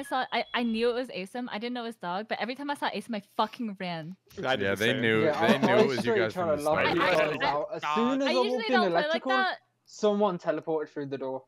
I saw, I, I knew it was Asim. I didn't know it was dog, but every time I saw Asim, I fucking ran. I Yeah, they same. knew. Yeah, they I- knew I it was you guys from the lock I- guys I- As soon as I I, walked in don't like electrical, someone teleported through the door.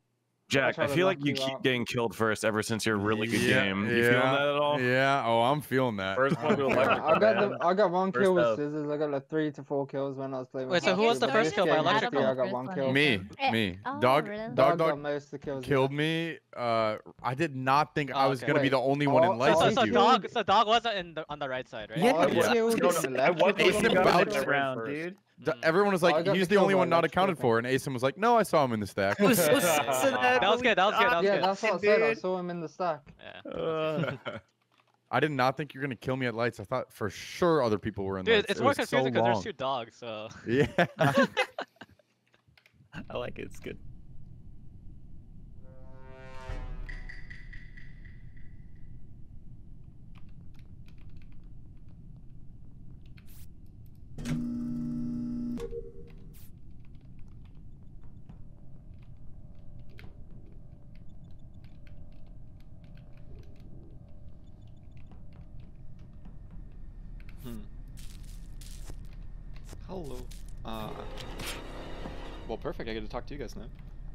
Jack, I feel like you you keep out. getting killed first ever since your really good Yeah, game. You feeling that at all? Yeah. Oh, I'm feeling that. First one to electrical. I got the, I got one First kill with up. Cizzorz. I got like three to four kills when I was playing. Wait, so who was the first kill by game, electrical? I got one one. kill. Me, Eh, me. oh, dog, really? dog, Dog dog most of the kills. killed yeah. me. Uh, I did not think I Oh, was okay. gonna be the only one in all- lights so, so dog, so dog wasn't in the, on the right side, right? Yeah, I yeah. killed No, I want left. to Asim go about to- round, dude. The- everyone was like, got he's the the only one not accounted for, and Asim was like, no, I saw him in the stack. I was so Yeah, sad yeah, yeah. that That was good, that was good, that was Yeah, good. that's what I said. I saw him in the stack. Yeah. Uh, I did not think you were gonna kill me at lights. I thought for sure other people were in Dude, lights. it's it more so confusing because long. there's two dogs, so. Yeah. I like it. It's good. Hmm. Hello. Uh, well, perfect. I get to talk to you guys now.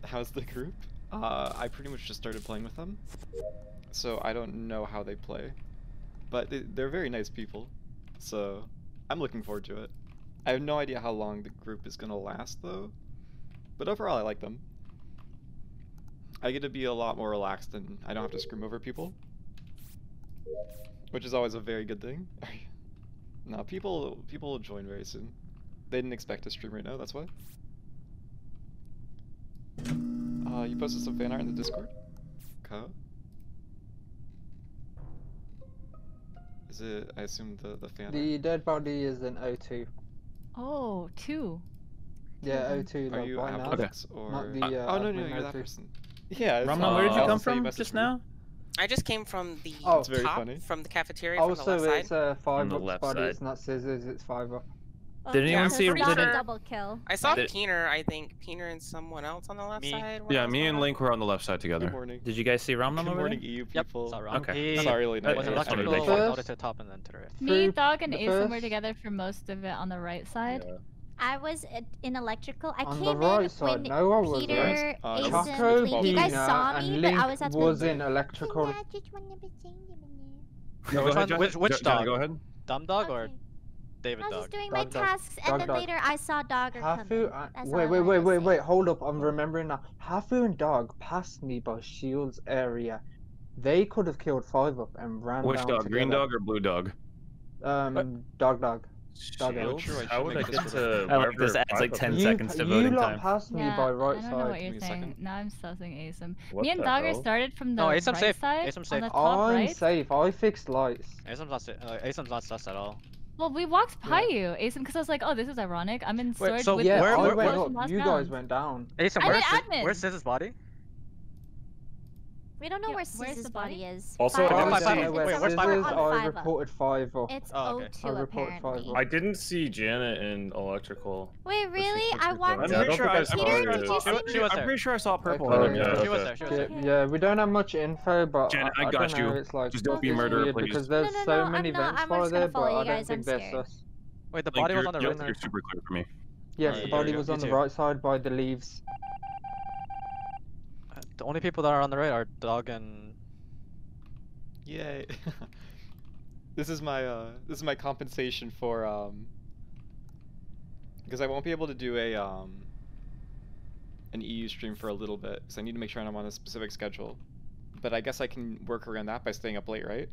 How's the group? Uh, I pretty much just started playing with them, so I don't know how they play, but they, they're very nice people, so I'm looking forward to it. I have no idea how long the group is gonna last though, but overall I like them. I get to be a lot more relaxed and I don't have to scream over people, which is always a very good thing. now people people will join very soon. They didn't expect to stream right now, that's why. Uh, you posted some fan art in the Discord? Okay. Is it, I assume, the, the fan art? The dead body is an O2. Oh, two. Yeah, Mhm. O2 Are like you by now. Alex or... Not the, Uh, uh, oh, no, no, admin you're that person. Yeah, it's Ramon, where did you uh, come from just now? I just came from the Oh. It's very top, funny. from the cafeteria from the Also, left it's side. uh, five the up left body. side. It's not Cizzorz. It's five up. Did Okay, anyone so see- it's not did- a double kill? I saw Did- Peener, I think. Peener and someone else on the left Me. side. when Yeah, me and. Link were on the left side Good together. morning. Did you guys see Romnom Good morning. EU people. saw Ram. Okay. He Sorry, Lena. Uh, was I- I electrical, didn't I nodded to the top and then to the right. Me, dog, and the Asim uh, were together for most of it on the right side. I was in electrical. I On the came right in side, when no, I wasn't. Peter, Uh, Asen, Link, you guys saw and me, Link but I was at the was in electrical. Can I just wanna be in Go which one- Jess. which- which dog? Go ahead. Dumb dog or Okay. David I was dog? just doing my Dog, dog. tasks, Dog, and then dog. later I saw Dogger come Hafu, in. uh, That's wait, wait, wait, wait, wait. Hold up, I'm remembering now. Hafu and Dog passed me by Shields area. They could have killed five up and ran Which down dog? Green dog or blue dog? Um, Dog Dog. Dog Not Dog. I How would make I get to I like this wherever adds like 10 You, seconds to you voting lot time. passed me Yeah, by right side. I don't know side. what you're Give saying. Now I'm sussing Asim. What Me and Dogger hell? started from the No, right Asim's safe. side Asim's on safe. the top I'm right. safe. I fixed lights. Asim's not, si- uh, Asim's not sus at all. Well, we walked by you, Asim, because I was like, oh, this is ironic. I'm in storage so with yeah, the where- I where- went clothes up. from last You round. guys went down. Asim, I where's, did Si- where's. Sis's body? We don't know Yeah, where where's Sis's body body? is. Also, Five I didn't see- where wait, where's somewhere Cizzorz, I five reported five up. It's Oh, okay. O2 I reported five apparently. I didn't see Janet in electrical. Wait, really? I looked walked I'm Yeah, pretty sure I Peter, saw did you see She me? was I'm there. pretty sure I saw purple. Okay. in Yeah, there. She was there. She was Yeah, there. yeah, we don't have much info, but Janet, I I, got don't know, you. It's like Just don't be murderer, please. because there's so many I'm not- vents I'm far just there, but you I don't guys, think I'm scared. sus. Wait, the body was on the you're- right You're super clear for me. Yes, the body was on the right side by the leaves. The only people that are on the right are Dog and. Yay. this is my uh this is my compensation for um because I won't be able to do a um an EU stream for a little bit because I need to make sure I'm on a specific schedule. But I guess I can work around that by staying up late, right?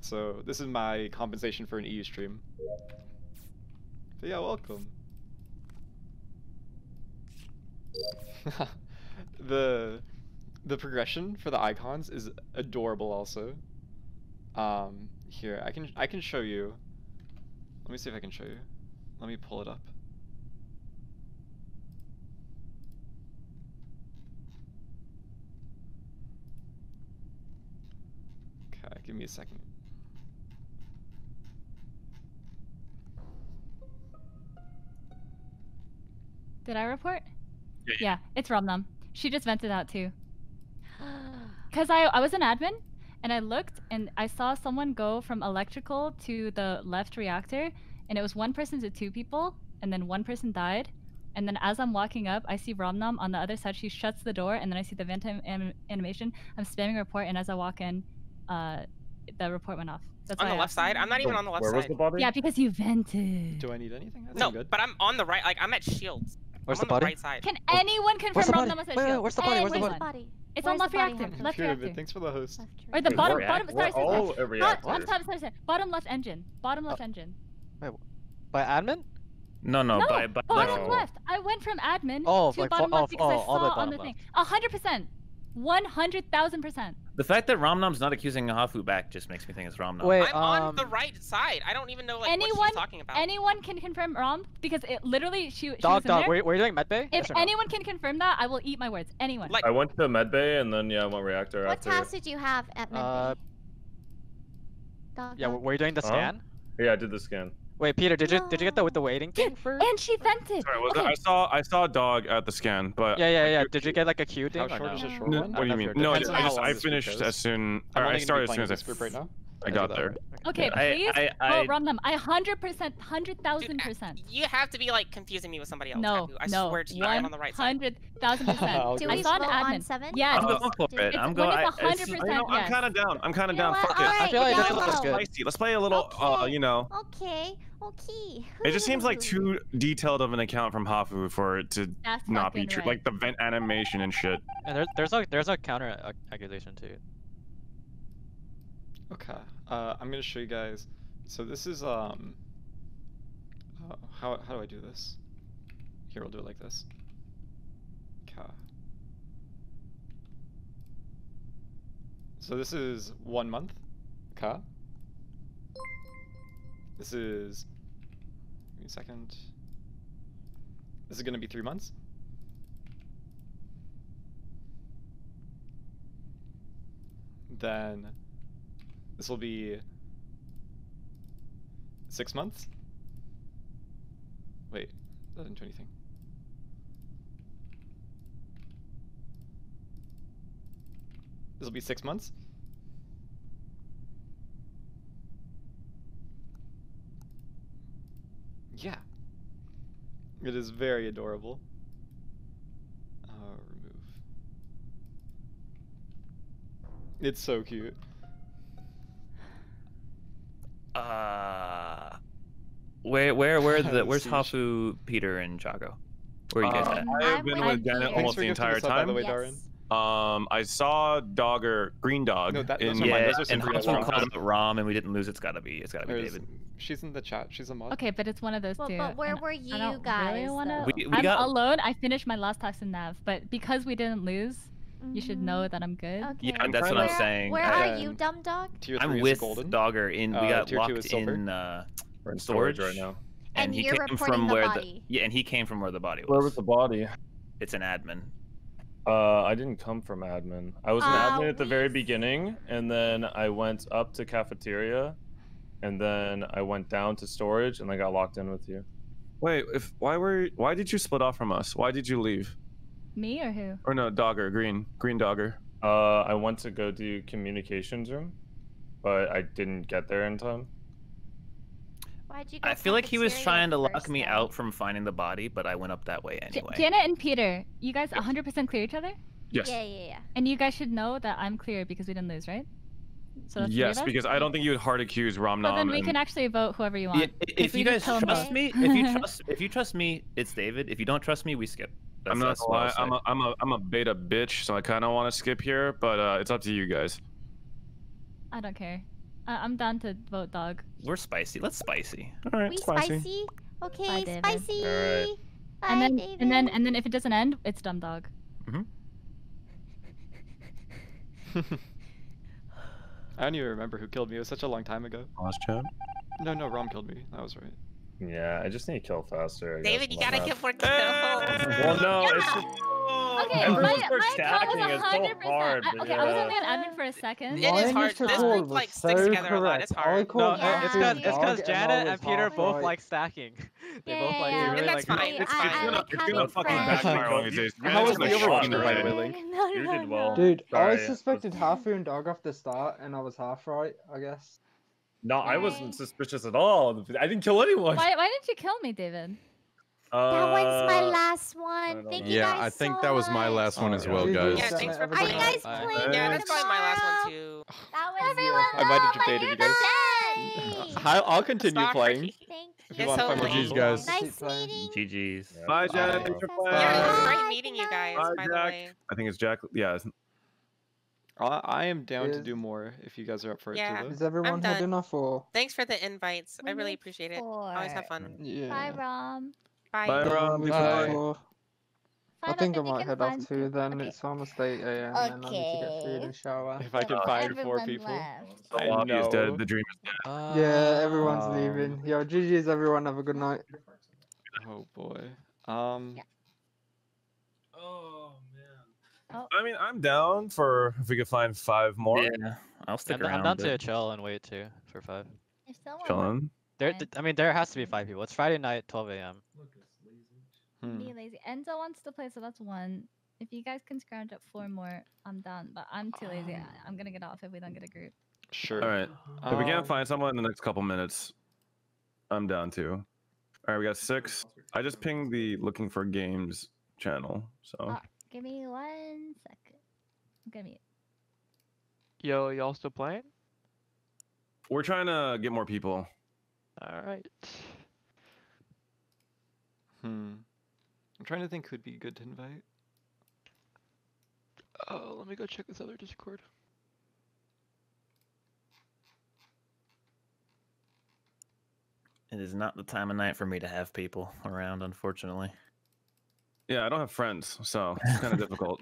So this is my compensation for an EU stream. But yeah, welcome. the the progression for the icons is adorable also. Um here, I can I can show you. Let me see if I can show you. Let me pull it up. Okay, give me a second. Did I report? Yeah, Yeah, it's Romnom. She just vented out too. Cause I I was an admin, and I looked and I saw someone go from electrical to the left reactor, and it was one person to two people, and then one person died. And then as I'm walking up, I see Romnom on the other side. She shuts the door, and then I see the vent anim- anim- animation. I'm spamming report, and as I walk in, uh, the report went off. That's on the I left asked. side. I'm not even on the left Where was side. the body? Yeah, because you vented. Do I need anything? That's No, good. but I'm on the right. Like I'm at shields. Where's the body? right side. Can anyone confirm Where's the body? Romnom Wait, wait, where's the body? Where's the Where's the body? It's Where's on left body reactor. Left reactor. Thanks for the host. Left Or the reactor. bottom, We're bottom, sorry, sorry, sorry. at Bot- reactors. Sorry, sorry, sorry. Bottom left engine. Bottom left oh. engine. By admin? No, no, No, by, by bottom No. left. I went from admin Oh, to like bottom fo- oh, left because oh, I oh, all the saw on way the bottom thing. Hundred percent. One hundred thousand percent. The fact that Romnom's not accusing Hafu back just makes me think it's Romnom. Wait, I'm on um, the right side. I don't even know like Anyone- what she's talking about. Anyone can confirm Rom because it literally she, she dog, was in dog. there. Were, were you doing medbay? If Yes or no? anyone can confirm that, I will eat my words. Anyone. Like- I went to medbay and then yeah, I went reactor What after. task did you have at Uh, Medbay? Dog, yeah, dog. were you doing the Huh? scan? Yeah, I did the scan. Wait, Peter, did you did you get that with the waiting thing for? and she vented. Sorry, was okay. I saw I saw a dog at the scan, but Yeah, yeah, yeah. Did you get like a queue thing How short no? is a short No, one? what do you mean? No, I, just, I just I finished as soon. I'm Or only I gonna started as playing soon as I this group right now. I got there. Okay, I- please. I- oh, I- Romnom, I hundred percent, hundred thousand percent. You have to be like confusing me with somebody else. No, I no, swear to you, I'm on the right side. hundred thousand percent. Do go I we saw an admin. seven? Yeah, I'm it's- going for it. I'm going. it's I- it's- 100% know, I'm kind of down. I'm kind of down. Fuck it. I feel like go, this is good. Spicy. Let's play a little. Uh, you know. Okay, okay. It just seems like too detailed of an account from Hafu for it to That's not be true. right. Like the vent animation and shit. And there's there's no there's no counter accusation too. Okay. Uh, I'm gonna show you guys. So this is um. Uh, how how do I do this? Here, we'll do it like this. Okay. So this is one month. Okay. This is. Give me a second. This is gonna be three months. Then this will be six months. Wait, that didn't do anything. This will be six months. Yeah. It is very adorable. Uh, remove. It's so cute. Uh, where where where the where's Hafu, Peter, and Jago? Where are you guys Uh, at? I have been with with Janet Peter. almost for the gifting entire the sub, by the time. way, Yes. Darren. Um, I saw Dogger, Green Dog. No, that- in, those are mine. yeah, Those are and super Hafu Rom. called it Rom, and we didn't lose. It's gotta be. It's gotta be There's- David. She's in the chat. She's a mod. Okay, but it's one of those Well, two. but where and were I you don't guys, Really wanna... We- we I'm got- alone. I finished my last task in Nav, but because we didn't lose, you should know Mhm. that I'm good. Okay. Yeah, that's what I'm saying. Where I- are you, Um, dumb dog? Tier three I'm is with golden. Dogger in. We Uh, got tier two locked is silver. in uh, We're in storage storage right now. and, And he you're came reporting from the where body. the yeah, and he came from where the body was. Where was the body? It's an admin. Uh, I didn't come from admin. I was an Uh, admin at the very beginning, and then I went up to cafeteria, and then I went down to storage, and I got locked in with you. Wait, if why were why did you split off from us? Why did you leave? Me or who? Or no, Dogger, Green, Green Dogger. Uh, I went to go do communications room, but I didn't get there in time. Why'd you go I feel like he was trying to lock me though? out from finding the body, but I went up that way J- anyway. Janet and Peter, you guys 100% clear each other? Yes. Yeah, yeah, yeah. And you guys should know that I'm clear because we didn't lose, right? So yes, because I don't think you would hard accuse Romnom. Well, then we and- can actually vote whoever you want. Yeah, if you guys trust me, if you trust, if you trust me, it's David. If you don't trust me, we skip. That's, I'm not that's gonna. I'll I'm a, I'm a I'm a beta bitch, so I kind of want to skip here, but uh, it's up to you guys. I don't care. I- I'm down to vote dog. We're spicy. Let's spicy. All right, We spicy. spicy? Okay, Bye, David. spicy. Alright. Bye, and then David. and then and then if it doesn't end, it's dumb dog. Hmm. I don't even remember who killed me. It was such a long time ago. Lost chat. No, no, Rom killed me. That was right. Yeah, I just need to kill faster. I guess, David, you and gotta whatnot. get more kills. Well, no, it's just, Okay, Everyone my, starts my account was stacking, it's so hard, I, okay, I was only an admin for a second. It is hard. This group, was like, sticks so together a lot. It's hard. No, called it's because it's because dog and Janet and Peter both right. like stacking. They Yeah, both yeah, like yeah. they really And like that's fine, I- it's I- fine. I It's gonna fucking friends. backfire on you, Jason. How was You're the gonna overwatch shock by the way, me. Link? No, You did well. Dude, I suspected Hafu and Dog off the start, and I was half right, I guess. No, I wasn't suspicious at all. I didn't kill anyone. Why, why didn't you kill me, David? That one's my Uh, last one. Thank know. you Yeah, guys I think so that was my much. last one as Oh, well, guys. Yeah, thanks for playing. Are you guys Bye. playing Yeah, tomorrow? that's probably my last one too. That was Everyone I might have love my debated you guys. birthday. I'll, I'll continue Sorry. playing. Thank If you. you want so to find more late. GG's, guys. Nice Keep playing. meeting. GG's. Bye, Bye. Janet. Thanks for Bye. playing. Yeah, it was Bye. great meeting you guys. Bye, by the Jack. way. I think it's Jack. Yeah. I, I am down to Is- do more if you guys are up for it Yeah. too. Is everyone done. enough off or? Thanks for the invites. I really need appreciate it. Always have fun. Yeah. Bye, Rom. Bye. Bye, Um, Rob. we Bye. can four. I Find out think I if you might can head find off too. Then Okay. it's almost 8 a.m. and I need to get food Okay. and shower. If I can Uh, find four Everyone people. left. The I lobby is know. dead. The dream is dead. Yeah, everyone's Um, leaving. Yo, GG's everyone. Have a good night. Oh boy. Um. Yeah. Oh. I mean, I'm down for if we could find five more. Yeah, I'll stick I'm, around. I'm down but- to chill and wait too for five. If someone Chilling. There, Okay. th- I mean, there has to be five people. It's Friday night, 12 a.m. hmm. Be lazy. Enzo wants to play, so that's one. If you guys can scrounge up four more, I'm done. But I'm too lazy. Um, I- I'm gonna get off if we don't get a group. Sure. All right. If we can't Um, find someone in the next couple minutes, I'm down too. All right, we got six. I just pinged the looking for games channel. So Ah. Give me one second. I'm gonna mute. Yo, y'all still playing? we're trying to get more people. All right. Hmm. I'm trying to think who'd be good to invite. Oh, let me go check this other Discord. It is not the time of night for me to have people around, unfortunately. Yeah, I don't have friends, so it's kind of difficult.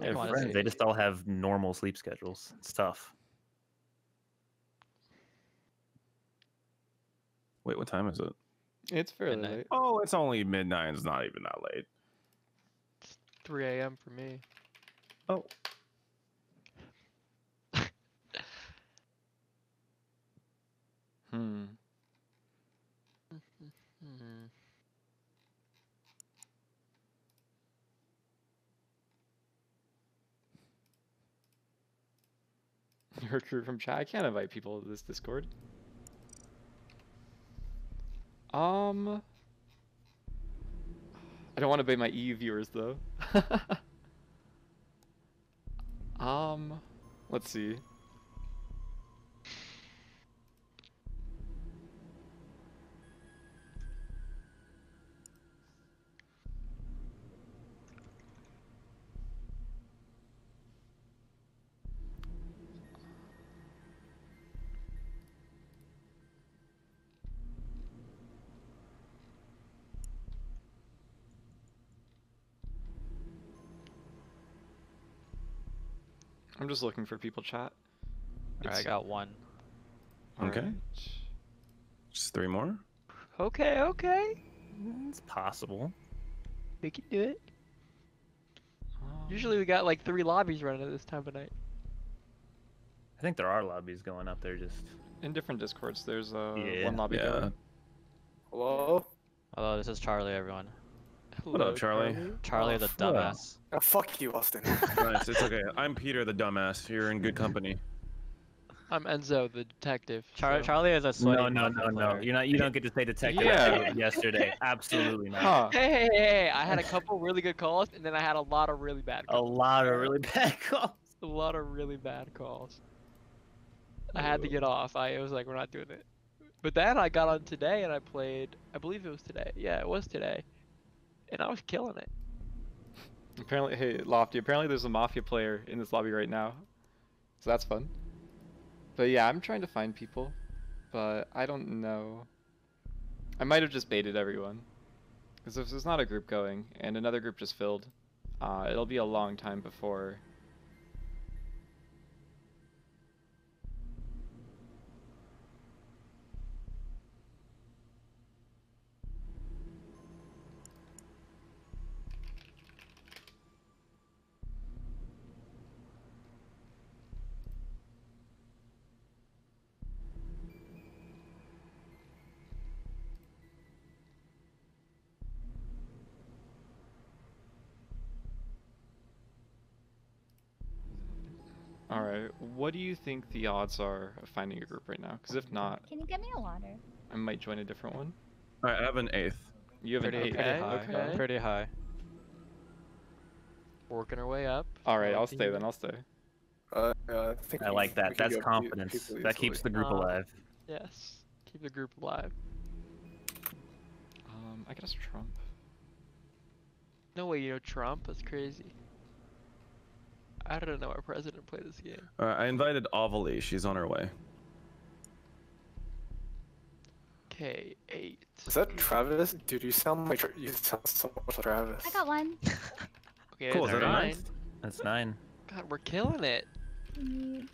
I have friends, They just all have normal sleep schedules. It's tough. Wait, what time is it? It's fairly Midnight. late. Oh, it's only midnight. It's not even that late. It's 3 a.m. for me. Oh. Hmm. Hmm. Recruit from chat. I can't invite people to this Discord. Um. I don't want to bait my EU viewers though. um. Let's see. Just looking for people chat. All right, I got one. Okay. Alright. Just three more. Okay, okay. It's possible. We can do it. Um, Usually we got like three lobbies running at this time of night. I think there are lobbies going up there. Just in different discords, there's uh, Yeah. one lobby Yeah. going. Hello? Hello, this is Charlie, everyone. What up, Hello, Charlie? Charlie Oh, the fuck. dumbass. Oh, fuck you, Austin. nice. It's okay. I'm Peter, the dumbass. You're in good company. I'm Enzo, the detective. Char- so- Charlie is a sweaty no, no, Mafia no, no. You're not. You don't get to say detective Yeah. like you did yesterday. Absolutely not. Huh. Hey, hey, hey, hey, I had a couple really good calls, and then I had a lot of really bad calls. A lot of really bad calls. A lot of really bad calls. I had to get off. I it was like, we're not doing it. But then I got on today and I played. I believe it was today. Yeah, it was today. And I was killing it. Apparently, hey Lofty. Apparently, there's a mafia player in this lobby right now, so that's fun. But yeah, I'm trying to find people, but I don't know. I might have just baited everyone, because if there's not a group going and another group just filled, uh, it'll be a long time before. What do you think the odds are of finding a group right now? Because if not, Can you get me a water? I might join a different one. All right, I have an eighth. You have an Pretty, eight. pretty high. okay. Pretty high. Working our way up. All right, I'll stay then. I'll stay. Uh, I I we- like that. That's confidence. That keeps the group Uh, alive. Yes. Keep the group alive. Um, I guess Trump. No way, you know Trump? That's crazy. I don't know our president played this game. All right, I invited Ovilee. She's on her way. K eight. Is that Travis? Dude, you sound like you sound so much like Travis. I got one. Okay, Cool, that's is that a nine. ninth? That's nine. God, we're killing it. Mm,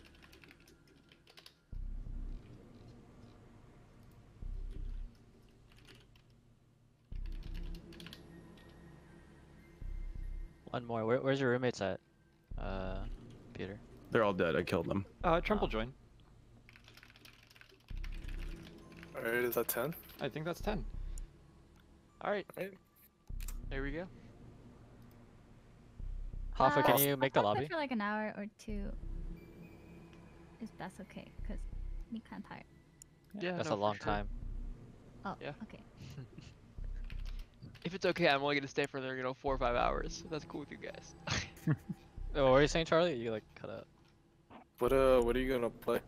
One more. Where, where's your roommates at? Uh, Peter. They're all dead. I killed them. Uh, Trump will Oh. join. Alright, is that 10? I think that's ten. All right. Right. There we go. Hafu, Uh, can you make the I'll lobby? for like an hour or two. If that's okay, because me kind of tired. Yeah, That's no, a long sure. time. Oh, Yeah. okay. If it's okay, I'm only gonna stay for another, you know, four or five hours. If that's cool with you guys. Oh, what were you saying, Charlie? You like cut out. What uh, what are you gonna play?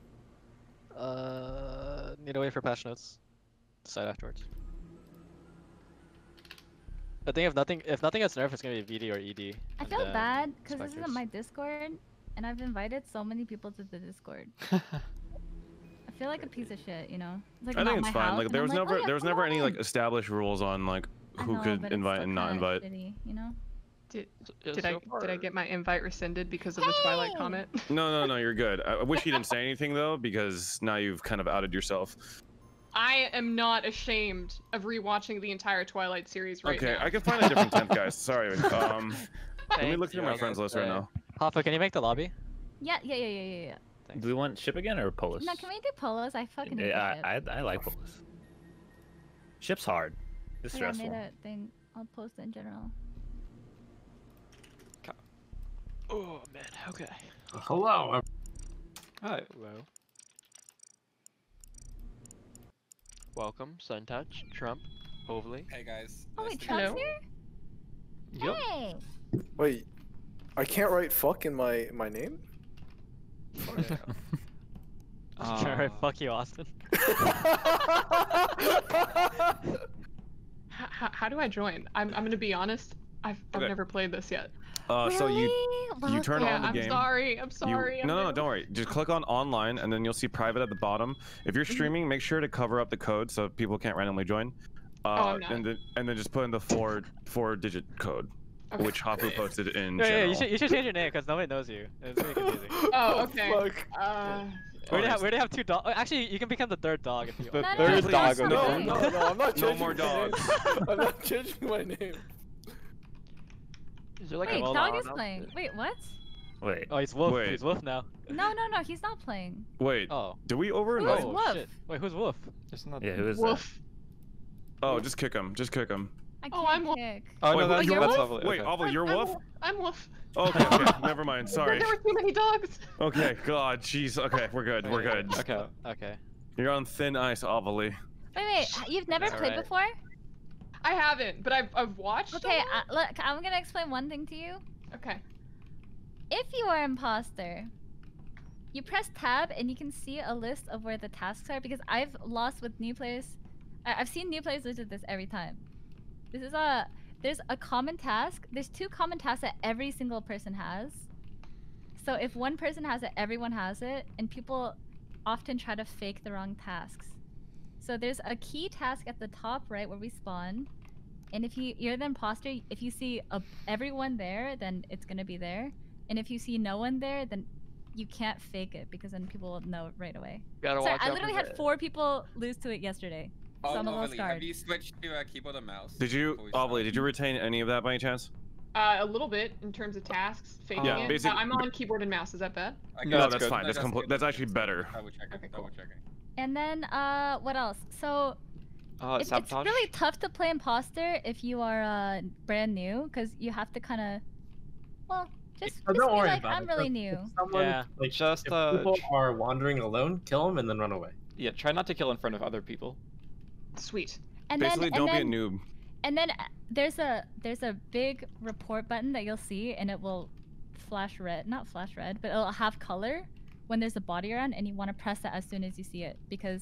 Uh, need to wait for patch notes. Decide afterwards. I think if nothing, if nothing gets nerfed, it's gonna be VD or ED. I feel bad because this isn't my Discord, and I've invited so many people to the Discord. I feel like a piece of shit, you know? It's like I think it's my fine. house, Like there was like, never "Oh, yeah, there was never on any like established rules on like who know, could invite and not invite. shitty, you know? Did, So- I so did I get my invite rescinded because of the Twilight comment? No, no, no, you're good. I I wish you didn't say anything though, because now you've kind of outed yourself. I am not ashamed of rewatching the entire Twilight series right now. okay, now. I can find a different tenth, guys. Sorry. Um, let me look through my friends list right now. Hafu, can you make the lobby? Yeah, yeah, yeah, yeah, yeah, yeah. Do we want ship again or Polus? No, can we do Polus? I fucking hate Yeah, ship. I, I, I like Polus. Ship's hard. It's yeah, I made a thing. I'll post it in general. Oh man. Okay. Hello. Hi. Hello. Welcome, Suntouch, Trump, Ovilee. Hey guys. Oh, nice wait, to Trump's here? Yep. Hey! Wait, I can't write fuck in my my name. Sure, Uh, fuck you, Austin. H- h- how do I join? I'm I'm gonna be honest. I've I've Okay. never played this yet. Uh, so you Really? you turn yeah, on the I'm game. sorry. I'm You, sorry. I'm no, no, no, don't worry. Just click on online, and then you'll see private at the bottom. If you're streaming, make sure to cover up the code so people can't randomly join. Uh, I'm not. and then and then just put in the four four digit code, Okay. which Hafu posted in Yeah, yeah, you should you should change your name because nobody knows you. It's really confusing. Oh, okay. Fuck. Uh, We already have we already have two dogs. Actually, you can become the third dog if you want. No, no, third no, dog that's of not the right. No, no, I'm not No more dogs. I'm not changing my name. Is there like Wait, a dog is playing. there? Wait, what? Wait. Oh, he's Wolf. Wait. He's Wolf now. No, no, no, he's not playing. Wait, Oh. do we over Who invite? is oh Wolf? shit. Wait, who's Wolf? There's not. Yeah, who is that? woof. Oh, just kick him. Just kick him. I Oh, can't I'm Wolf. kick. Oh Wait, no, that's, oh, you're that's Wolf? lovely. Wait, okay. Oval, you're I'm, Wolf? Wolf. I'm Wolf. Okay, okay, never mind. Sorry. There were too many dogs. Okay, God, jeez. Okay, we're good. We're good. Okay. Okay. You're on thin ice, Ovilee. Wait, wait, you've never It's played alright. before? I haven't, but I've I've watched. Okay, uh, look, I'm gonna explain one thing to you. Okay. If you are imposter, you press tab and you can see a list of where the tasks are because I've lost with new players. I- I've seen new players lose with this every time. This is a there's a common task. There's two common tasks that every single person has. So if one person has it, everyone has it, and people often try to fake the wrong tasks. So there's a key task at the top right where we spawn. And if you you're the imposter, if you see a, everyone there, then it's gonna be there. And if you see no one there, then you can't fake it because then people will know right away. Gotta Sorry, I literally had that. four people lose to it yesterday. Oh, so I'm a little Ovilee, have you switched to uh, keyboard and mouse? Did you, before we start? Ovilee, did you retain any of that by any chance? Uh, a little bit in terms of tasks, faking Yeah, it. basic- Uh, I'm on keyboard and mouse. Is that bad? No, that's that's fine. That's That's compl- That's actually better. Double checking. Okay, double checking. And then uh what else? So Uh, it's, it's really tough to play imposter if you are uh brand new because you have to kind of well Just, just don't be worry like, about I'm it. really If- new. if Someone, Yeah. like, Just, if uh, people are wandering alone, kill them and then run away. Yeah, try not to kill in front of other people. Sweet. And Basically, then, don't and be a noob. And then uh, there's a there's a big report button that you'll see, and it will flash red, not flash red, but it'll have color when there's a body around, and you want to press it as soon as you see it because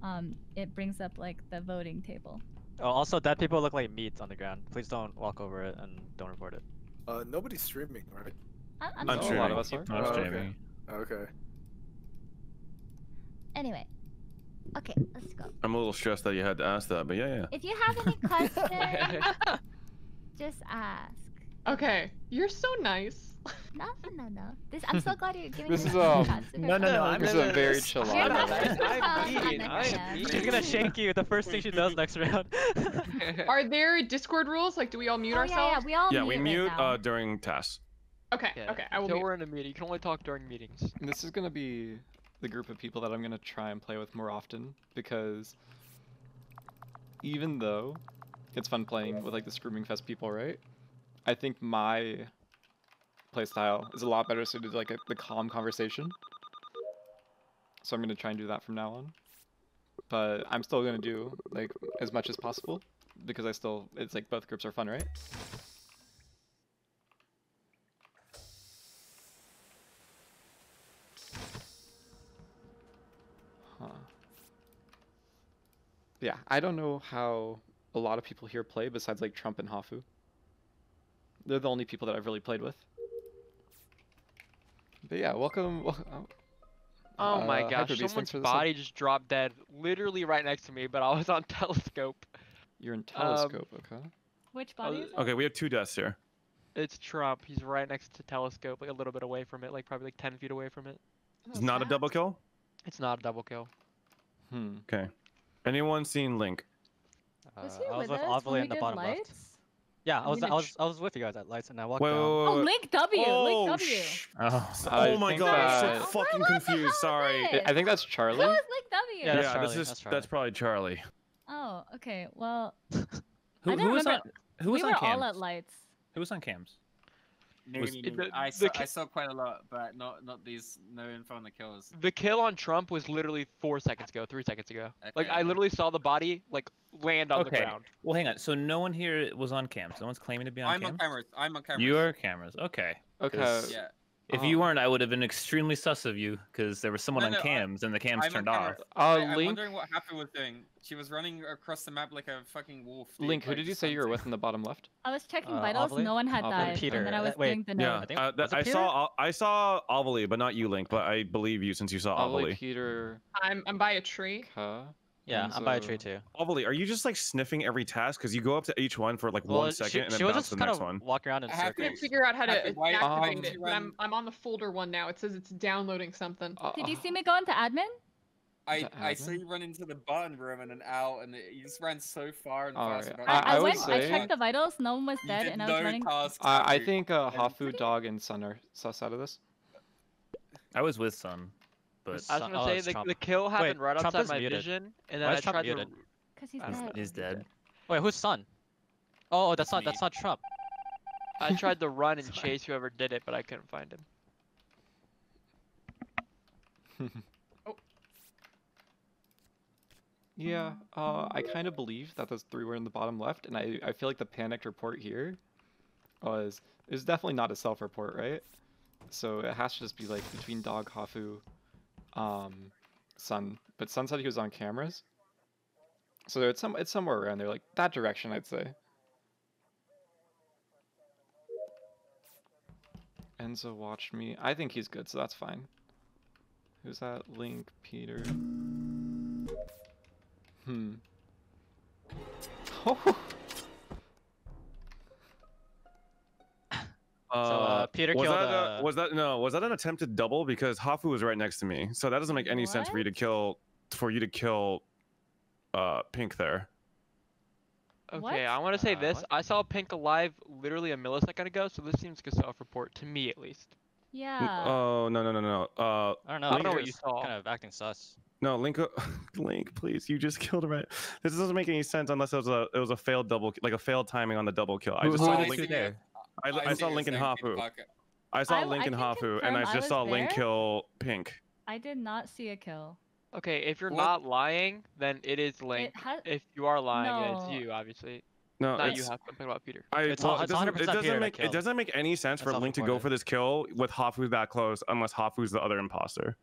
um, it brings up like the voting table. Oh, also, dead people look like meat on the ground. Please don't walk over it and don't report it. Uh, nobody's streaming, right? I- I'm I'm sorry. streaming. a lot of us are. I'm Oh, okay. streaming. Okay. Anyway, okay, let's go. I'm a little stressed that you had to ask that, but yeah, yeah. If you have any questions, just ask. Okay, you're so nice. No, no, no, no. This I'm so glad you're giving This me is the um. No, no, no, I'm This is a very chill out. not of it. supposed to I'm tell mean, Anna I am yet. mean. She's gonna shank you the first thing she does next round. Are there Discord rules? Like, do we all mute Oh yeah, yeah, we all Yeah, mute we mute now. uh, during tasks. Okay, Yeah, okay, I will Until mute. we're in a meeting, you can only talk during meetings. This is gonna be the group of people that I'm gonna try and play with more often because even though it's fun playing with like the Screaming Fest people, right? I think my playstyle is a lot better suited to like a, the calm conversation. So I'm gonna try and do that from now on. But I'm still gonna do like as much as possible because I still it's like both groups are fun, right? Huh. Yeah, I don't know how a lot of people here play besides like Trump and Hafu. They're the only people that I've really played with. But yeah, welcome. wel- Oh my uh, gosh, Hyperbeast, thanks someone's for the sub. body just dropped dead, literally right next to me, but I was on telescope. You're in Um, telescope, okay? Which body was- is it? Okay, we have two deaths here. It's Trump. He's right next to telescope, like a little bit away from it, like probably like 10 feet away from it. It's not a double kill. It's not a double kill. Hmm. Okay. Anyone seen Link? Was Uh, he I was with with us when Ovilee in the bottom lights? left. Yeah, I was, I was, I was with you guys at lights, and I walked Wait, down. wait, Oh, wait, wait. Link W, Oh, Link W. sh- Oh, oh my think god, I'm that- so fucking What the hell confused. Sorry. I I think that's Who Charlie. was Link W? Yeah, Yeah, Charlie, this is that's that's, probably Charlie. Oh, okay. Well, Who, I don't who was on? remember. Who was we on were cams? all at lights. Who was on cams? No, Was- no, no, the- I, the saw, ki- I saw quite a lot, but not not these. No info on the kills. The kill on Trump was literally four seconds ago, three seconds ago. Like I literally saw the body like land on the Okay. ground. Well, hang on. So no one here was on cams. No one's claiming to be on I'm cams. on cameras. I'm on cameras. You are cameras. Okay. Okay. Yeah. If Uh, you weren't, I would have been extremely sus of you because there was someone No, on no, I- cams and the cams I'm turned off. camera. Uh, I, I'm wondering what Happy was doing. She was running across the map like a fucking wolf. dude, Link, who like, did you say you were with in the bottom left? I was checking Uh, vitals. Ovilee? No one had Ovilee. died, Peter. and then I was Uh, wait, doing the Yeah, note. I think- uh, that, I saw Al- I saw Ovilee, but not you, Link. But I believe you since you saw Probably Ovilee. Peter. I'm I'm by a tree. Ka. Yeah, I'm by a tree too. Ovilee, are you just like sniffing every task? Because you go up to each one for like Well, one she, second and then was bounce just to the kind next of one. walking around in I have to- Couldn't figure out how to activate um, it, but I'm I'm on the folder one now. It says it's downloading something. Uh, Did you uh, see me go into admin? I, that I saw you run into the button room and then out, and it, you just ran so far and Alright, fast. without I- I, I, would went. tasks. I say- checked the vitals. No one was You dead, did and I no was running. tasks. I, I think uh, Hafu, Dog, and Sun are sus out of this. I was with Sun, but I was gonna oh, say the, Trump. the kill happened right Trump outside my muted. vision, and then Why I Trump tried muted? to. Cause he's I don't know. dead. he's dead. Wait, who's son? Oh, oh, that's not that's not Trump. I tried to run and chase whoever did it, but I couldn't find him. oh. Yeah, uh, I kind of believe that those three were in the bottom left, and I, I feel like the panicked report here was it was definitely not a self-report, right? So it has to just be like between Dog, Hafu, um, Sun. But Sun said he was on cameras, so it's some it's somewhere around there, like that direction, I'd say. Enzo watched me. I think he's good, so that's fine. Who's that? Link, Peter. Hmm. Oh. Uh, Peter was killed, that a- uh, was that no? Was that an attempted double? Because Hafu was right next to me, so that doesn't make any sense for you to kill for you to kill uh Pink there. Okay, What? I want to say Uh, this. what? I saw Pink alive literally a millisecond ago, so this seems like a self-report to me at least. Yeah. Oh no no no no. Uh, I don't know. I don't know what you saw. Kind of acting sus. no Link, Link, please, you just killed him. Right. This doesn't make any sense unless it was a it was a failed double, like a failed timing on the double kill. I just who saw are the Link. there? I, I see saw you're Link and saying Peter Hafu. I saw I- Link I and can Hafu, and I I just was saw Link kill Pink. I did not see a kill. Okay, if you're What- not lying, then it is Link. ha- if you are lying, then No. it's you, obviously. No, not it's, you. Have I'm about Peter. I, It's well, all- it doesn't, 100% it doesn't Peter make it doesn't make any sense for That's Link to go for this kill with Hafu that close unless Hafu's the other imposter.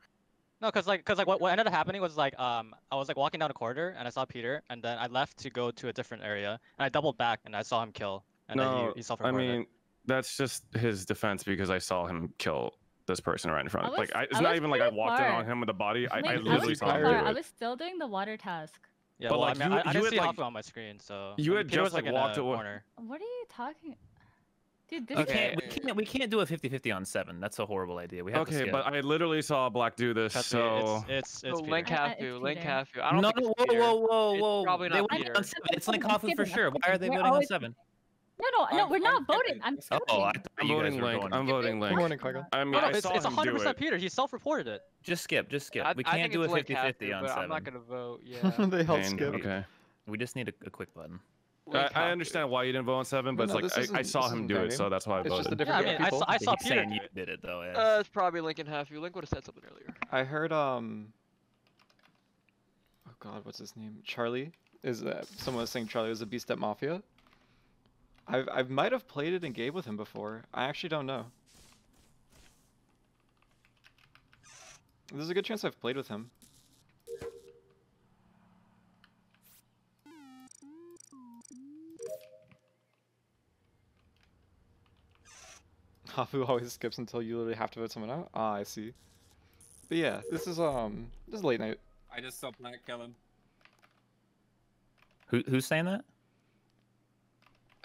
No, cause like, cause like, what, what ended up happening was like, um, I was like walking down a corridor and I saw Peter, and then I left to go to a different area, and I doubled back and I saw him kill, and then no, he, he I self-reported. it. mean that's just his defense because I saw him kill this person right in front. I of like I, it's I not even like I pretty walked in on him with a body. I, I I literally saw pretty him far. do I was still doing the water task. yeah, but, well, like, I, mean, you- I, I you didn't had, see like- on my screen, so you I mean, had Peter just, like, like, in walked away- corner. What are you talking? Dude, this We can't, we can't, we can't do a 50-50 on seven. That's a horrible idea. We have to Okay, skip. but I literally saw Black do this, Trust me, so it's it's it's So Peter. Link have it's to. Link Peter. have to. I don't no, think no, it's whoa, Peter. whoa, whoa, whoa! probably They went on seven. It's like Hafu for sure. Why are they We're voting on seven? No, no, no. I'm- We're not I'm voting. skipping. I'm I'm skipping. Oh, I thought I'm you voting were Link. I'm voting Link. Good Link. morning, Qui-Gon. I mean, No, no, I it's, saw it's 100% it. Peter. He self-reported it. Just skip, just skip. I, we can't do a it's 50-50 on seven. I'm not gonna vote. Yeah. they all Pain, skip. Okay. We just need a, a quick button. I, I understand why you didn't vote on seven, but No, it's like I, I saw him do it, so that's why I It's voted. just a Yeah, I different mean, group I saw, people. I saw Peter. saying you did it though. Yeah. Uh, it's probably Link and Half. Link would have said something earlier. I heard um. Oh God, what's his name? Charlie is uh, someone was saying Charlie was a beast at Mafia. I've I might have played it in game with him before. I actually don't know. There's a good chance I've played with him. Hafu always skips until you literally have to vote someone out. Ah, I see. But yeah, this is um, this is late night. I just saw Black kill him. Who, who's saying that?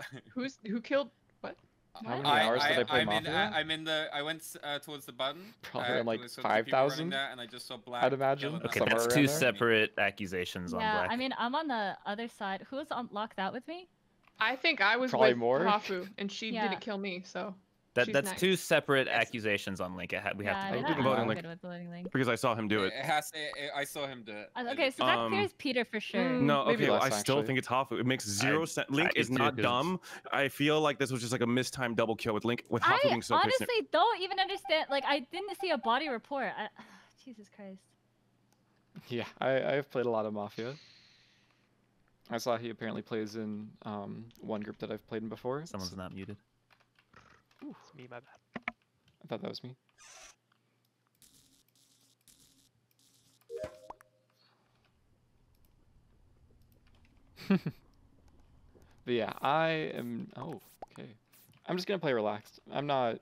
Who's who killed what? How many I, hours did I play I'm in, Mafia? uh, I'm in the. I went uh, towards the button. Probably uh, like, there was some people running 5,000, and I just saw Black. I'd imagine. Okay, that's around two there? separate accusations on Yeah, Black. I mean, I'm on the other side. Who's on locked out with me? I think I was Probably with more. Hafu, and she Yeah. didn't kill me. So that, she's that's nice. two separate accusations on Link. It ha- we have I to mean, vote. I'm I'm voting Link. with voting Link. Because I saw him do it. It has. It, it- I saw him do it. Uh, Okay, so that Um, clears Peter for sure. Mm, No, Maybe okay, well, less, I still actually. think it's Hafu. It makes zero I- sense. I Link do is too, not 'cause- dumb. I feel like this was just like a mistimed double kill with Link with Hafu I being so honestly patient. don't even understand. Like, I didn't see a body report. I, Jesus Christ. Yeah, I I've played a lot of Mafia. I saw he apparently plays in um one group that I've played in before. Someone's so- not muted. It's me, my bad. I thought that was me. but yeah, I am. Oh, okay. I'm just gonna play relaxed. I'm not.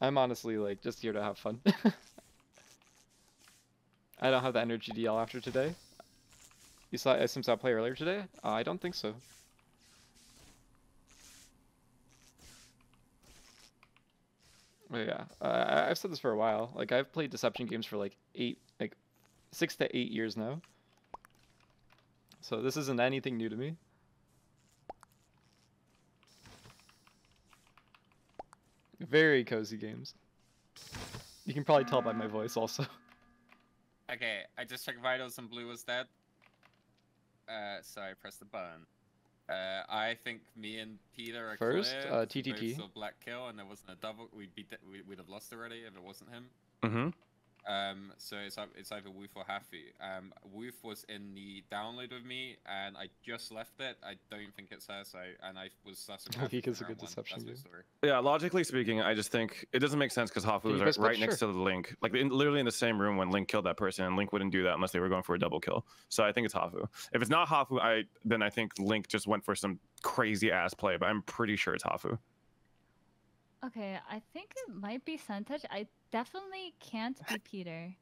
I'm honestly like just here to have fun. I don't have the energy to yell after today. You saw I saw play earlier today? Uh, I don't think so. Yeah, uh, I've said this for a while. Like I've played deception games for like eight, like six to eight years now. So this isn't anything new to me. Very cozy games. You can probably tell by my voice also. Okay, I just checked vitals and blue was dead. Uh, so I pressed the button. Uh, I think me and Peter are First, clear. uh, TTT. saw black kill, and there wasn't a double. We'd be we'd have lost already if it wasn't him. Mm-hmm. Um, so it's ei- it's either Woof or Hafu. Um, Woof was in the download with me, and I just left it. I don't think it's her. So and I was sussing. I think it's a good one. deception That's my game. story. Yeah, logically speaking, I just think it doesn't make sense because Hafu was right, right play? next to the Link, like in, literally in the same room when Link killed that person, and Link wouldn't do that unless they were going for a double kill. So I think it's Hafu. If it's not Hafu, I then I think Link just went for some crazy ass play, but I'm pretty sure it's Hafu. Okay, I think it might be Suntouch. I definitely can't be Peter.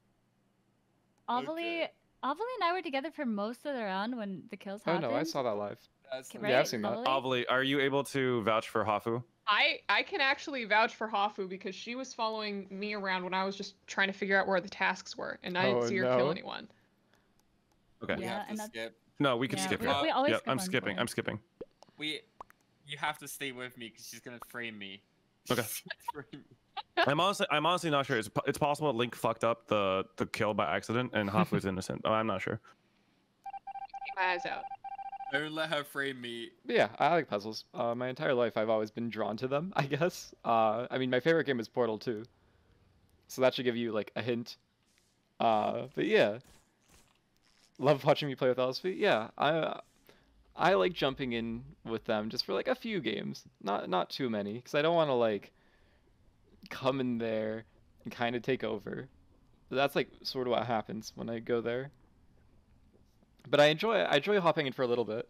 Ovilee, Okay. Ovilee and I were together for most of the round when the kills happened. Oh no, I saw that live. That's Okay, Yeah, I've seen that. Ovilee? Ovilee, are you able to vouch for Hafu? I I can actually vouch for Hafu because she was following me around when I was just trying to figure out where the tasks were, and I didn't Oh, see her kill anyone. Okay. We Yeah, have to and that's- skip. No, we can Yeah, skip we- it. we always Yep, skip I'm skipping. four. I'm skipping. We, you have to stay with me because she's gonna frame me. Okay. She's gonna frame me. I'm honestly, I'm honestly not sure. It's, it's possible that Link fucked up the the kill by accident and Hafu's innocent. Oh, I'm not sure. Keep my eyes out. Don't let her frame me. But yeah, I like puzzles. Uh, my entire life, I've always been drawn to them. I guess. Uh, I mean, my favorite game is Portal 2, so that should give you like a hint. Uh, but yeah, love watching me play with LSV. Yeah, I I like jumping in with them just for like a few games, not not too many, because I don't want to like come in there and kind of take over. But that's like sort of what happens when I go there. But I enjoy I enjoy hopping in for a little bit.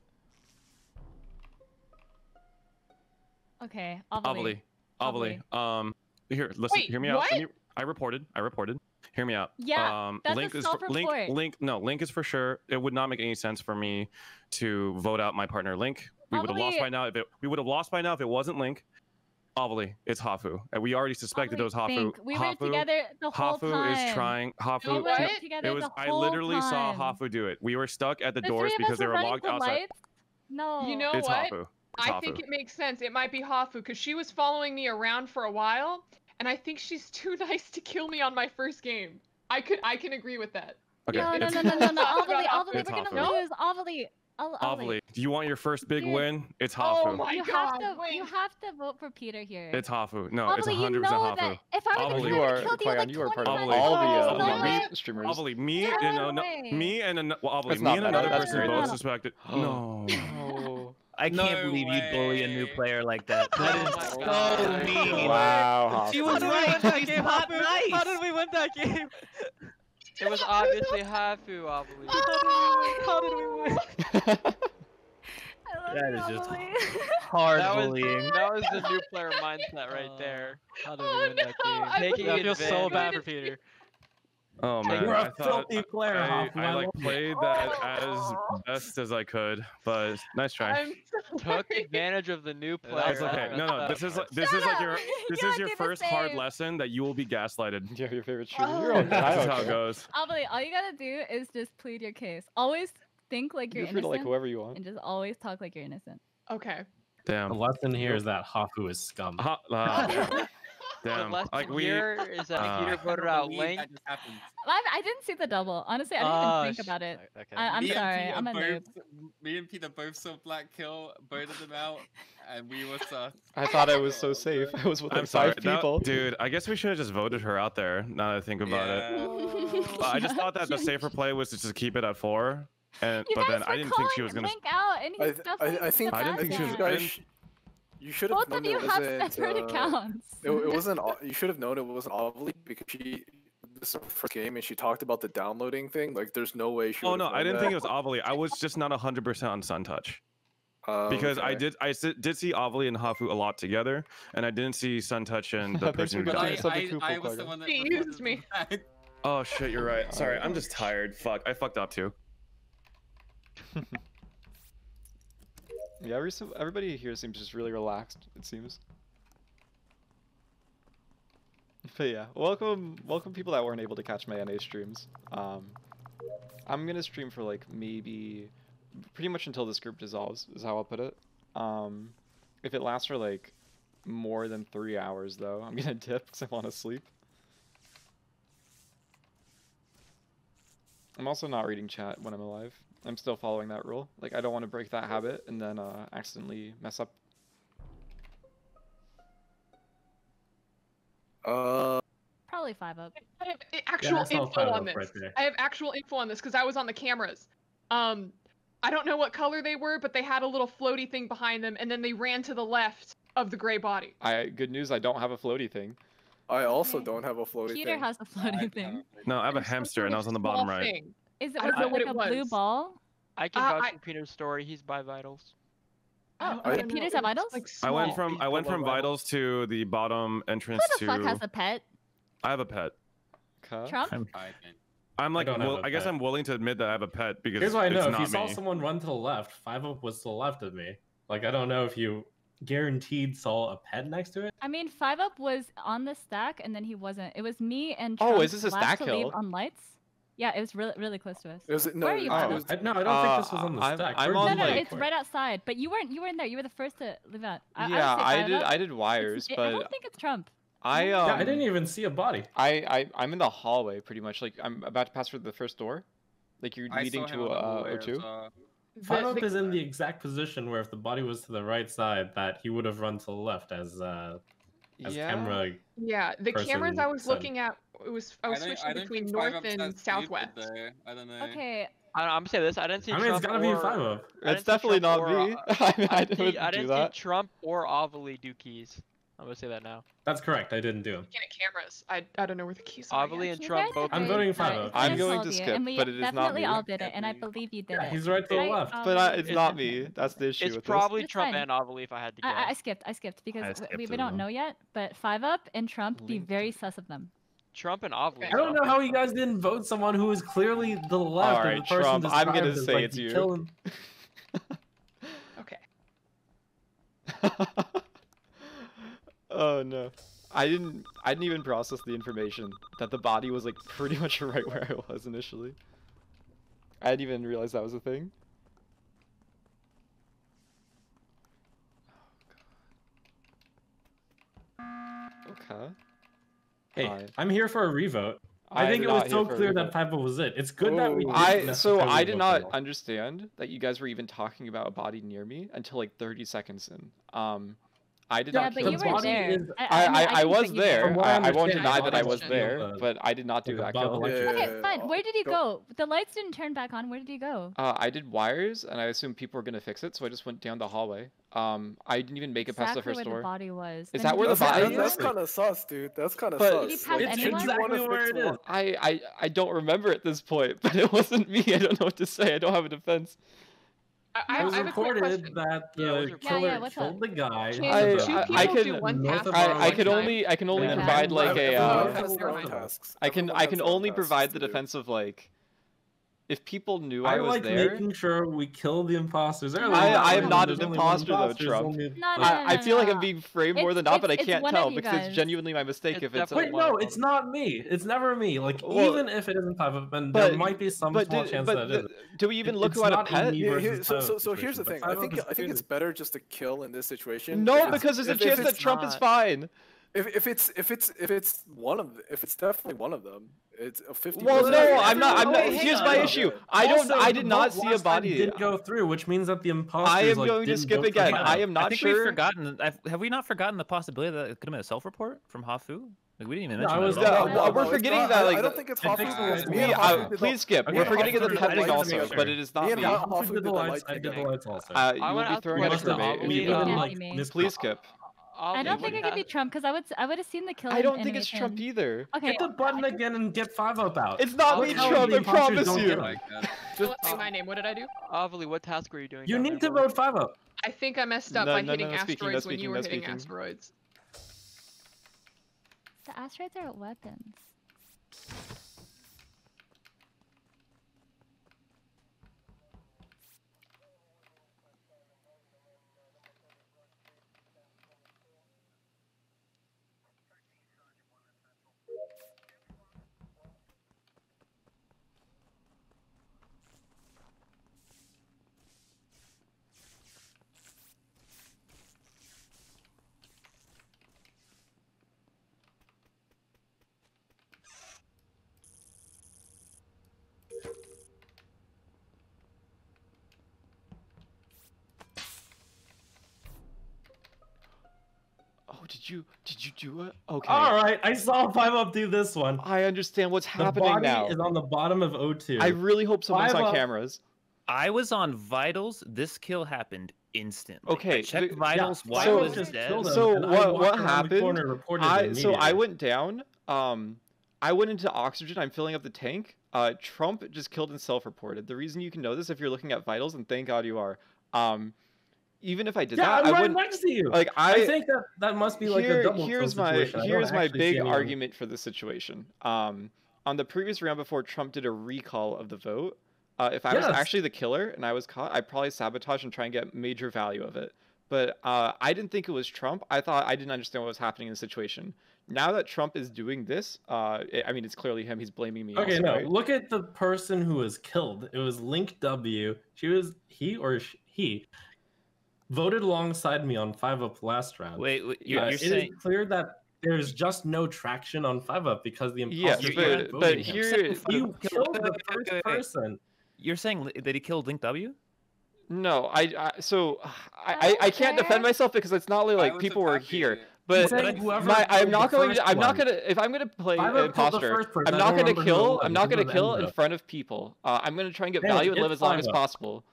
Okay, Obviously. Obviously. Obviously. Um, here, listen, Wait, hear me out. what? Let me- I reported. I reported. Hear me out. Yeah, Um, that's a Link is for, Link. Link. No, Link is for sure. It would not make any sense for me to vote out my partner Link. We would have lost by now if it. We would have lost by now if it wasn't Link. Obviously, it's Hafu, and we already suspected it was Hafu. Think. We were Hafu, together the whole Hafu time. is trying. Hafu. We were what? together It was. the I whole literally saw. Hafu do it. We were stuck at the, The doors because they were were locked the outside. lights. No. You know It's what? Hafu. It's I Hafu. think it makes sense. It might be Hafu because she was following me around for a while, and I think she's too nice to kill me on my first game. I could I can agree with that. Okay. No, no, it's- no, no, no, no. Ovilee, It's Ovilee, It's we're Hafu. gonna lose. Ovilee. Ov- Ovilee. Obviously, do you want your first big Dude. win? It's Oh Hafu. my you god! have to, wait. you have to vote for Peter here. It's Hafu. No, it's Ovilee, you 100% know Hafu. that if I were Ovilee. the You killer, I are killed you Qui-Gon, like you are part 20 of Ovilee. all the times. uh, No Among way. Us streamers. Obviously, me No and uh, no, way. me and an, well, obviously, That's me not and bad. another That's person great. both suspected. No. Oh. I can't No believe you'd bully a new player like that. That is Oh so God. mean. Wow. She was How did we right. She's game? not Hafu? nice. How did we win that game? It was obviously Hafu, obviously. How did we win? I love That just hard That was bullying. that was the new player mindset right Uh, there. How did we Oh, win that game? I Taking I feel so bad for Peter. Oh man, You're a I thought filthy player, I, I I like played that as best as I could, but nice try. I'm Took advantage of the new That player. It's was okay. No, no, this is up. like this is like your this is your first hard lesson that you will be gaslighted. Yeah, your favorite streamer. Oh. You're okay. I This is how it care. goes. Ovilee, all you gotta do is just plead your case. Always think like you're You're free to like innocent, whoever you want. and just always talk like you're innocent. Okay. Damn. The lesson here is that Hafu is scum. Ha- ah, damn. The Damn. Like we. here is that uh, Peter voted cannot out believe Link. just happened. I, I didn't see the double. Honestly, I didn't even think sh- about it. Okay. I, I'm me sorry. I'm a noob. both, Me and Peter both saw Black Kill, voted them out, and we were sus. I thought I was so safe. I was with I'm like sorry, five that- people. dude. I guess we should have just voted her out there. Now that I think about it, Yeah. But I just thought that the safer play was to just keep it at four. And You but then I didn't think she was gonna. Link out, and I, he's th- I, I think I didn't think she you was- guys, I didn't- sh- you should have Both of known you it have wasn't. separate uh, accounts. It, it wasn't. You should have known it wasn't Ovilee because she. This is her first game and she talked about the downloading thing. Like, there's no way she. Oh no, I didn't that. think it was Ovilee. I was just not hundred percent on Suntouch. Uh, because I okay. did I s- did see Ovilee and Hafu a lot together, and I didn't see Suntouch and the person who But getting I, something I, cool I was the one that He used me. Oh shit, you're right. Sorry, I'm just tired. Fuck, I fucked up too. Yeah, every, everybody here seems just really relaxed. It seems. But yeah, welcome, welcome people that weren't able to catch my NA streams. Um, I'm gonna stream for like maybe, pretty much until this group dissolves is how I'll put it. Um, if it lasts for like more than three hours though, I'm gonna dip because I want to sleep. I'm also not reading chat when I'm alive. I'm still following that rule. Like I don't want to break that habit and then uh, accidentally mess up. Uh, Probably five up. I have i- actual that's all info five on up this. right there. I have actual info on this because I was on the cameras. Um, I don't know what color they were, but they had a little floaty thing behind them, and then they ran to the left of the gray body. I good news. I don't have a floaty thing. I also Okay. don't have a floaty Peter thing. Peter has a floating thing. No, I have a It was some hamster, and I was on the bottom right. thing. Is it was don't it like a it blue ball? I can Uh, vouch I- for Peter's story. He's by Vitals. Oh, okay. I Peter's it at Vitals? like, I went from I went from Vitals to the bottom entrance Who the to. fuck has a pet? I have a pet. Huh? Trump? I'm- I think. I'm like, don't have will, a I guess. I'm willing to admit that I have a pet because Here's what I know: if not you saw me. someone run to the left, five up was to the left of me. Like I don't know if you guaranteed saw a pet next to it. I mean, five up was on the stack, and then he wasn't. It was me and Trump Oh, is this a stack to leave hill? on lights. Yeah, it was really really close to us. It was no. Where are you, it Five was- I, no, I don't Uh, think this was on the I'm- stack. I'm on, no, no, like- it's right outside. But you weren't you weren't there. You were the first to leave out. I, I yeah, say I did. up. I did wires, It's- I don't think it's Trump. I um. Yeah, I didn't even see a body. I, I I'm in the hallway pretty much. Like I'm about to pass through the first door. Like you're leading to on the uh hallway O2. well. Five The- up the- is in the exact position where if the body was to the right side, that he would have run to the left as uh as Yeah. camera. Yeah, the cameras I was said. looking at, it was I was don't- switching between north and southwest. though. I don't know. Okay. I, I'm saying this. I didn't see I mean, it's Trump gotta be five up. It's definitely Trump not or, me. uh, I, I, I didn't, see, wouldn't I do didn't that. see Trump or Ovilee do keys. I'm gonna say that now. That's correct. I didn't do him. Looking at cameras, I I don't know where the keys are. Ovilee and Trump both. I'm voting five good. up. I'm going to you, skip, and we but it is not me. definitely all did it, and I believe you did Yeah, it. he's right to the left. But I, it's not me. That's the issue It's with probably It's Trump and Ovilee if I had to guess. I, I- I skipped. I skipped because I w- skipped we, we don't know yet. But five up and Trump, be very sus of them. Trump and Ovilee. I don't know how you guys didn't vote someone who was clearly the left. All of the person Trump, I'm gonna as, say like, it's you. killing- Okay. Oh no. I didn't I didn't even process the information that the body was like pretty much right where I was initially. I didn't even realize that was a thing. Oh, okay. Hey, Hi. I'm here for a revote. I, I think it was so here for a clear that revote. Was it. It's good that we. I so I did not for understand that you guys were even talking about a body near me until like 30 seconds in. Um, I did Yeah, not. but kill you the were body. there. is- I, I, I, I, I I was there. I I, I won't deny that I was was there, killed, but I did not do that above kill. electric- Okay, Yeah, fine. Where did he go- go? The lights didn't turn back on. Where did he go? Uh, I did wires, and I assumed people were gonna fix it, so I just went down the hallway. Um, I didn't even make it past the exactly first where door. the body was. Is Then that where the body That's, is? that's kind of sus, dude. That's kind of sus. Did he pass Like, It's anyone? exactly where fix it one- is. I, I I don't remember at this point, but it wasn't me. I don't know what to say. I don't have a defense. I, I, It was I have reported question. that Yeah, it the was reported. killer Yeah, yeah, killed up? the guy. Can I- two I- people I can- one North task of at I, I one could only I can only provide like a uh, has their own Everyone tasks. I can I can only provide the defense of like if people knew I, I was like there. making sure we kill the imposters early. I, I am not an only one imposter, though, Trump. only, No, like- no, I, I feel like I'm being framed more than not, but I it's- it's can't tell you because it's genuinely my mistake It's if it's definitely Wait, no, of it's not me. It's never me. Like Well, even if it isn't five of them, but there might be some but small did- chance but that it the- do we even It- look it's who had a not pet? me Here- versus here- so, so, so here's the thing. I think I think it's better just to kill in this situation. No, because there's a if- if chance that Trump is fine. If, if it's if it's if it's one of if it's definitely one of them, it's a fifty. Well, no, I'm not. I'm not. Wait, hang Here's on. my issue. I don't. Also, I did not vote see a body. Didn't go through, which means that the imposters. I am like, going to skip vote for again. Five I am not I think sure. we've forgotten. I've, have we not forgotten the possibility that it could have been a self-report from Hafu? Like we didn't even No, mention I was- at Yeah, all. No, no, we're it's forgetting not. that. Like, I don't think it's I Hafu. think Me so. and we, Hafu did the- please skip. Okay, We're forgetting Hafu the did the pet light thing to also, make but it is not Me and me. Hafu Hafu did did the the lights. I did the lights also. Uh, you I will wanna be ask a throwing it question for to me. Ollie. You We go. didn't Yeah, like you may. miss- Please skip. I don't think it could be Trump because I would s- I would have seen the killing. I don't think it's Trump animation. either. Okay. Hit the button again and get five up out. It's not I'll me, tell Trump. I imposters promise don't you. get 'em. my god. Don't say my name. What did I do? Ovilee, what task were you doing? You need to bro? vote five up. I think I messed up No, by no, no, hitting no, no asteroids when speaking, you no were hitting asteroids. The asteroids are weapons. Oh, did you did you do it? Okay. All right, I saw five up do this one. I understand what's The happening body now. is on the bottom of O2. I really hope someone's Five on up. cameras. I was on vitals. This kill happened instantly. Okay, I checked the- vitals yeah, while so- I was just dead. killed him, So and I what walked what around the happened? reported it I so I immediately. went down. Um, I went into oxygen. I'm filling up the tank. Uh, Trump just killed and self-reported. The reason you can know this if you're looking at vitals, and thank God you are. Um, even if I did Yeah, that, I'm I right next to you. Like I, I think that that must be like here, a double here's my situation. Here's my big argument for the situation. Um, on the previous round before Trump did a recall of the vote, uh, if I was actually the killer and I was caught, I'd probably sabotage and try and get major value of it. But uh, I didn't think it was Trump. I thought I didn't understand what was happening in the situation. Now that Trump is doing this, uh, I- I mean, it's clearly him. He's blaming me. Okay, also, no. right? Look at the person who was killed. It was Link W. She was he or sh- he voted alongside me on five up last round. Wait, wait, you're, Uh, you're it is saying clear that there's just no traction on five up because the Yes, imposters but- weren't but voting him. here- you killed the first wait, wait. person. you're saying that he killed Link W? No, I, I so I, I I can't defend myself because it's not like, like people were here. you. But my, I'm not going. To, I'm not gonna. If I'm gonna play Five Up killed the imposter, first I'm not gonna remember who it kill. I'm not gonna kill in front of people. Uh, I'm gonna try and get Hey, value and live as long Five as possible.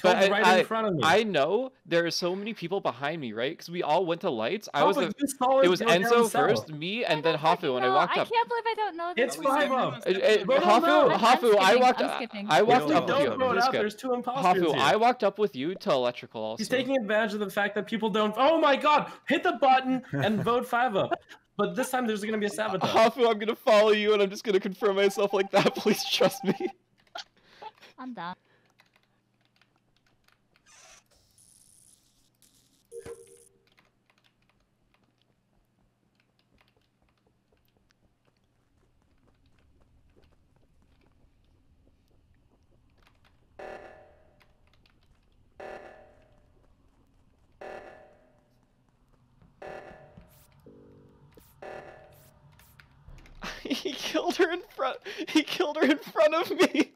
Killed But I, right I, in front of me. I know there are so many people behind me, right? Because we all went to lights. I Oh, was. The, you saw it was Enzo first, me, and then Hafu when I No, walked I can't believe I don't know this. It's five up. Bro, no, Hafu. I'm Hafu, I walked. I'm. I walked up with you. throw it Just out, go. there's two imposters Hafu. I walked up with you to electrical. Also. He's taking advantage of the fact that people don't. Oh my god! Hit the button and vote five up. But this time there's gonna be a sabotage. Hafu, I'm gonna follow you, and I'm just gonna confirm myself like that. Please trust me. I'm down. he killed her in front. He killed her in front of me.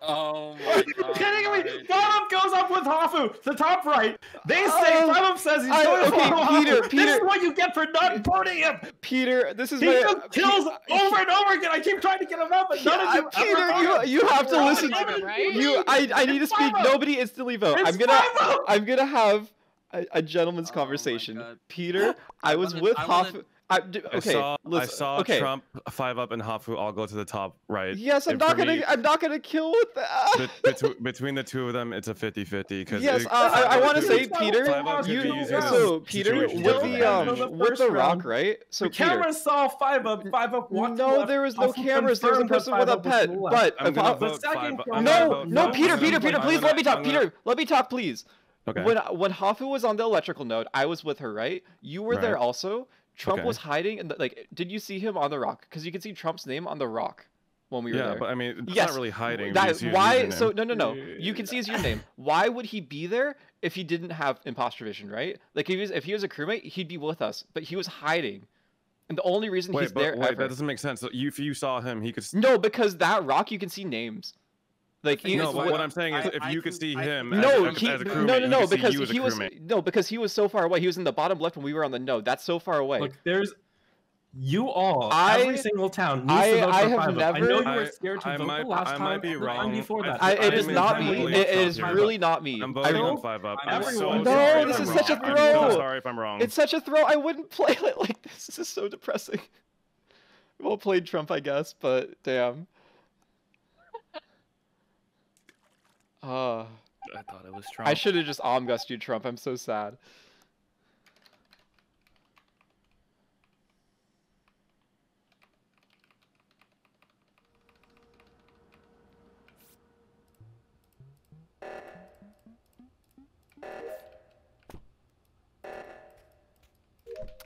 Oh my Are my you god. kidding me? Five goes up with Hafu, the top right. They um, say Oh, Five up says he's I- going to okay, follow Hafu. Peter, This is what you get for not voting him. Peter, this is He my. just kills over and over again. I keep trying to get him up, but none of you Peter, ever you, you have to None of listen. you voted. right? You, I, I need to speak. five. Nobody instantly vote. It's I'm gonna, five. I'm gonna have a, a gentleman's Oh conversation. Peter, I was wanna- with I Hafu. I, d- I okay, saw, I saw okay. Trump, Five Up, and Hafu all go to the top right. Yes, I'm And not gonna. me, I'm not gonna kill with that. bet- betw- between the two of them, it's a 50-50. Because Yes, uh, I, I want to say, Peter, Five Up could you, so Peter, situation with the um, advantage. with the rock, right? So the Peter, camera saw five up, five up. walk no, left. there was no cameras. There was a person with a pet. to the. But I'm if gonna I- vote second Five Up. camera- I'm gonna no, no, Peter, Peter, Peter, please let me talk. Peter, let me talk, please. Okay. When when Hafu was on the electrical node, I was with her, right? You were there Right. also. Trump Okay. was hiding, and like, did you see him on the rock? Because you can see Trump's name on the rock when we were yeah, there. Yeah, but I mean, it's yes, not really hiding. That why. So no, no, no. You can see his username. Why would he be there if he didn't have imposter vision, right? Like if he was if he was a crewmate, he'd be with us, but he was hiding, and the only reason Wait, he's but there wait, ever. that doesn't make sense. So you, if you saw him, he could. No, because that rock you can see names. Like No, you- but what- what I'm saying is, I- if I you could can- see I him, no, as, he, as a crewmate, no, no, no, because you as a he was crewmate. no, because he was so far away. He was in the bottom left when we were on the node. That's so far away. Look, there's you all, I- every single town needs I- to vote I for have five up. I know you were scared to I vote might- the last I time. might be the time wrong. before I- that. I, I it is am not me. intently It is Five Up. really not me. I'm I voting will- on Five Up. I'm I'm so everyone- No, sorry this if is I'm such a wrong. I'm so throw. sorry if I'm wrong. It's such a throw. I wouldn't play it like this. This is so depressing. Well played, Trump, I guess, but damn. Uh, I thought it was Trump. I should have just omgust you, Trump. I'm so sad.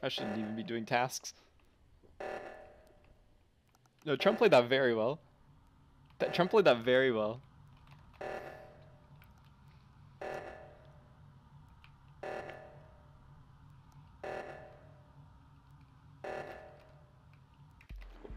I shouldn't even be doing tasks. No, Trump played that very well. That Trump played that very well.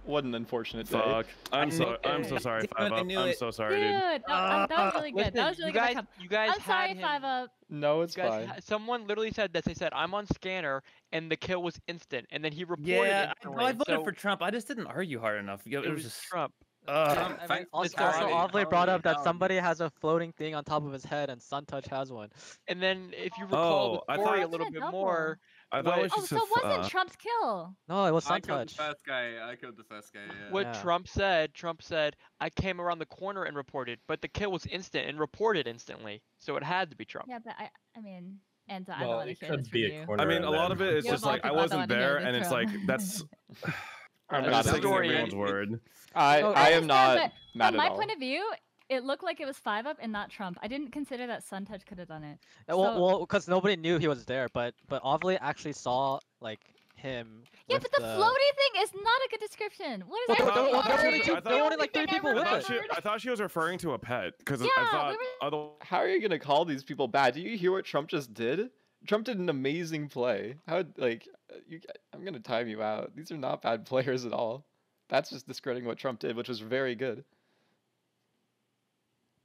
What an unfortunate day. Fuck. I'm so I'm so sorry, Five Up. I'm so sorry, Dude, dude. that, that was really good. Listen, that was really you good. guys, Trump. you guys I'm sorry, had him. Five Up. No, it's you guys fine. someone literally said this. They said I'm on scanner, and the kill was instant, and then he reported Yeah, I, instantly. I voted so for Trump. I just didn't argue hard enough. It, it was was just. Trump. Ugh. Trump, I mean, also, Mr. also Ali. Brought up that um, somebody has a floating thing on top of his head, and Suntouch has one. And then if you recall Oh, the story a thought- little bit more, I thought it was Oh, so it wasn't uh, Trump's kill. No, it was I killed the first guy. I killed the first guy. Yeah. what Yeah. Trump said, Trump said, I came around the corner and reported, but the kill was instant and reported instantly, so it had to be Trump. Yeah, but I, I mean, and I Well, don't want it to hear could this be from a you. corner I mean, a lot of it is just like I multiple, I don't wasn't there, and it's like that's. I'm I'm not just a taking story. everyone's word. I, No, I am understand, not but mad From at my all. point of view, it looked like it was Five Up and not Trump. I didn't consider that Suntouch could have done it. Uh, Well, So- well, because nobody knew he was there, but but Ovilee actually saw like him. Yeah, but the, floaty thing is not a good description. What is Well, there- everything there- there were only two- I there were only thought- like three people I with it. she, I thought she was referring to a pet because Yeah, I we were- other. How are you gonna call these people bad? Do you hear what Trump just did? Trump did an amazing play. How like uh, you? I'm gonna time you out. These are not bad players at all. That's just discrediting what Trump did, which was very good.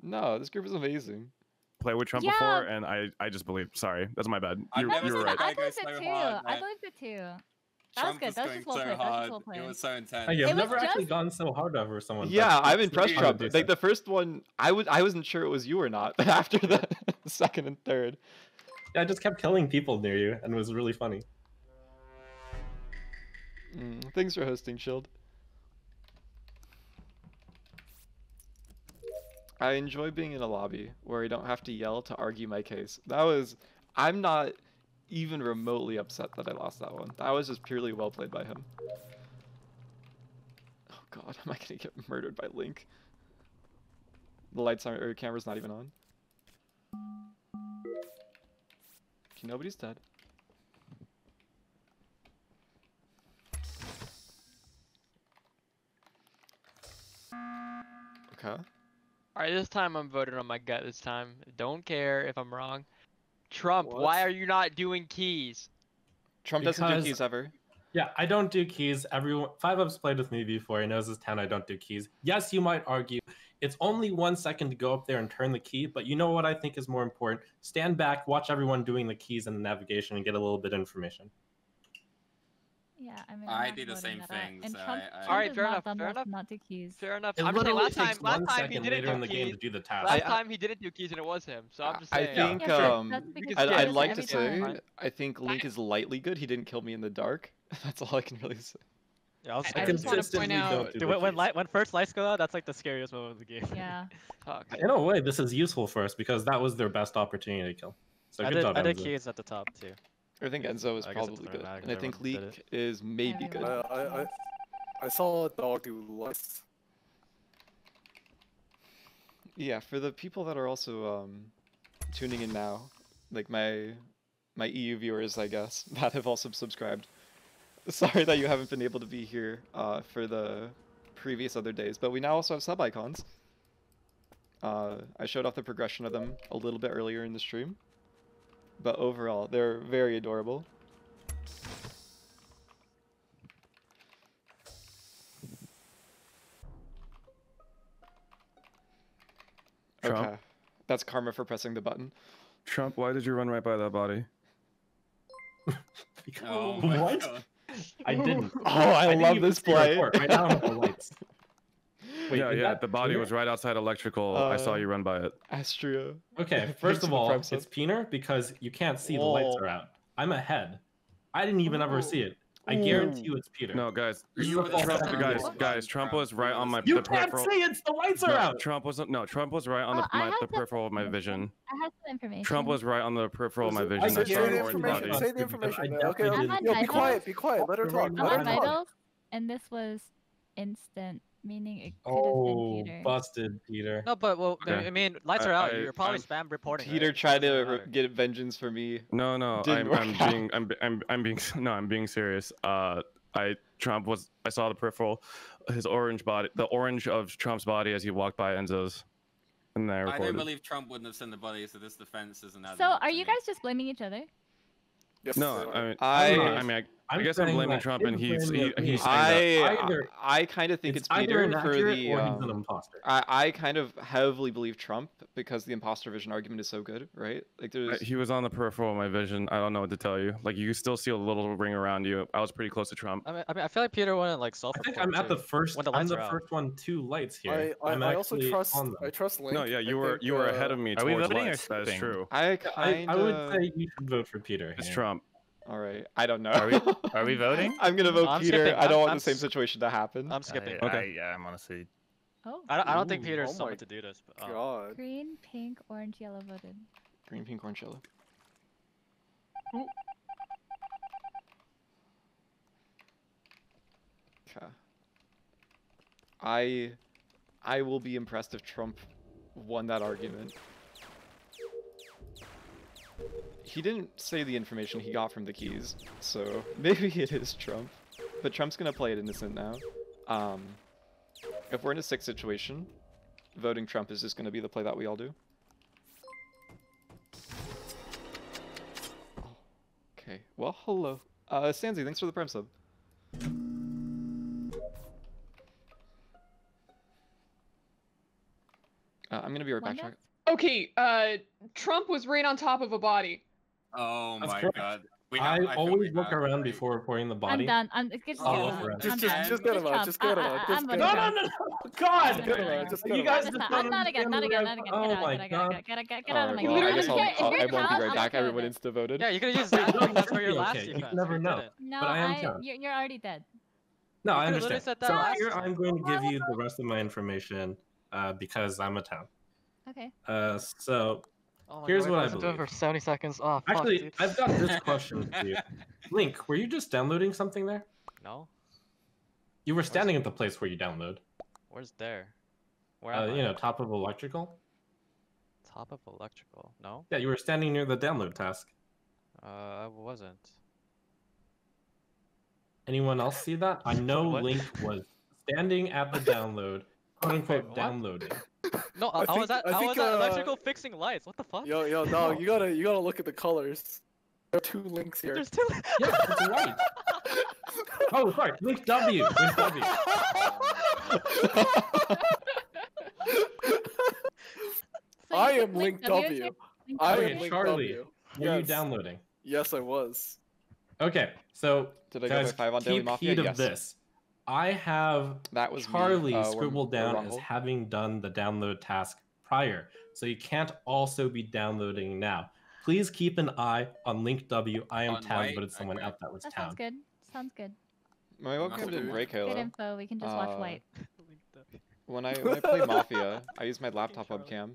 No, this group is amazing. play with Trump Yeah. before, and I I just believe. Sorry, that's my bad. You, never you were right. I go believed so it too. I man. believed it too. That Trump was good. That was going just well so played. That was hard. just well It was so intense. Hey, I've It was never actually gone so hard over someone. Yeah, I'm impressed, Trump. Like the first one, I was I wasn't sure it was you or not. But after the second and third, Yeah, I just kept killing people near you, and it was really funny. mm, thanks for hosting, Shield. I enjoy being in a lobby where I don't have to yell to argue my case. That was, I'm not even remotely upset that I lost that one. That was just purely well played by him. Oh god, am I gonna get murdered by Link? The lights aren't, or camera's not even on. Okay, nobody's dead. Okay. Alright, this time I'm voting on my gut this time. Don't care if I'm wrong. Trump, What? why are you not doing keys? Trump doesn't do keys ever. Yeah, I don't do keys. Everyone, Five Up's played with me before. He knows his town. I don't do keys. Yes, you might argue it's only one second to go up there and turn the key, but you know what I think is more important? Stand back, watch everyone doing the keys and the navigation, and get a little bit of information. Yeah, I mean. I do the same that thing, so Trump, I- I- Alright, fair enough, fair enough. not do keys. Fair enough. It I'm saying last time, last time he didn't do in the game keys. to do the task. Last I- time he didn't do keys and it was him. So I'm just I saying. think Yeah, um, That's because can I'd, I'd like to say time. I think Link is lightly good. He didn't kill me in the dark. That's all I can really say. Yeah, I was I just want to point out. Dude, when, when, light, when first lights go out, that's like the scariest moment of the game. Yeah. In a way, this is useful for us because that was their best opportunity to kill. So I good did, job, I did keys at the top too. I think Enzo is I probably good, automatic, and I think Leek is maybe good. I, I, I, I saw a dog do less. Yeah, for the people that are also um, tuning in now, like my my EU viewers, I guess, that have also subscribed. Sorry that you haven't been able to be here uh, for the previous other days, but we now also have sub icons. Uh, I showed off the progression of them a little bit earlier in the stream, but overall, they're very adorable. Trump? Okay, that's karma for pressing the button. Trump, why did you run right by that body? Oh what? God. I didn't. Oh, I didn't love even this see a play. report. Right Wait, yeah, yeah. The body Peener? was right outside electrical. I saw Uh, you run by it. Astria. Okay, first of all, it's Peener because you can't see the lights are out. I'm ahead. I didn't even ever see it. I guarantee you it's Peter. No, guys, You Trump, were the Trump- second guys, guys. Trump was right on my You the can't peripheral. see it. The lights are No, out. Trump was no. Trump was right on Oh, the I my, the peripheral of my vision. I have some information. Trump was right on the peripheral of my vision. I I say the information. Say the information. I man. Okay, definitely I'm on yo, be quiet. Be quiet. Let her talk. I'm Let her on the talk. vitals, and this was instant, meaning it could have Oh, been Peter. busted, Peter. No, but well, I- Okay. I mean, lights I- are out. I- You're probably I'm- spam reporting. Peter right? tried to re- get vengeance for me. No, no, I'm, I'm being, I'm, I'm, I'm being, no, I'm being serious. Uh, I Trump was, I saw the peripheral, his orange body, the orange of Trump's body as he walked by Enzo's, and then I I recorded. don't believe Trump wouldn't have seen the body, so this defense isn't adding So, are you me. guys just blaming each other? Yes, no, sir. I mean, I- I'm I mean, I, I I'm guess I'm saying blaming Trump, and he's, he, he's he's saying that. I Either- I kind of think it's it's, Peter either for the. or he's an um, imposter. I, I kind of heavily believe Trump because the imposter vision argument is so good, right? Like there's He was on the peripheral of my vision. I don't know what to tell you. Like you still see a little ring around you. I was pretty close to Trump. I mean, I mean, I feel like Peter wouldn't like self. I think I'm at the first. When the I'm the are out. first one. Two lights here. I, I, I'm I also trust. on them. I trust Link. No, yeah, I you were think, you were ahead uh, of me Are we towards voting or lights. That is true. I I, would say you should vote for Peter. It's. Trump. All right, I don't know. Are we- are we voting? I'm gonna vote I'm Peter. skipping. I don't I'm- want I'm the same situation to happen. I'm skipping. I, Okay. I, yeah, I'm honestly. Oh. I don't, I don't think Peter's oh someone to do this. But, um, God. Green, pink, orange, yellow voted. Green, pink, orange, yellow. Okay. I, I will be impressed if Trump won that argument. He didn't say the information he got from the keys, so maybe it is Trump. But Trump's gonna play it innocent now. Um, if we're in a sick situation, voting Trump is just gonna be the play that we all do. Okay, well, hello. Uh, Stanzi, thanks for the prime sub. Uh, I'm gonna be right back. Okay, uh, Trump was right on top of a body. Oh That's my correct. god. We I have, I feel always we look have, around like- before reporting the I'm body. done. I'm just Oh, go. I'm Just- done. just- just get him out, just get him out, just I'm get him No, out. no, Trump. no, no, God! Just get him out, just get You him guys out. just don't again, not again, not again. where Get I'm- out, Oh my God. get out, get get get of my well, game. I guess I'll, if I'll, I you're won't be Cal, right I'm back. Everyone insta-voted. Yeah, you could have used that No, defense for your you're last okay. You never know. No, I am I, Count. you're, you're already dead. No, I You could've literally understand. So here. I'm going to give you the rest of my information uh, because I'm a town. Okay. Uh, so Oh here's God, what I listened to it believe. for 70 seconds. Oh, fuck, Actually, dude. I've got this question for you. Link, were you just downloading something there? No? You were standing at the place where you download. Where's there? Where Uh, you know, top of electrical. Top of electrical. No? Yeah, you were standing near the download task. Uh, I wasn't. Anyone else see that? I know Link was standing at the download, quote unquote what? downloading. No, I, I I was think- at, I I, think, was at uh, electrical fixing lights. What the fuck? Yo, yo, dog, you gotta, you gotta look at the colors. There are two links here. There's two. Yeah, it's white. Oh, sorry, Link W. Link W. So I am Link W W. Link I Okay, am Link Charlie, W. Were you downloading? Yes, I was. Okay, so Did I go guys, by five on Daily keep Mafia? heed of this. I have That was me, Charlie uh, where- scribbled where down wrong as having done the download task prior, so you can't also be downloading now. Please keep an eye on Link W. I am On town, white? but it's someone Okay. else that was That town. sounds good. Sounds good. My webcam didn't break, Good info. We can just watch Uh, white. When I when I play Mafia, I use my laptop webcam.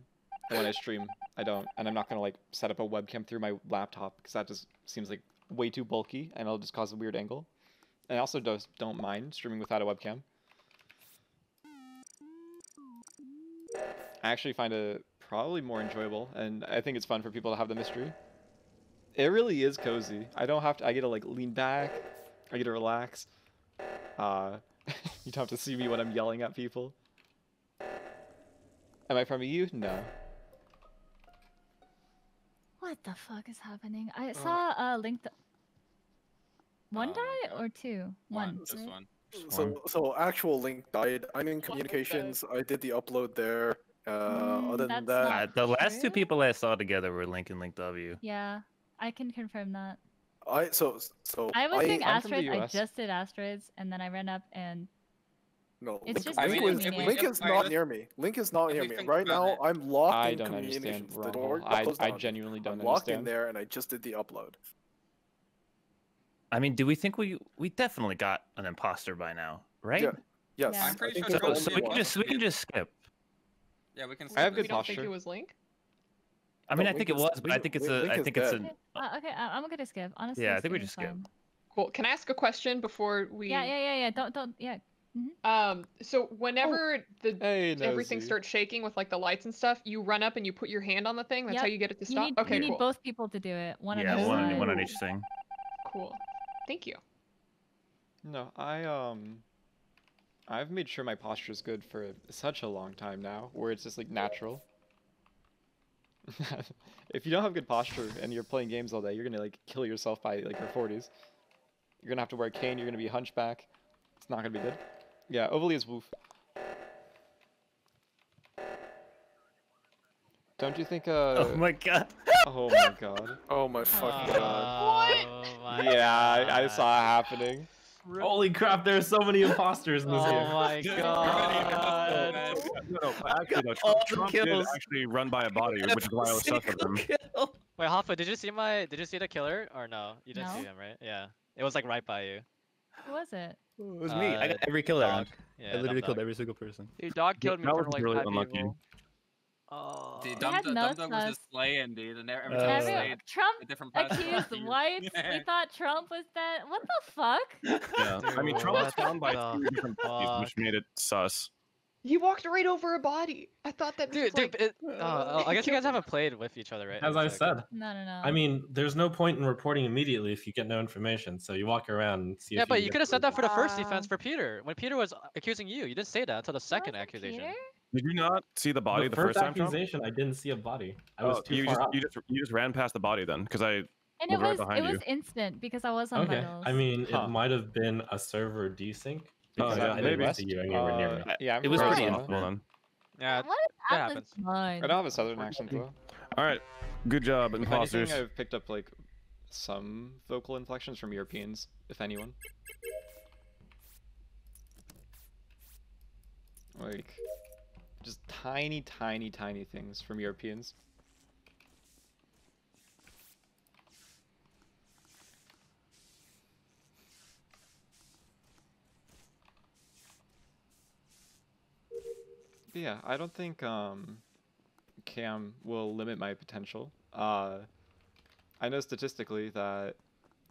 When I stream, I don't, and I'm not gonna like set up a webcam through my laptop because that just seems like way too bulky, and it'll just cause a weird angle. And I also don't don't mind streaming without a webcam. I actually find it probably more enjoyable, and I think it's fun for people to have the mystery. It really is cozy. I don't have to. I get to like lean back. I get to relax. Uh, you don't have to see me when I'm yelling at people. Am I from EU? No. What the fuck is happening? I saw uh Link. One die or two? One. Just right? one. So, so actual link died. I'm in communications. I did the upload there. Uh, Mm, other than that, Uh, the last two people I saw together were Link and Link W. Yeah, I can confirm that. I so so I was doing I'm asteroids. I just did asteroids, and then I ran up and No, It's Link, just I mean, was, if Link if- is alright, not let's- near me. Link is not near me. Right now, it- I'm locked I in don't understand communications. The door hole. I- closed I genuinely don't I'm locked in there, and I just did the upload. I mean, do we think we we definitely got an imposter by now, right? Yeah. Yes. Yeah. I I'm pretty think sure there's So, so we can just we can just skip. Yeah, we can. I have skip good this. We don't think it was Link. I mean, No, I think it was, but I think it's Link- a. I think it's dead. an. uh, okay, I- I'm gonna skip. Honestly, Yeah, I think we skipping's just skip. fine. Cool. Can I ask a question before we? Yeah, yeah, yeah, yeah. Don't, don't. Yeah. Um. So whenever the Hey, everything starts shaking with like the lights and stuff, you run up and you put your hand on the thing. That's Yep. how you get it to You stop. need, okay. you need both people to do it. One on Yeah, each one side. one on each thing. Cool. Thank you. No, I um I've made sure my posture is good for such a long time now, where it's just like natural. if you don't have good posture and you're playing games all day, you're gonna like kill yourself by like your 40s. You're gonna have to wear a cane. You're gonna be hunchback. It's not gonna be good. Yeah, Ovilee is woof. Don't you think? Uh, Oh my god. oh my god. Oh my fucking Uh, god. My Yeah, I, I saw it happening. Holy crap! There are so many imposters in this Oh game. my god. No, no, actually, no, All Trump, the Trump did kills. actually run by a body, which is why I was stuck with him. Wait, Hafu, did you see my? Did you see the killer or no? You didn't see him, right? Yeah. It was like right by you. Who was it? It was me. I got Uh, every kill that round. Yeah, I literally killed dog. every single person. Dude, dog killed me that was like really five unlucky. people. Oh. Dude, They Dum had Dum no Dum Dum was sus. just slaying, dude, and every Uh, time he Everyone, slayed Trump a different person. accused whites. We thought Trump was dead. What the fuck? Yeah, I mean, Trump was what found by two different bodies, which made it sus. You walked right over a body. I thought that. Dude, dude, like, it, uh, I guess you guys haven't played with each other, right? As I said, No, no, no. I mean, there's no point in reporting immediately if you get no information. So you walk around and see. Yeah, if but can you could have said that for the first defense for Peter. When Peter was accusing you, you didn't say that until the second Was it accusation. Peter? Did you not see the body the, the first first time? Trump? accusation, I didn't see a body. I was Oh, too you far just up. you just you just ran past the body then, because I And it was right was behind it was you. instant because I was on Okay. vitals. I mean, Huh. it might have been a server desync. Oh, yeah, I, I maybe. didn't see you anywhere near Uh, me. yeah, I'm It was pretty Arizona. instant. well then. Yeah, What? That happens. won. I don't have a southern accent though. All right. Good job, If imposters. anything, I've picked up like some vocal inflections from Europeans, if anyone. Like, just tiny, tiny, tiny things from Europeans. Yeah, I don't think um, Cam will limit my potential. Uh, I know statistically that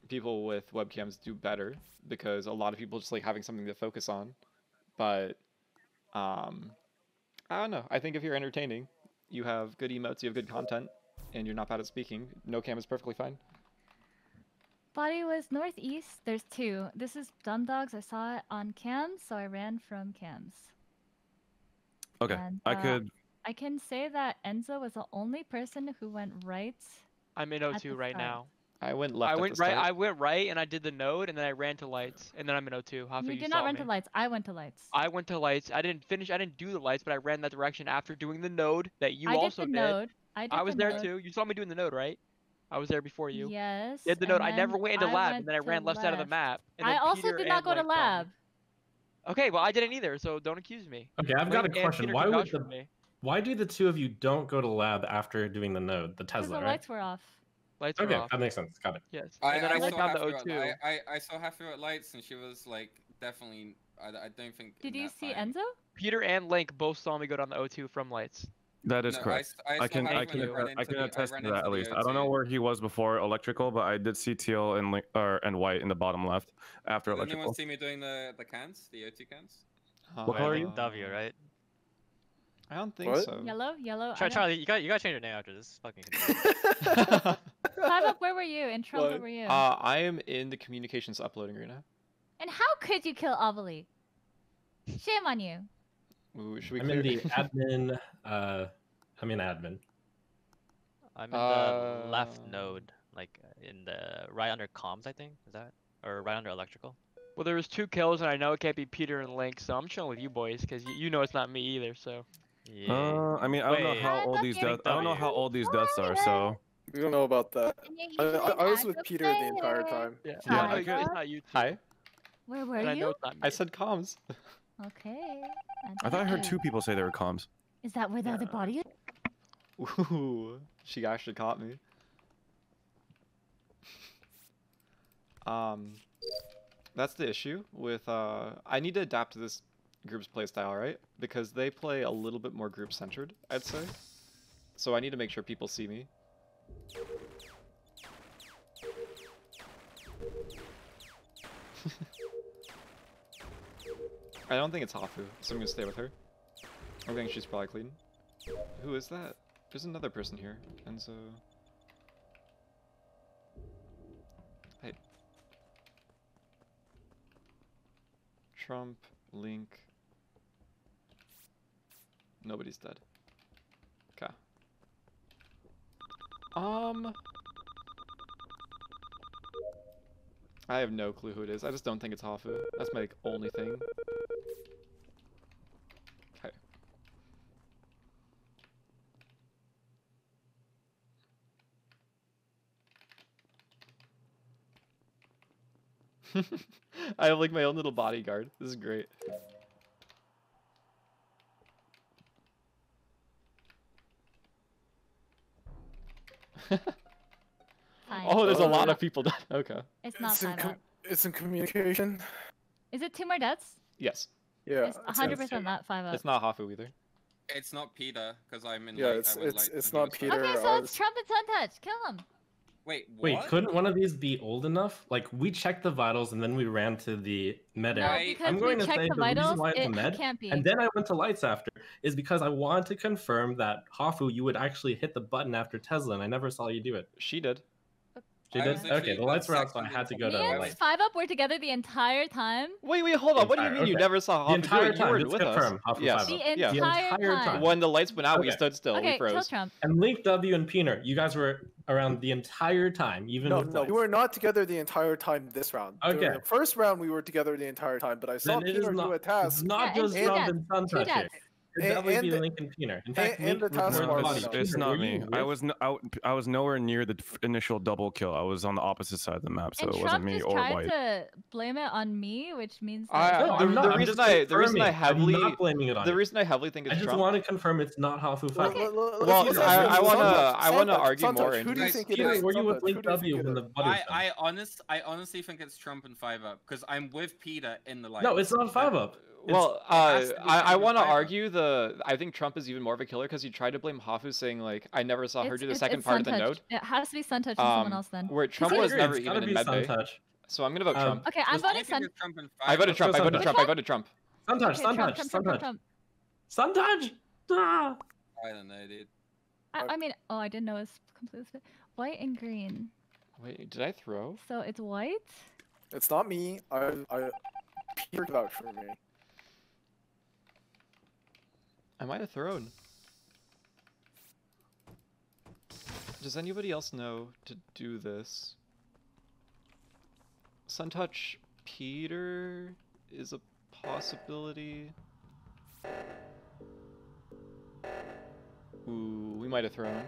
people with webcams do better because a lot of people just like having something to focus on. But um, I don't know. I think if you're entertaining, you have good emotes, you have good content, and you're not bad at speaking, no cam is perfectly fine. Body was northeast. There's two. This is Dumb Dogs. I saw it on cams, so I ran from cams. Okay. And, I uh, could. I can say that Enzo was the only person who went right. I'm in O2 right start. now. I went left. I at went the right. start. I went right, and I did the node, and then I ran to lights, and then I'm in O2. Hafu, you you did saw not run me. to lights. I went to lights. I went to lights. I didn't finish. I didn't do the lights, but I ran that direction after doing the node that you I did also the did. node. I did was the there node. too. You saw me doing the node, right? I was there before you. Yes. Did the node. I never went into I lab, went and then I ran left side of the map. And I also Peter did not go to Link saw me. lab. Okay, well I didn't either, so don't accuse me. Okay, I've got a question. Why would the me. why do the two of you don't go to lab after doing the node, the Tesla? Because Tesla, the right? lights were off. Lights Okay, were off. that makes sense. Got it. Yes. I, and then I, I went saw down to O2. I, I, I saw Hafu at lights, and she was like definitely. I, I don't think. Did you see time- Enzo? Peter and Link both saw me go down the O2 from lights. That is No, I correct. s- I I, saw can I can I ran I can the- I attest ran to that at least. I don't know where he was before electrical, but I did see teal and Link, or and white in the bottom left after Did anyone see me doing the the cans, the O2 cans? Oh, what color are you? W, right? I don't think What? so. Yellow, yellow. I Char- Charlie, you got you got to change your name after this. Fucking. confusing. Five up, where were you? And Trump, where were you? Uh, I am in the communications uploading right now. and how could you kill Ovilee? Shame on you. Ooh, should we I'm clear? in the admin. Uh, I'm in admin. I'm in the Uh, left node, like uh, in the right under comms, I think. Is that or right under electrical? Well, there was two kills, and I know it can't be Peter and Link, so I'm chilling with you boys, because you, you know it's not me either. So. Yeah. Uh, I mean, I don't know how old these deaths. I don't know how old these deaths are. So We don't know about that. I, I, I was with Peter the entire time. Yeah. Yeah, I know I it's got- not you. Two, Hi. Where were and you? it's not me. I said comms. Okay. I thought I heard two people say they were comms. Is that where the other body is? Ooh, she actually caught me. Um, that's the issue with uh. I need to adapt to this group's playstyle, right? Because they play a little bit more group centered, I'd say. So I need to make sure people see me. I don't think it's Hafu, so I'm gonna stay with her. I think she's probably clean. Who is that? There's another person here, Enzo. Hey. Trump, Link. Nobody's dead. Okay. Um. I have no clue who it is. I just don't think it's Hafu. That's my like, only thing. Okay. I have like my own little bodyguard. This is great. Oh, there's a lot of people. dead. okay. It's not It's in, five com- up. it's in communication. Is it two more deaths? Yes. Yeah. It's it's- 100% not five up. It's not Hafu either. It's not Peter, because I'm in. Yeah, light, it's- it's- light it's not was Peter. Okay, uh, so was- it's Trump and Suntouch. Kill him. Wait, Wait, couldn't one of these be old enough? Like we checked the vitals and then we ran to the med No, area. because I'm going we to checked say the the reason vitals. why it's a It med, can't be. and then I went to lights after, is because I wanted to confirm that Hafu, you would actually hit the button after Tesla, and I never saw you do it. She did. She I did. was Okay, literally the lights were out, so I second had to into go to Me and lights. five up were together the entire time. Wait, wait, hold on. What do you Entire- mean you okay. never saw Hafu? The You entire you time. were Let's with confirm. us. Hafu Yes. five The up. Yeah. entire, entire time. When the lights went out, we Okay. stood still. Okay, we froze. Trump. And Link W and Peener, you guys were around the entire time, even No, with no, lights. we were not together the entire time this round. During Okay. The first round we were together the entire time, but I saw Then it is Peter do not, a it's task. not Yeah, just and two Rob deaths. and Two Suntouch here. Deaths. It'd And- be the- Link and Peter. In and- fact, and the task reported bar body. stuff. It's not me. you I with- was n- I, w- I was nowhere near the initial double kill. I was on the opposite side of the map, so and it Trump wasn't me just or tried white. to blame it on me, which means I, that uh, No, the, I'm not. the reason just I the reason I confirming. I'm heavily not blaming it on the you. reason I heavily think it's I just Trump. want to confirm it's not Hafu Five. Let- let- let's Well, I- wanna- I wanna argue more Suntouch, Who do you think do it you- were you with Link who do you W when the is? I, was I honest I honestly think it's Trump and five up because I'm with Peter in the light. No, it's not five up. It's- Well, uh, I, I want to and Five Up. argue the. I think Trump is even more of a killer because he tried to blame Hafu, saying like, "I never saw her it's- do the it's- second it's part of the Suntouch. node." It has to be Suntouch and someone Um, else then. where Trump was never even in be med bay. So I'm gonna vote Um, Trump. Okay, I'm voting Sun. Trump I voted. Trump. I voted Trump. I voted Trump. Suntouch, Okay, Trump, Suntouch, Suntouch. Suntouch! Ah! I don't know, dude. I, I mean, oh, I didn't know it was completely. White and green. Wait, did I throw? So it's white. It's not me. I, I, Peter vouched for me. I might have thrown. Does anybody else know to do this? Suntouch Peter is a possibility. Ooh, we might have thrown.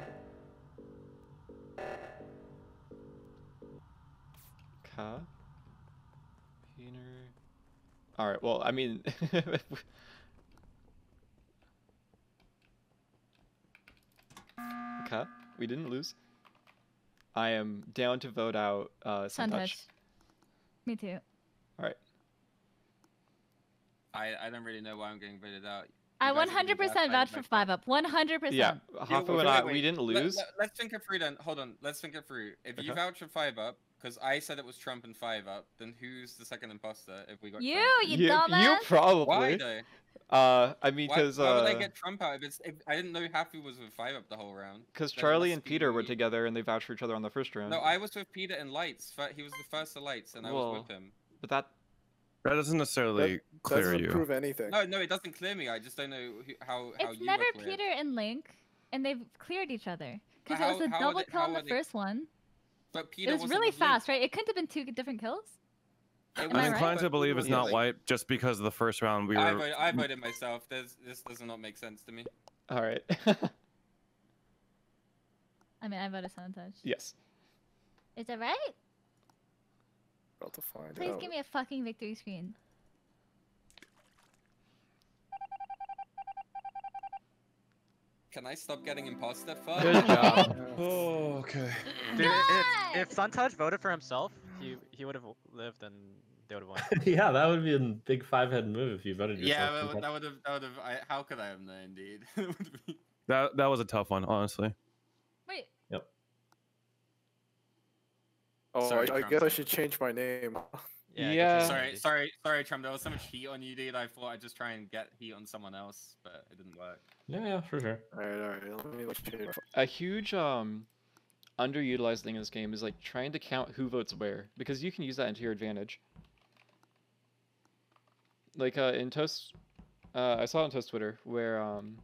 Ka. Peter. Alright, well, I mean. Okay, we didn't lose. I am down to vote out uh, Suntouch. Suntouch. Me too. Alright. I I don't really know why I'm getting voted out. I You guys 100% gaslighted vouch for five up. 100%. Yeah, Yeah, Hafu wait, and I, wait, we didn't Let- lose. Let, us think it through then. Hold on. Let's think it through. If you Okay. vouch for five up, because I said it was Trump and five up, then who's the second imposter if we got You, Trump? you, you, dumbass. you Why probably. though? Uh, I mean, because why would I uh, get Trump out if it's if I didn't know Hafu was with five up the whole round? because Charlie must and be Peter were together and they vouched for each other on the first round. No, I was with Peter in lights. Fir- He was the first of lights, and I was with him. But that That doesn't necessarily clear Doesn't you. prove anything. No, no, it doesn't clear me. I just don't know who, how how It's you never were. Peter and Link, and they've cleared each other. Because it was a double they- kill how on the they- first one. But Peter it was really with Link. fast, right? It couldn't have been two different kills. It Am was- I I'm right? inclined to believe it's not white just because of the first round we I were. voted, I voted myself. There's, this does not make sense to me. all right. I mean, I voted Suntouch. yes. Is it right? About to find Please out. give me a fucking victory screen. Can I stop getting imposter fuck? Good job. Oh, okay. Dude, if, if Suntouch voted for himself, he he would have lived and they would have won. yeah, that would be a big five head move if you voted Yeah, yourself. that, would- that would have. That would have. I, how could I have known, dude? It would be- That that was a tough one, honestly. Wait. Yep. Oh, Sorry, I, I Trump. guess I should change my name. Yeah. Yeah. sorry, sorry, sorry, Trump. There was so much heat on you, dude. I thought I'd just try and get heat on someone else, but it didn't work. Yeah, yeah, for sure. Alright, alright. Let me let change. A huge um underutilized thing in this game is like trying to count who votes where because you can use that into your advantage. Like uh, in Toast, uh, I saw on Toast Twitter where um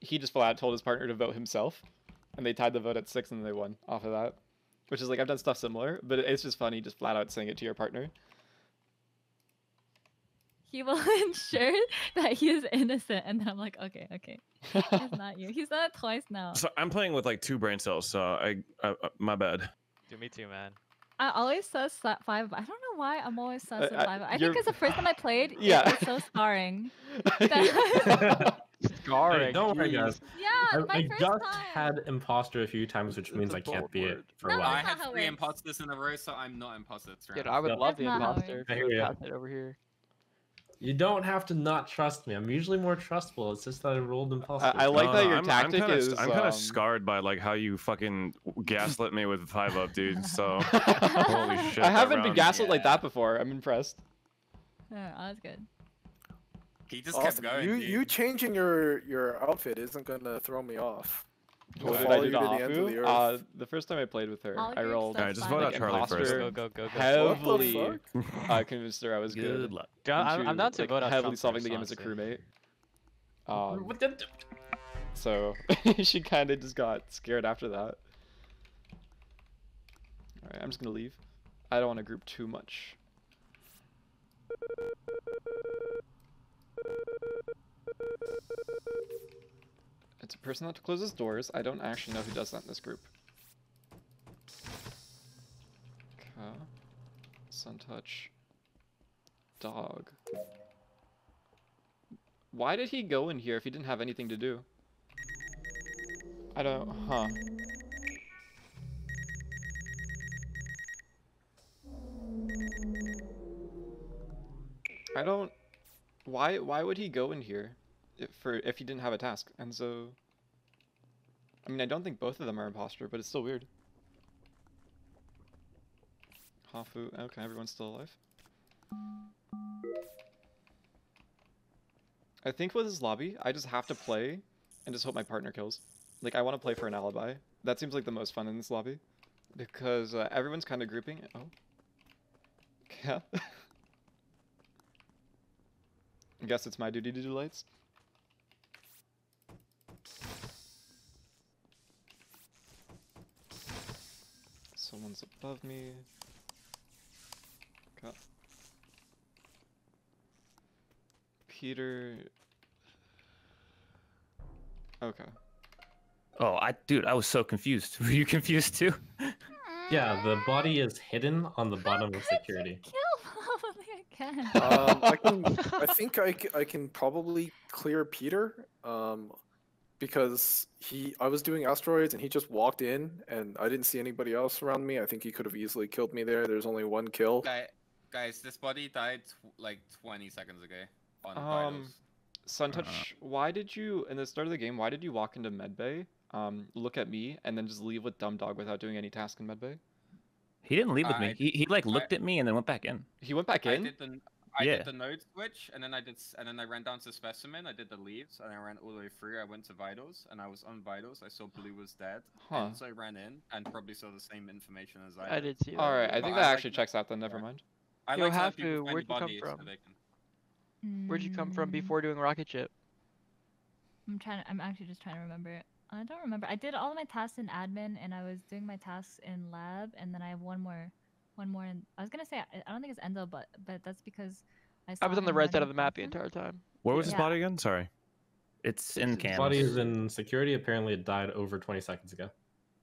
he just flat out told his partner to vote himself, and they tied the vote at six and they won off of that. Which is like I've done stuff similar, but it's just funny just flat out saying it to your partner. He will ensure that he is innocent, and then I'm like, okay, okay, it's not you. He's done it twice now. So I'm playing with like two brain cells, so I, I, I my bad. Dude, me too, man. I always sus that five. I don't know why I'm always sus with I- five. I you're- think because the first time I played, Yeah. it was so scarring. That- Scarring. Hey, don't worry, guys. yeah, I, my I first just time. had imposter a few times, which means I can't be it for No, a while. I while. had how it three works. imposters in a row, so I'm not imposter this round. Dude, I would Yep. love the That's not how it imposter. works. I hear ya. Pass it over here. You don't have to not trust me. I'm usually more trustful. It's just that I rolled imposter. I like No, that no, your I'm, tactic I'm kinda, is, I'm kind um, of scarred by like how you fucking gaslit me with five up, dude. So holy shit. I haven't been round- gaslit like that before. I'm impressed. Oh, that's good. He just kept going. You dude. you changing your your outfit isn't gonna throw me off. I'll What did I do you to to the the Uh, the first time I played with her, All I rolled that's Alright, just fine. vote out like Charlie first. Go, go, go, go. heavily What uh, convinced her I was good. Good luck. Dude, I'm, and I'm she, down to like, vote out heavily Trump solving the game as a crewmate. Um, so she kind of just got scared after that. All right, I'm just gonna leave. I don't want to group too much. Person that closes doors. I don't actually know who does that in this group. Okay. Suntouch. Dog. Why did he go in here if he didn't have anything to do? I don't. Huh. I don't. Why? Why would he go in here, if, for if he didn't have a task? And so. I mean, I don't think both of them are imposter, but it's still weird. Hafu. Okay, everyone's still alive. I think with this lobby, I just have to play and just hope my partner kills. Like, I want to play for an alibi. That seems like the most fun in this lobby. Because uh, everyone's kind of grouping. Oh. Yeah. I guess it's my duty to do lights. Someone's above me. Okay. Peter. Okay. Oh, I dude, I was so confused. Were you confused too? Yeah, the body is hidden on the bottom of security. Kill probably again. um, I can. I think I, c- I can probably clear Peter. Um, because he, I was doing asteroids and he just walked in and I didn't see anybody else around me. I think he could have easily killed me there. There's only one kill. Guy, guys, this body died like 20 seconds ago. On Um, vitals. Suntouch, why did you, in the start of the game, why did you walk into medbay, um, look at me, and then just leave with Dumb Dog without doing any task in medbay? He didn't leave with I- me. He, he like I- looked at me and then went back in. He went back I in? Did the I Yeah. did the node switch, and then I did, and then I ran down to specimen. I did the leaves, and I ran all the way through. I went to vitals, and I was on vitals. I saw blue was dead, Huh. and so I ran in and probably saw the same information as I. I did see that. Alright, I But think I that like- actually checks out then, never mind. I Yo, like to let Hafu, people find the where'd you come bodies so from? can- Where'd you come from mm. before doing rocket ship? I'm trying. I'm actually just trying to remember. I don't remember. I did all of my tasks in admin, and I was doing my tasks in lab, and then I have one more, one more. In, I was gonna say I, I don't think it's Enzo, but but that's because I. I was on the him right side of the map the entire time. Where was his body again? Sorry. It's in His cams. body is in security. Apparently, it died over 20 seconds ago.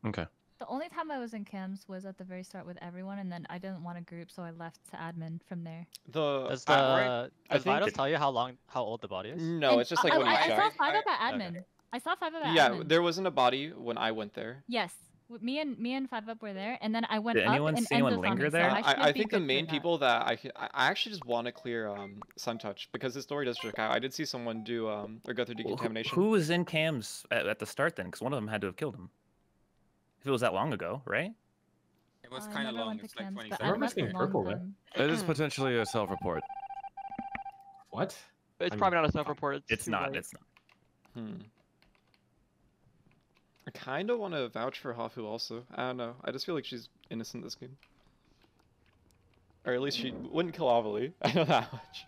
Okay. The only time I was in cams was at the very start with everyone, and then I didn't want a group, so I left to admin from there. The Does I- the I does think- Vitals tell you how long how old the body is? No, And it's just like I, when you I, I saw five up at admin. I saw five up at Yeah, admin. there wasn't a body when I went there. Yes, w- me and me and five up were there, and then I went Did up anyone and see anyone Enzo linger me, so there? I, I, should I be think the good for main that. people that I actually just want to clear um Suntouch because his story does check out. I did see someone do um or go through Who- decontamination. Who was in cams at, at the start then? Because one of them had to have killed him. If it was that long ago, right? It was kind of long. It's like cams, 20 but I remember left seeing purple there. time. It is potentially a self-report. What? It's I'm- probably not a self-report. It's, It's not. late. It's not. Hmm. I kind of want to vouch for Hafu also. I don't know. I just feel like she's innocent this game. Or at least she wouldn't kill Ovilee. I know that much.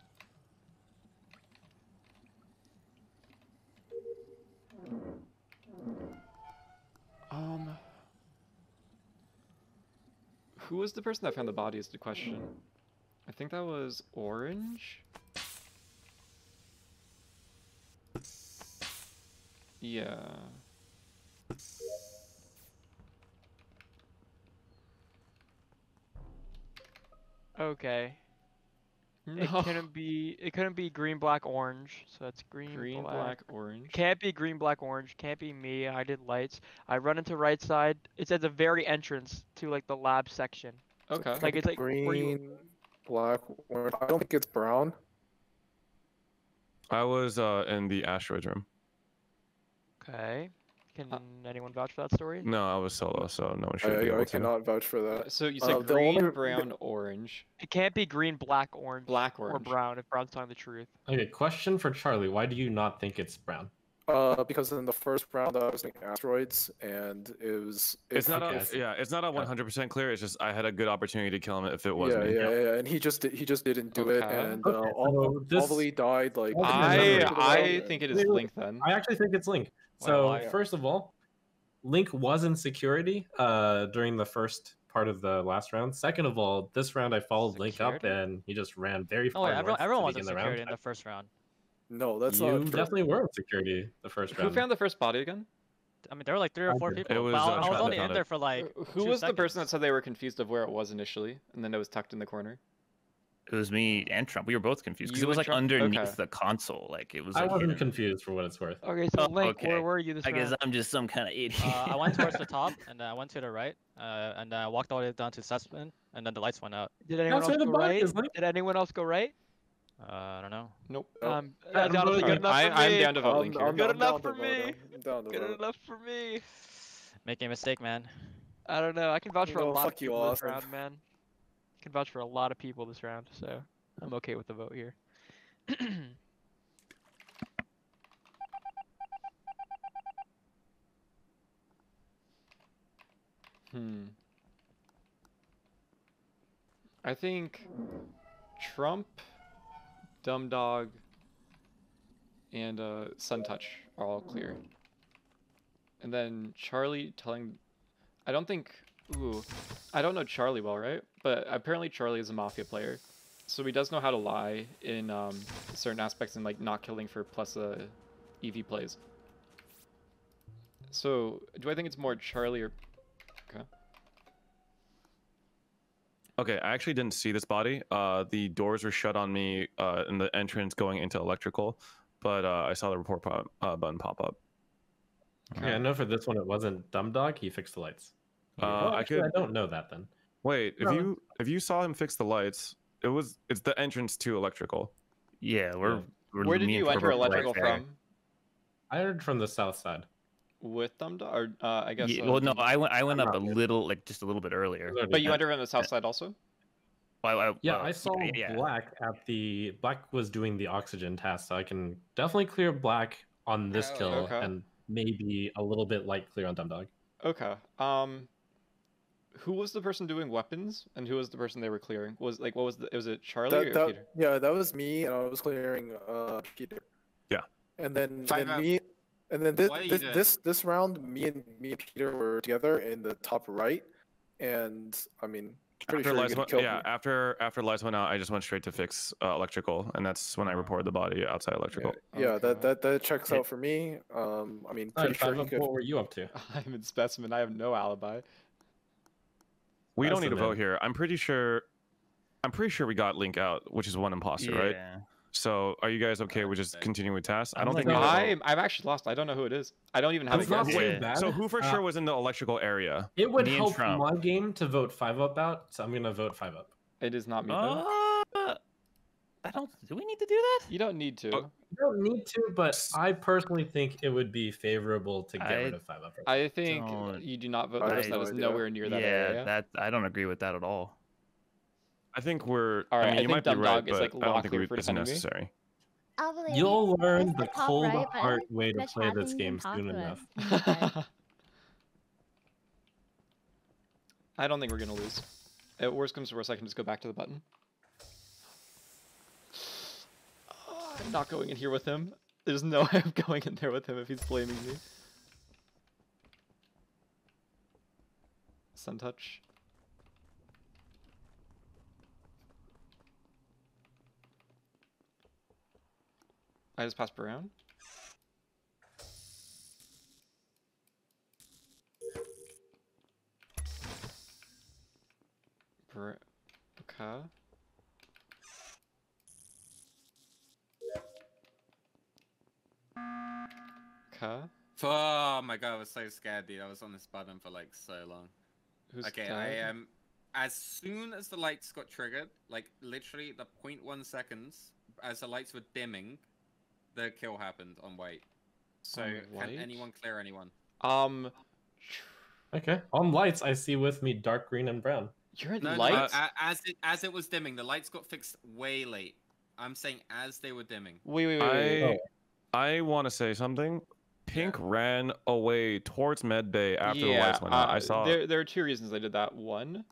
Um. Who was the person that found the body is the question. I think that was Orange. Yeah. Okay. It couldn't be. It couldn't be green, black, orange. So that's green, Green, black, orange. Can't be green, black, orange. Can't be me. I did lights. I run into right side. It's at the very entrance to like the lab section. Okay. Like it's like where you- green, black. Orange. I don't think it's brown. I was uh, in the asteroids room. Okay. Can Uh, anyone vouch for that story? No, I was solo, so no one I, should be able I to. cannot vouch for that. So you Uh, said the green, only- brown, orange, It can't be green, black, orange, black, or brown if brown's telling the truth. Okay, question for Charlie. Why do you not think it's brown? Uh, because in the first round I was making asteroids, and it was. It's not okay, I a, see. yeah, it's not a 100% clear. It's just I had a good opportunity to kill him if it was yeah, me. yeah, yeah, and he just he just didn't do it, and uh, Okay, Al- so this- Ovilee died like. I I. I think it is Wait, wait, Link then. I actually think it's Link. Why- So first of all, Link was in security uh, during the first part of the last round. Second of all, this round I followed Link up and he just ran very Oh, far wait, everyone, everyone was in the security round. in the first round. No, that's you not definitely were in security the first round. Who round. found the first body again? I mean, there were like three or four people. It was, but I, uh, I was only in there for like. Who two was the person that said they were confused of where it was initially, and then it was tucked in the corner? It was me and Trump. We were both confused because it was like Trump? underneath Okay. the console. Like it was. I Like, wasn't hidden. confused for what it's worth. Okay, so Oh, Link, okay. where were you this I guess? I'm just some kind of idiot. Uh, I went towards the top, and then I went to the right, uh, and then I walked all the way down to Sussman, and then the lights went out. Did anyone That's else go right? is, Did anyone else go right? Uh, I don't know. Nope. Um, Yeah, that's I'm honestly good enough I, for I'm me. down to vote I'm- Link I'm- here. Good I'm enough for me. I'm Good vote. enough for me. Making a mistake, man. I don't know. I can vouch for a lot of fuck you, people this Austin. round, man. Can vouch for a lot of people this round, so I'm okay with the vote here. Hmm. I think Trump, Dumb Dog, and uh, Suntouch are all clear. And then Charlie telling. I don't think. Ooh. I don't know Charlie well, right? But apparently Charlie is a Mafia player. So he does know how to lie in um, certain aspects and like not killing for plus uh, EV plays. So do I think it's more Charlie or. Okay. Okay, I actually didn't see this body. Uh, the doors were shut on me uh, in the entrance going into electrical, but uh, I saw the report pop, uh, button pop up. Okay, I know for this one it wasn't Dumb Dog. He fixed the lights. Uh, I actually, could- I don't know that then. Wait, if No. you if you saw him fix the lights, it was it's the entrance to electrical. Yeah, we're. Yeah. we're Where did you enter were right electrical from? I heard from the south side. With Dumb Dog? Or uh, I guess. Yeah, uh, well, no, I went. I went I'm up a good. little, like just a little bit earlier. But you entered from the south side also? well, I- Yeah, well, I saw yeah, yeah. Black at the Black was doing the oxygen task, so I can definitely clear Black on this Oh, kill, okay. and maybe a little bit light clear on Dumb Dog. Okay. Um, who was the person doing weapons, and who was the person they were clearing? Was like what was the? Was it Charlie That, or that, Peter? yeah, that was me, and I was clearing uh Peter. Yeah. And then, Five then out. me, and then this What are you this, this this round, me and me and Peter were together in the top right, and I mean, pretty After sure you lights went, kill yeah, me. after after lights went out, I just went straight to fix uh, electrical, and that's when I reported the body outside electrical. Yeah, that Okay. that that checks out for me. Um, I mean, Alright, pretty sure Five he could. what were you up to? I'm in specimen. I have no alibi. We don't need to vote here. I'm pretty sure. I'm pretty sure we got Link out, which is one imposter, right? So are you guys okay with just Okay. continuing with tasks? I I'm don't think like, we need. I'm I'm actually lost. I don't know who it is. I don't even have It's a not guess. so Yeah. bad. So who for Uh, sure was in the electrical area? It would Me help my game to vote Five Up out, so I'm gonna vote Five Up. It is not me. Though. I don't. Do we need to do that? You don't need to. Oh, You don't need to, but I personally think it would be favorable to get I- rid of Five Up. I think Don't- you do not vote I the that no is idea. nowhere near that yeah, area. that I don't agree with that at all. I think we're. All right, I I mean, you think might be Dumb right, but like, I don't think we, for it's defending me. necessary. Alvin, You'll learn press the cold right hard button, way to the play this game soon enough. I don't think we're gonna lose. At worst comes to worst, I can just go back to the button. I'm not going in here with him. There's no way I'm going in there with him if he's blaming me. Suntouch. I just passed around. Br- Okay. Okay. Oh my god, I was so scared, dude. I was on this button for like so long. Who's okay, dead? I am. as soon as the lights got triggered, like literally the 0.1 seconds, as the lights were dimming, the kill happened on white. So On can anyone clear anyone? Um, Okay. On lights, I see with me dark green and brown. You're at No, no, lights. a- as it as it was dimming, the lights got fixed way late. I'm saying as they were dimming. Wait, wait, wait. wait, wait. I I want to say something. Pink ran away towards Med Bay after the lights went out. I uh, saw. There, there are two reasons I did that. One,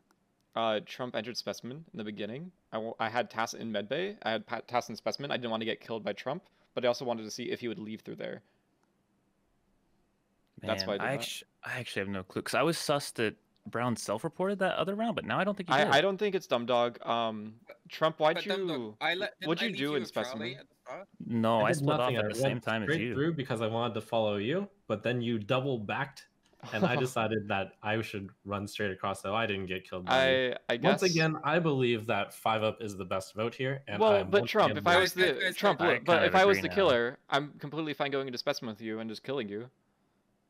uh, Trump entered Specimen in the beginning. I, I had Tass in Medbay. I had pa- Tass in Specimen. I didn't want to get killed by Trump, but I also wanted to see if he would leave through there. That's why I did that. actually, I actually have no clue because I was sus that Brown self-reported that other round, but now I don't think he did. I, I don't think it's Dumb Dog. Um, Trump, why'd But you? Dumb Dog, I let- what'd I you do you in with Charlie Specimen? At the No, I, did split off nothing. at I the same time as you. through because I wanted to follow you, but then you double backed, and I decided that I should run straight across, so I didn't get killed. by you. I I Once again, I believe that five up is the best vote here. And well, I'm but Trump, if I was the Trump, I but if I was agree the now. killer, I'm completely fine going into specimen with you and just killing you.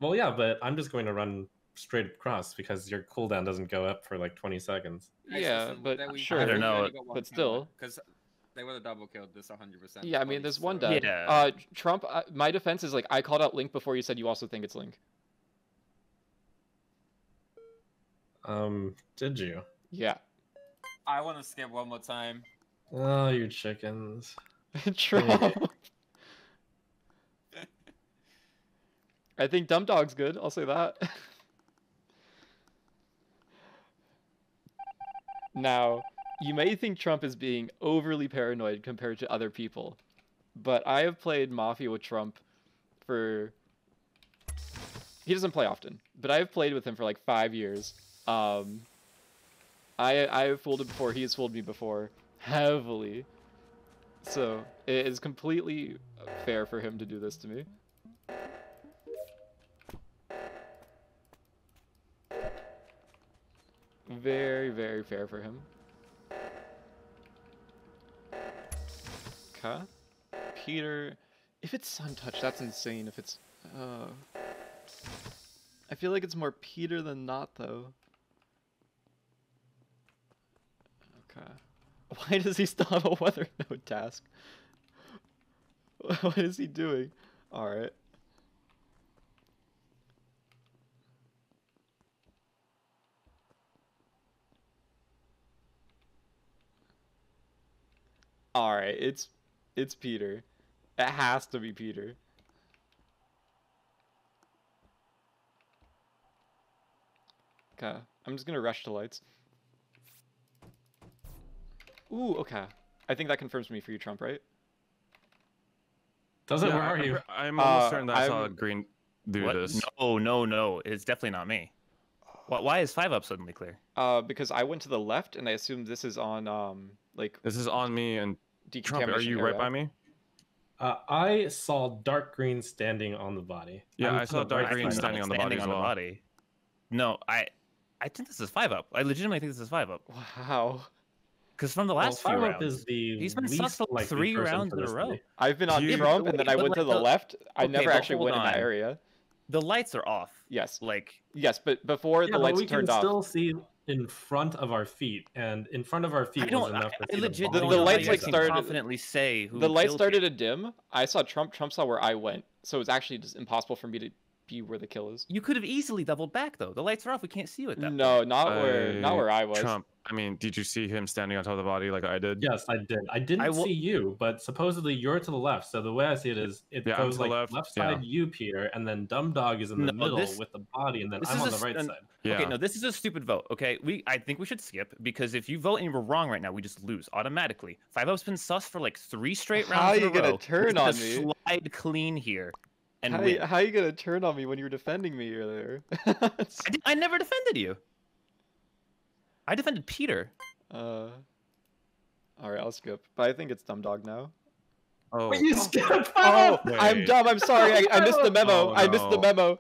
Well, yeah, but I'm just going to run straight across because your cooldown doesn't go up for like 20 seconds. Yeah, but sure. I don't know, But still. because they would have double killed this 100. percent Yeah, I mean, there's one dead. Yeah. Uh, Trump. Uh, my defense is like I called out Link before you said you also think it's Link. Um, did you? Yeah. I want to skip one more time. Oh, you chickens. Trump. I think Dumb Dog's good. I'll say that. now, you may think Trump is being overly paranoid compared to other people, but I have played Mafia with Trump for. He doesn't play often, but I have played with him for like five years. Um, I I have fooled him before. He has fooled me before, heavily. So it is completely fair for him to do this to me. Very, very fair for him. Okay. Peter. If it's Suntouch, that's insane. If it's. Uh, I feel like it's more Peter than not, though. Okay. Why does he still have a weather node task? What is he doing? Alright. Alright, it's it's Peter. It has to be Peter. Okay, I'm just gonna rush to lights. Ooh, okay. I think that confirms me for you, Trump, right? Does it? Yeah, Where are I'm- you? I'm almost Uh, certain that I saw I'm- green do What? this. No, no, no. It's definitely not me. Why, why is five up suddenly clear? Uh, because I went to the left and I assumed this is on um like This is on me and Trump. Are decontamination you right by me? Uh, I saw dark green standing on the body. Yeah, I'm I saw dark green standing on the body Standing as on the body. No, I, I think this is five up. I legitimately think this is five up. Wow. Because from the Well, last few five up rounds, is the he's been least sus for like three rounds in a row. city. I've been on Do you- Trump and then I But went to the the- left. I Okay, never actually hold went in that area. The lights are off. Yes. Like Yes, but before Yeah, the but lights we turned can off. still see in front of our feet, and in front of our feet was don't. I, enough to I see legit The- don't the lights, like, started- confidently say who the lights started you. to dim. I saw Trump. Trump saw where I went, so it's actually just impossible for me to be where the kill is. You could have easily doubled back though. The lights are off. We can't see you at that. No, not where, not Uh, where I was. Trump. I mean, did you see him standing on top of the body like I did? Yes, I did. I didn't I will- see you, but supposedly you're to the left. So the way I see it is, it Yeah, goes like left, side yeah. you, Peter, and then Dumb Dog is in the No, middle this- with the body, and then This I'm is on the s- right an- side. Yeah. Okay, no, this is a stupid vote. Okay, we I think we should skip because if you vote and we're wrong right now, we just lose automatically. Five Up's been sus for like three straight rounds. How in you a gonna row. turn We're on gonna me? Slide clean here, and how, win. you, how you gonna turn on me when you were defending me earlier? I, did, I never defended you. I defended Peter. uh, all right, I'll skip. But I think it's Dumb Dog now. Oh, you skipped. Oh, I'm dumb. I'm sorry. I, I missed the memo. Oh, I missed the memo.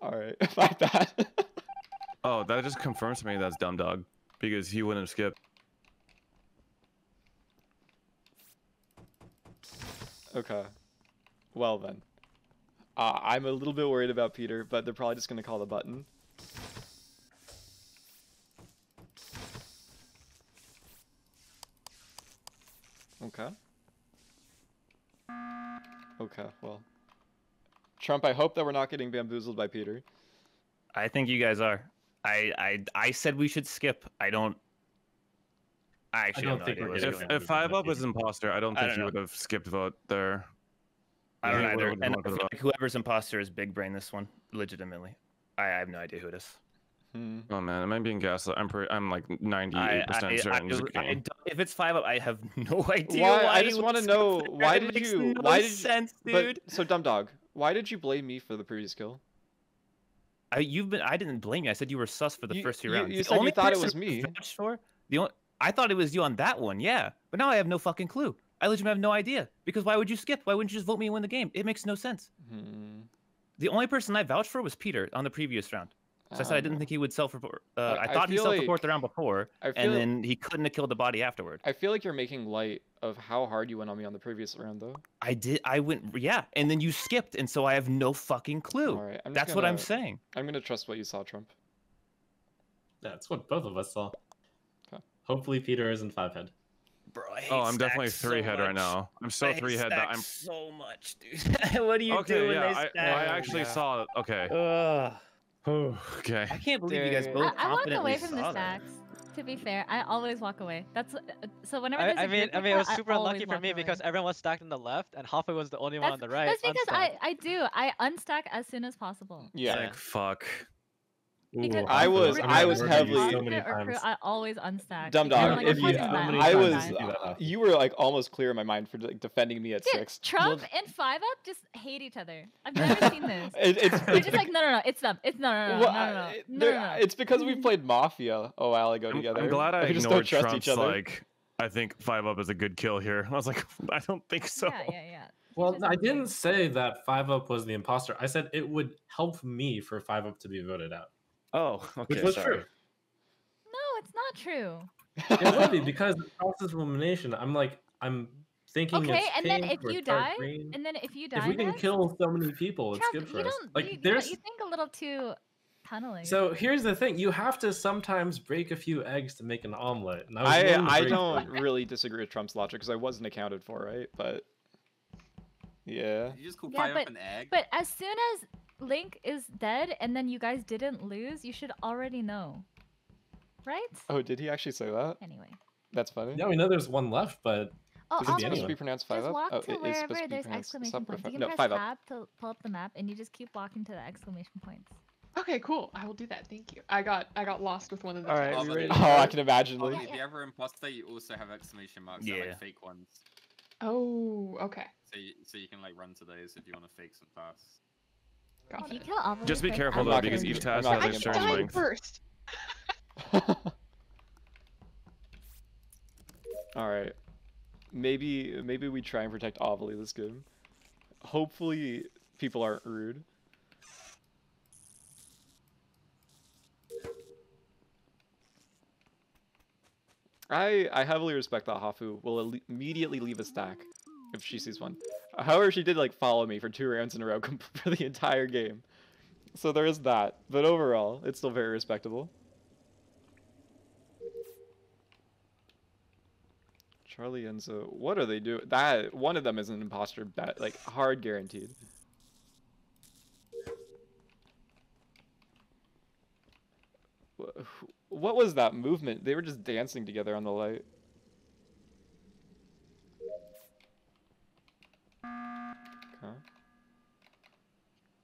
All right, my bad. oh, that just confirms to me that's dumb dog because he wouldn't have skipped. okay. Well then. Uh, I'm a little bit worried about Peter, but they're probably just gonna call the button. Okay. Okay, well. Trump, I hope that we're not getting bamboozled by Peter. I think you guys are. I I I said we should skip. I don't. I actually don't have no think idea we're what's getting If, going on. if five up was imposter, I don't I think don't he know. would have skipped vote there. I don't he either. And I feel like whoever's imposter is big brain this one, legitimately. I, I have no idea who it is. Hmm. Oh man, am I being gaslit? I'm pretty. I'm like 98 I, percent I, certain. I, it's a I if it's five up, I have no idea. Why? Why, I just want to know why It did makes you? No why did sense, you, dude? But so dumb dog. Why did you blame me for the previous kill? I, you've been. I didn't blame you. I said you were sus for the You- first few you- rounds. you The said you only thought it was me. vouched For, the only, I thought it was you on that one. Yeah, but now I have no fucking clue. I legitimately have no idea. Because why would you skip? Why wouldn't you just vote me and win the game? It makes no sense. Hmm. The only person I vouched for was Peter on the previous round. So I said I didn't Um, think he would self-report. Uh, I- I, I thought he self-reported like- the round before, I and feel- then he couldn't have killed the body afterward. I feel like you're making light of how hard you went on me on the previous round, though. I did. I went. Yeah, and then you skipped, and so I have no fucking clue. All right, I'm just That's what I'm saying. I'm gonna trust what you saw, Trump. That's what both of us saw. Okay. Hopefully Peter isn't five head. Bro, I hate Oh, I'm definitely stacks so three head right now. I'm so I hate three head that I'm. so much, dude. what do you okay, do when yeah, they I, stack? I actually saw. Okay. Ugh. okay. I can't believe you guys both I, I walk away from the saw that. stacks. To be fair, I always walk away. That's uh, so whenever I, there's a I mean, group I of mean, it was super unlucky for me away. because everyone was stacked on the left and Hafu was the only one on the right. That's because unstacked. I I do I unstack as soon as possible. Yeah. Like fuck. Because I was- re- I was heavily- confident So many or crew, times. I always unstack. Dumb dog. like, if you, I was, uh, you were like almost clear in my mind for like defending me at Dude, six. Trump and Five Up just hate each other. I've never seen this. It- it's- They're it's just like, no, no, no, it's them. It's no, no, no, Well, no, no, no, I- no, there- no, no. It's because we played Mafia a while ago I'm, together. I'm glad I we just ignored don't trust Trump's each other. like. I think five up is a good kill here. I was like, I don't think so. Yeah, yeah, yeah. Well, I didn't say that Five Up was the imposter. I said it would help me for Five Up to be voted out. Oh, okay. Which okay, was sorry. true. No, it's not true. It would be because the process of elimination. I'm like, I'm thinking. Okay, it's and then if you die, green. and then if you die, if we can next, kill so many people, it's good for you us. don't, Like you, you there's you think a little too tunneling. so here's the thing: you have to sometimes break a few eggs to make an omelet. And I, was I I don't really disagree with Trump's logic because I wasn't accounted for, right? But yeah. You just call yeah, Five but Up an egg? but as soon as Link is dead, and then you guys didn't lose, you should already know, right? Oh, did he actually say that? Anyway. That's funny. Yeah, we know there's one left, but Oh, Is it supposed to be pronounced five just up? walk Oh, to it is wherever supposed to be there's pronounced exclamation sub- points. You can no, press five up. tab to pull up the map, and you just keep walking to the exclamation points. Okay, cool. I will do that. Thank you. I got I got lost with one of the. All right, tabs. ready? Oh, oh I can imagine. Ollie, Like, if you ever imposter, you also have exclamation marks. They're Yeah. like fake ones. Oh, okay. So you, so you can like run to those if you want to fake some pass. Got If you it. kill all Just be careful though, because each task has gonna a do certain length. first. All right. Maybe maybe we try and protect Ovilee this game. Hopefully people aren't rude. I I heavily respect that Hafu will immediately leave a stack if she sees one. However, she did like follow me for two rounds in a row for the entire game. So there is that. But overall, it's still very respectable. Charlie Enzo, what are they doing? That one of them is an imposter bet, like hard guaranteed. Wh- wh- What was that movement? They were just dancing together on the light. Okay.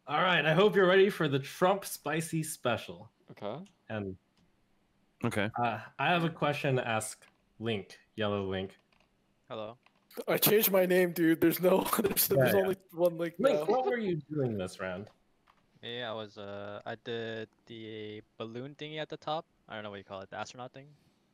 all right. I hope you're ready for the Trump spicy special. Okay. And Okay. uh, I have a question to ask Link, Yellow Link. Hello. I changed my name, dude. There's no, there's, there's yeah. only one link Link, now. what were you doing this round? Yeah, I was uh, I did the balloon thingy at the top. I don't know what you call it, the astronaut thing,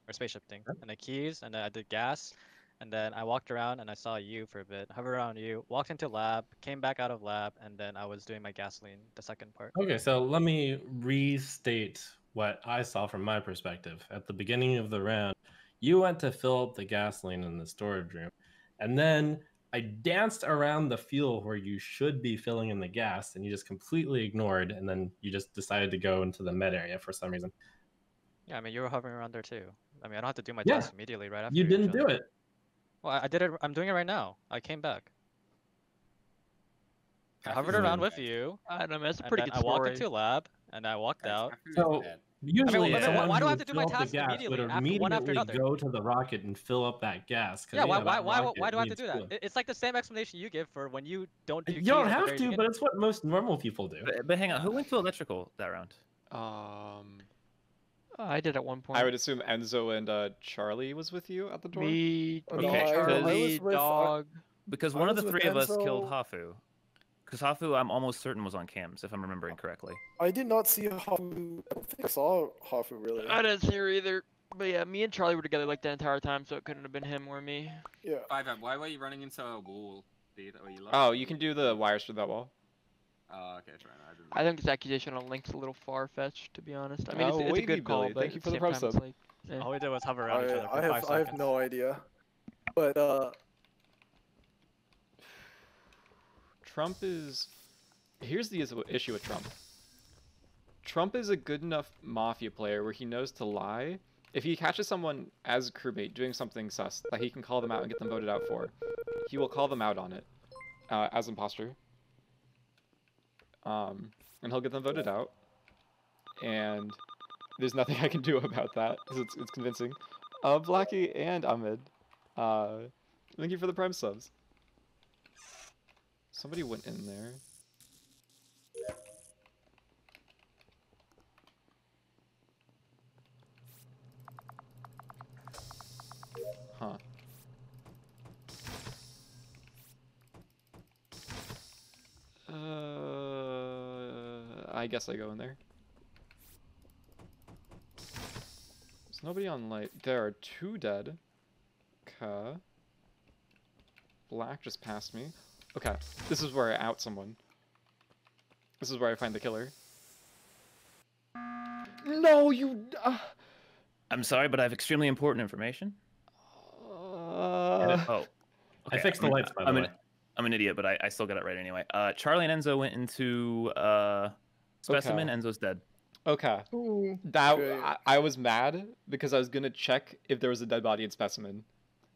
or spaceship thing, and the keys, and then I did gas, and then I walked around and I saw you for a bit, hover around you, walked into lab, came back out of lab, and then I was doing my gasoline, the second part. Okay, so let me restate what I saw from my perspective. At the beginning of the round, you went to fill up the gasoline in the storage room, and then I danced around the fuel where you should be filling in the gas, and you just completely ignored, and then you just decided to go into the med area for some reason. Yeah, I mean you were hovering around there too. I mean I don't have to do my Yeah. task immediately right after. You didn't do it. Well, I I did it. I'm doing it right now. I came back. I hovered around with you. I don't know. That's a pretty then good I walked story. into lab and I walked Guys, out. So dead. usually, why- someone why do I who have to do my filled task gas immediately, would after- one after another? go to the rocket and fill up that gas. Yeah, why, why, why, why do I have to do that? It's like the same explanation you give for when you don't do. You don't have very to, but it's what most normal people do. But, but hang on, who went to electrical that round? Um, I did at one point. I would assume Enzo and uh, Charlie was with you at the door. Me, no, Okay, I, I Charlie, with, I- dog. Because one of the three of us killed Hafu. Because Hafu, I'm almost certain was on cams, if I'm remembering correctly. I did not see Hafu. I don't think I saw Hafu really. I didn't see her either. But yeah, me and Charlie were together like the entire time, so it couldn't have been him or me. Yeah. Five up. Why were you running into a wall? Dude, you? Oh, you can do the wires for that wall. Oh, okay, try right. I think this accusation on Link's a little far fetched, to be honest. I mean, it's, Oh, it's a good call, Billy, but thank you for the same pro sub. like, eh. All we did was hover around each other I, for I five have I have no idea. But uh Trump is. Here's the issue with Trump. Trump is a good enough mafia player where he knows to lie. If he catches someone as a crewmate doing something sus that he can call them out and get them voted out for, he will call them out on it uh, as imposter. Um, and he'll get them voted out. And there's nothing I can do about that 'cause it's, it's convincing. Uh, Blackie and Ahmed, uh, thank you for the prime subs. Somebody went in there. Huh. Uh, I guess I go in there. There's nobody on light. There are two dead. Okay. Black just passed me. Okay, this is where I out someone. This is where I find the killer. No, you. Uh, I'm sorry, but I have extremely important information. uh, oh, I fixed the I'm- lights, by I'm an, way. I'm an idiot, but I, I still got it right anyway. Uh, Charlie and Enzo went into uh, specimen. Okay. Enzo's dead. okay. That I, I was mad because I was gonna check if there was a dead body in specimen.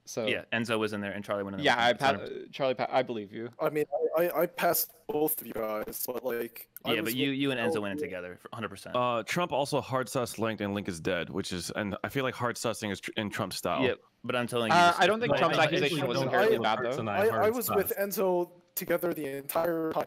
So Yeah, Enzo was in there, and Charlie went in there. yeah, I with pa- Charlie, pa- I believe you. I mean I, I, I passed both of you guys, but like Yeah, was but you you and Enzo went in together, 100. percent Uh, Trump also hard sus linked and Link is dead, which is and I feel like hard sussing is tr- in Trump style. Yeah, but I'm telling you. Uh, I don't think Trump's accusation was I- inherently bad though. I, I was stuff. with Enzo together the entire time.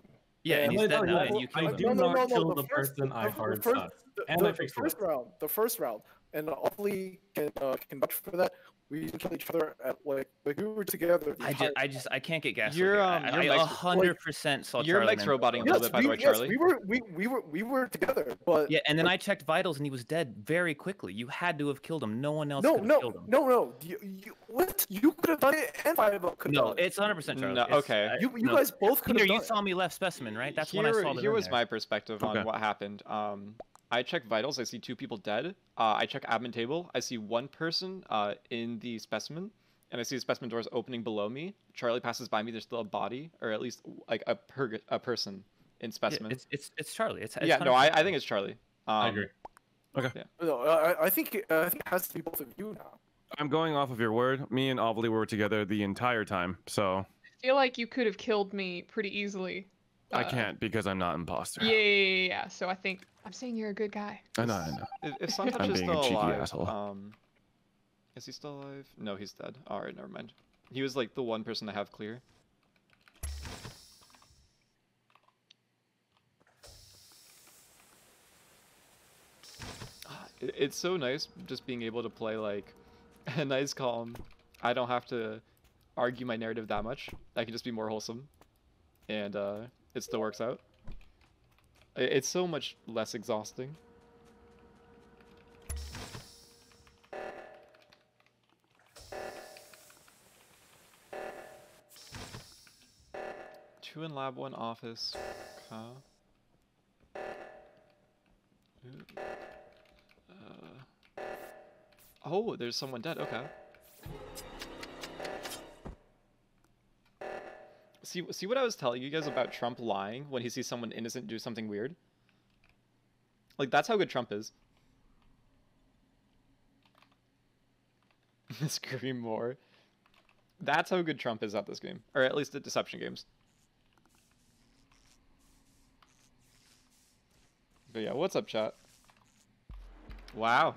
Yeah, and he's dead now, no, and you him. do no, no, not no, kill the the first- person I hard first- the- And the, I fixed the the first round, the first round, and Ollie can uh, can vouch for that. We didn't kill each other at like like we were together. I entire just, I just, I can't get gas. You're, um, I, you're I 100% saw You're Charlie Mike's and Enzo roboting a go. little bit, by the we, way, yes, Charlie. we were we, we were we were together, but Yeah, and then I checked vitals, and he was dead very quickly. You had to have killed him. No one else no could have no killed him. no no you, you what you could have done it and five could No, done it's 100 percent Charlie. No, It's- okay. I- You you no. guys both could Peter, have you saw me left specimen, right? That's when I here, saw them Here was there. my perspective on Okay. what happened. Um, I check vitals. I see two people dead. Uh, I check admin table. I see one person uh, in the specimen, and I see the specimen doors opening below me. Charlie passes by me. There's still a body, or at least like a per- a person in Yeah, specimen. it's, it's it's Charlie. It's, it's yeah, no, I, I think it's Charlie. Um, I agree. Okay. No, I, I think uh, I think it has to be both of you now. I'm going off of your word. Me and Ovilee were together the entire time, so I feel like you could have killed me pretty easily. I Uh, can't because I'm not imposter. Yeah, yeah, yeah, yeah. So I think I'm saying you're a good guy. I know, I know. If, if Suntouch I'm is being a still cheeky alive, asshole. um, is he still alive? No, he's dead. All right, never mind. He was like the one person I have clear. It- It's so nice just being able to play like a nice calm. I don't have to argue my narrative that much. I can just be more wholesome, and uh, it still works out. It's so much less exhausting. Two in lab, one office. Ooh. Uh, oh, there's someone dead. Okay. See, see what I was telling you guys about Trump lying when he sees someone innocent do something weird. Like that's how good Trump is. Scream more. That's how good Trump is at this game, or at least at deception games. But yeah, what's up, chat? Wow.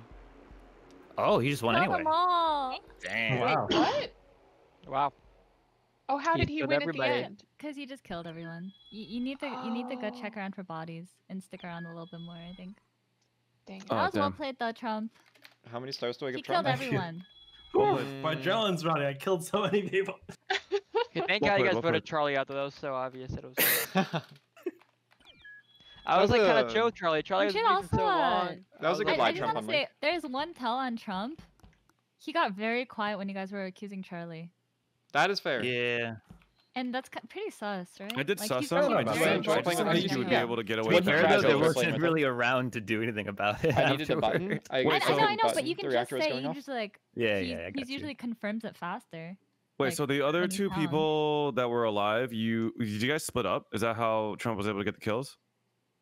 Oh, he just won Kill anyway. them all. Damn. Wow. What? Wow. Oh, how He did he win everybody. at the end? Cause he just killed everyone. You, you need to you need to go check around for bodies and stick around a little bit more. I think. Dang it. Oh, that was well damn. played though, Trump. How many stars do I get? He give killed Trump? everyone. Whew, my adrenaline's running. I killed so many people. Okay, thank Well God you guys well voted played. Charlie out. Though that was so obvious that it was. I was like kind of chill with Charlie. Charlie We was should moving also. so long. uh, That was a good I, I lie just Trump want on to Link. say, there's one tell on Trump. He got very quiet when you guys were accusing Charlie, That is fair. Yeah. and that's pretty sus, right? I did Like, suss he's him. really I about just very that. didn't Enjoy I playing just with didn't think you would be able to get away be with fair, it. though, there there was- wasn't really around to do anything about it. I needed the afterward. button. I, I, I I know, saw I know, but you can the just say going he just like Yeah, he, yeah, I he usually confirms it faster. Wait, like, so the other two tell people that were alive, you did you guys split up? Is that how Trump was able to get the kills?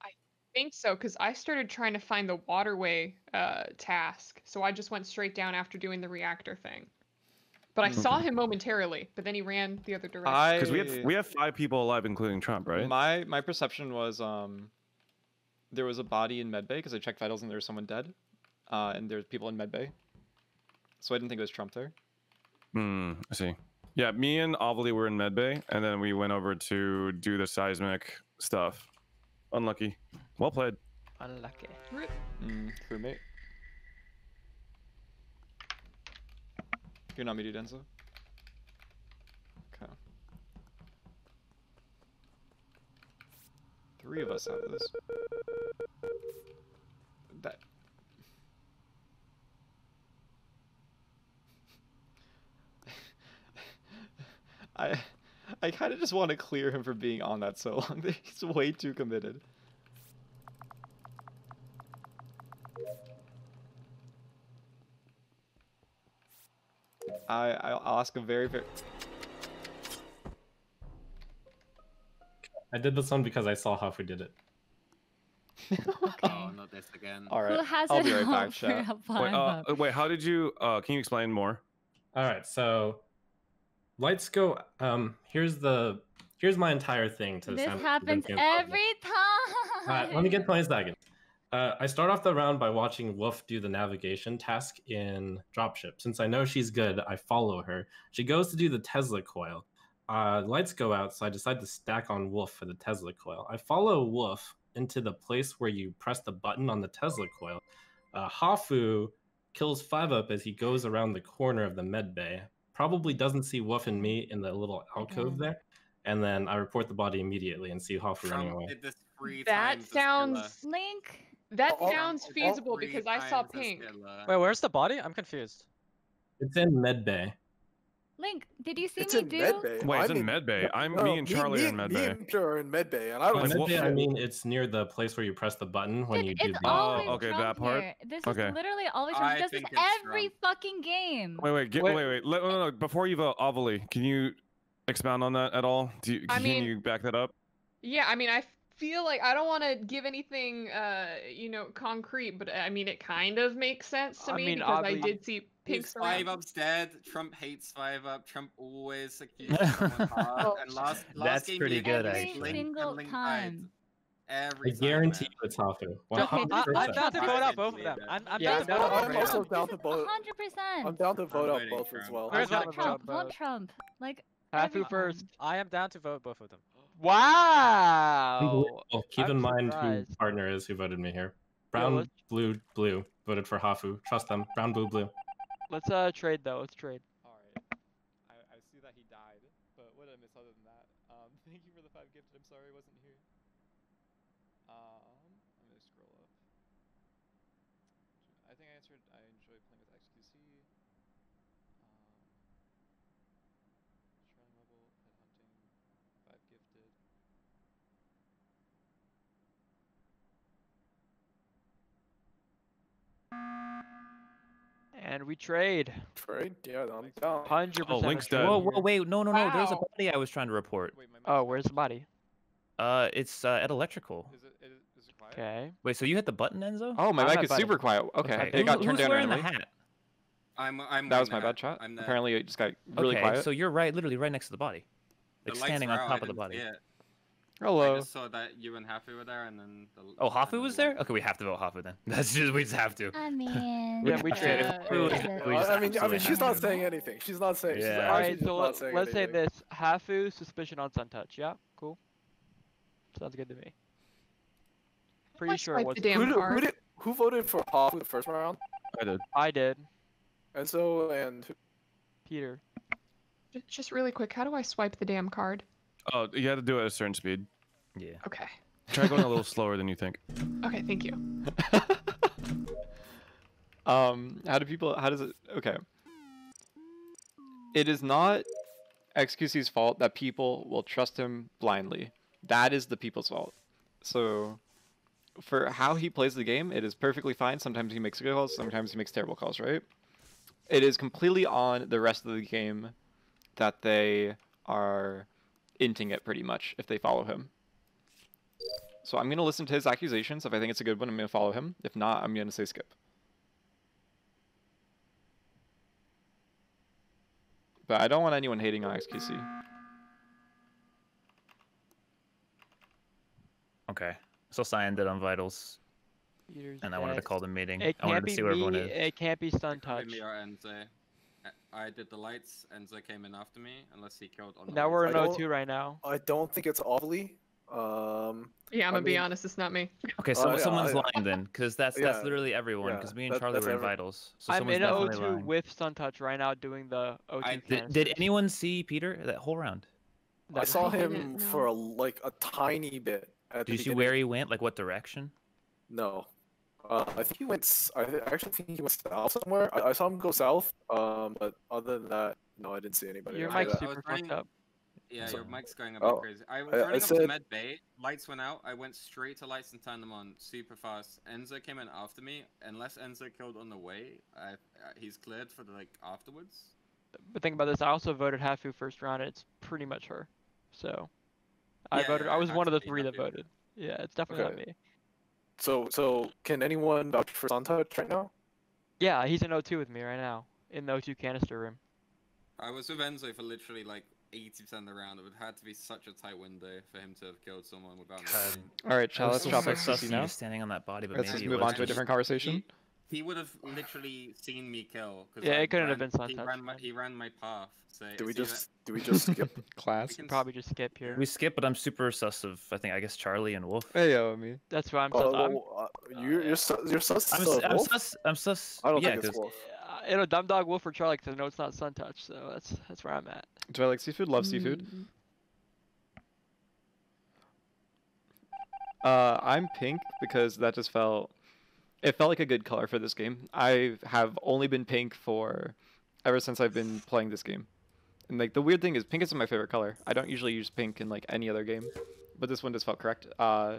I think so because I started trying to find the waterway uh, task, so I just went straight down after doing the reactor thing. But I saw him momentarily, but then he ran the other direction. Because we have we have five people alive, including Trump, right? My my perception was um, there was a body in medbay because I checked vitals and there was someone dead, uh, and there's people in medbay. So I didn't think it was Trump there. Hmm. I see. Yeah, me and Ovilee were in medbay, and then we went over to do the seismic stuff. Unlucky. Well played. Unlucky. Mm, crewmate. You're not muted, Enzo. Okay. Three of us have this. That. I, I kind of just want to clear him for being on that so long. He's way too committed. I I'll I'll ask a very very. I did this one because I saw Hafu did it. Oh, not this again. All right, Who has I'll it be right back, for chat. Wait, uh, wait. How did you? Uh, can you explain more? All right, so lights go. Um, here's the here's my entire thing to This sound- happens every time. All right, let me get 20 seconds. Uh, I start off the round by watching Wolf do the navigation task in Dropship. Since I know she's good, I follow her. She goes to do the Tesla coil. Uh, lights go out, so I decide to stack on Wolf for the Tesla coil. I follow Wolf into the place where you press the button on the Tesla coil. Uh, Hafu kills Five Up as he goes around the corner of the med bay. Probably doesn't see Wolf and me in the little alcove Again. there. And then I report the body immediately and see Hafu running away. this three That times. this sounds Link. That Oh, oh, sounds oh, feasible Three because I saw pink. Wait, where's the body? I'm confused. It's in medbay. Link, did you see It's me do? medbay. Wait, it's I'm in medbay. I'm no, me and Charlie are in me, Me and Peter are in medbay, and I don't By know. Wolf- medbay, I mean it's near the place where you press the button when Dude, you do it's the. always Oh, okay, Trump that part? here. This Okay. is literally always I Trump. He does this think every Trump. fucking game. Wait, wait, get, Wait. wait, wait. Let, no, no, before you vote, Ovilee, can you expound on that at all? Do you, I can mean- you back that up? Yeah, I mean, I feel like I don't want to give anything, uh, you know, concrete, but I mean, it kind of makes sense to I me mean, because I did see pinks five around. up's dead. Trump hates five up. Trump always accuses someone hard. And last, last That's game pretty good, accused Every actually. Single Link time. died. I Every time, guarantee man. you it's Hafu. Okay, I, I'm 100%. down to vote out both of them. I'm, I'm Yeah, down to no, I'm also down to vote. hundred percent. I'm down to vote out voting both Trump. as well. Where's Vote Trump. Trump, Vote Trump. Like every Hafu first. I am down to vote both of them. Wow. Unbelievable. Keep I'm in mind surprised. who partner is who voted me here. Brown, let's- blue, blue voted for Hafu. Trust them. Brown, blue, blue. Let's uh trade though. Let's trade. Alright. I, I see that he died, but what did I miss other than that? Um, thank you for the five gifted. I'm sorry I wasn't here. Um, I'm gonna scroll up. I think I answered I enjoy playing with XQC. Um, Shrine level, pet hunting, five gifted. And we trade. Trade? Yeah, I'm down. Hundred Oh, percent. Link's dead. Whoa, whoa, wait, no, no, no. There's a body I was trying to report. Wait, Oh, where's the body? Uh, it's uh, at electrical. Is it, is it, is it quiet? Okay. Wait, so you hit the button, Enzo? Oh, my I'm mic at is button. super quiet. Okay, Okay. it got Who- turned who's down wearing randomly. the hat? I'm, I'm That was my the bad shot. I'm the, Apparently, it just got really okay, quiet. so you're right, literally right next to the body, like lights standing on top I of the body. see it. I Hello. just saw that you and Hafu were there, and then. The, Oh, Hafu was there? Okay, we have to vote Hafu then. That's just we just have to. I mean, Yeah, we uh, trade. Uh, just- I- we I mean, I mean, she's not saying anything. She's not saying. She's Yeah. All actually right, so let, saying let's say this: Hafu suspicion on Suntouch. Yeah, cool. Sounds good to me. Pretty I sure swiped it was. the Who, did, who did who voted for Hafu the first round? I did. I did. Enzo and Peter. Just really quick, how do I swipe the damn card? Oh, you had to do it at a certain speed. Yeah. Okay. Try going a little slower than you think. Okay, thank you. Um, how do people? How does it? Okay. It is not XQC's fault that people will trust him blindly. That is the people's fault. So, for how he plays the game, it is perfectly fine. Sometimes he makes good calls. Sometimes he makes terrible calls. Right? It is completely on the rest of the game that they are inting it pretty much if they follow him. So I'm gonna listen to his accusations. If I think it's a good one, I'm gonna follow him. If not, I'm gonna say skip. But I don't want anyone hating on XQC. Okay. So Cyan did on vitals, Peter's and I wanted to call the meeting. It I wanted to see where me. everyone is. It can't be Suntouch. Me or Enzo. I- I did the lights. Enzo came in after me, unless he killed on. the Now we're in I O2 right now. I don't think it's Ovilee. Um, Yeah, I'm gonna be mean- honest, it's not me. Okay, so Uh, yeah, someone's I- lying then, because that's that's literally everyone. yeah, Because me and that- Charlie that's were in vitals, so I'm in definitely O2 lying. with Suntouch right now doing the O2 I- Did, did anyone see Peter that whole round? I That- saw I didn't him for a, like a tiny bit. At the Did you see where he went? Like what direction? No. Uh, I think he went. s- I thi- I actually think he went south somewhere. I, I saw him go south. Um, but other than that, no, I didn't see anybody. Your mic's that. I super running- fucked up. Yeah, So- your mic's going a bit Oh, crazy. I was I- I running up said- to med bay. Lights went out. I went straight to lights and turned them on super fast. Enzo came in after me. Unless Enzo killed on the way, I, uh, he's cleared for the like afterwards. But think about this. I also voted Hafu first round. And it's pretty much her. So I Yeah, voted. yeah, I was one of the three that voted. Yeah, it's definitely Okay. not me. So, so can anyone vouch for Suntouch right now? Yeah, he's in O2 with me right now in the O2 canister room. I was with Enzo for literally like 80% of the round. It would have to be such a tight window for him to have killed someone without me All right, I shall was let's so drop so XQC sus now. standing on that body, but Let's maybe just it move was on to a different conversation. He, he would have literally seen me kill. 'cause Yeah, I it couldn't have been Sun he Touch, ran, my, he ran my path. So Do we it's either- just do we just skip? Class. we can Probably just skip here. We skip, but I'm super sus of I think I guess Charlie and Wolf. Hey yo, me. That's why I'm. Oh, sus- I'm well, uh, you you're sus, you're sus. I'm, of s- I'm sus. I'm sus. I don't yeah, think it's 'cause- Wolf. uh, you know, Dumb Dog Wolf or Charlie because I know it's not Suntouch. So that's that's where I'm at. Do I like seafood? Love seafood. Mm. Uh, I'm pink because that just felt. It felt like a good color for this game. I have only been pink for, ever since I've been playing this game, and like the weird thing is, pink isn't my favorite color. I don't usually use pink in like any other game, but this one just felt correct. Uh,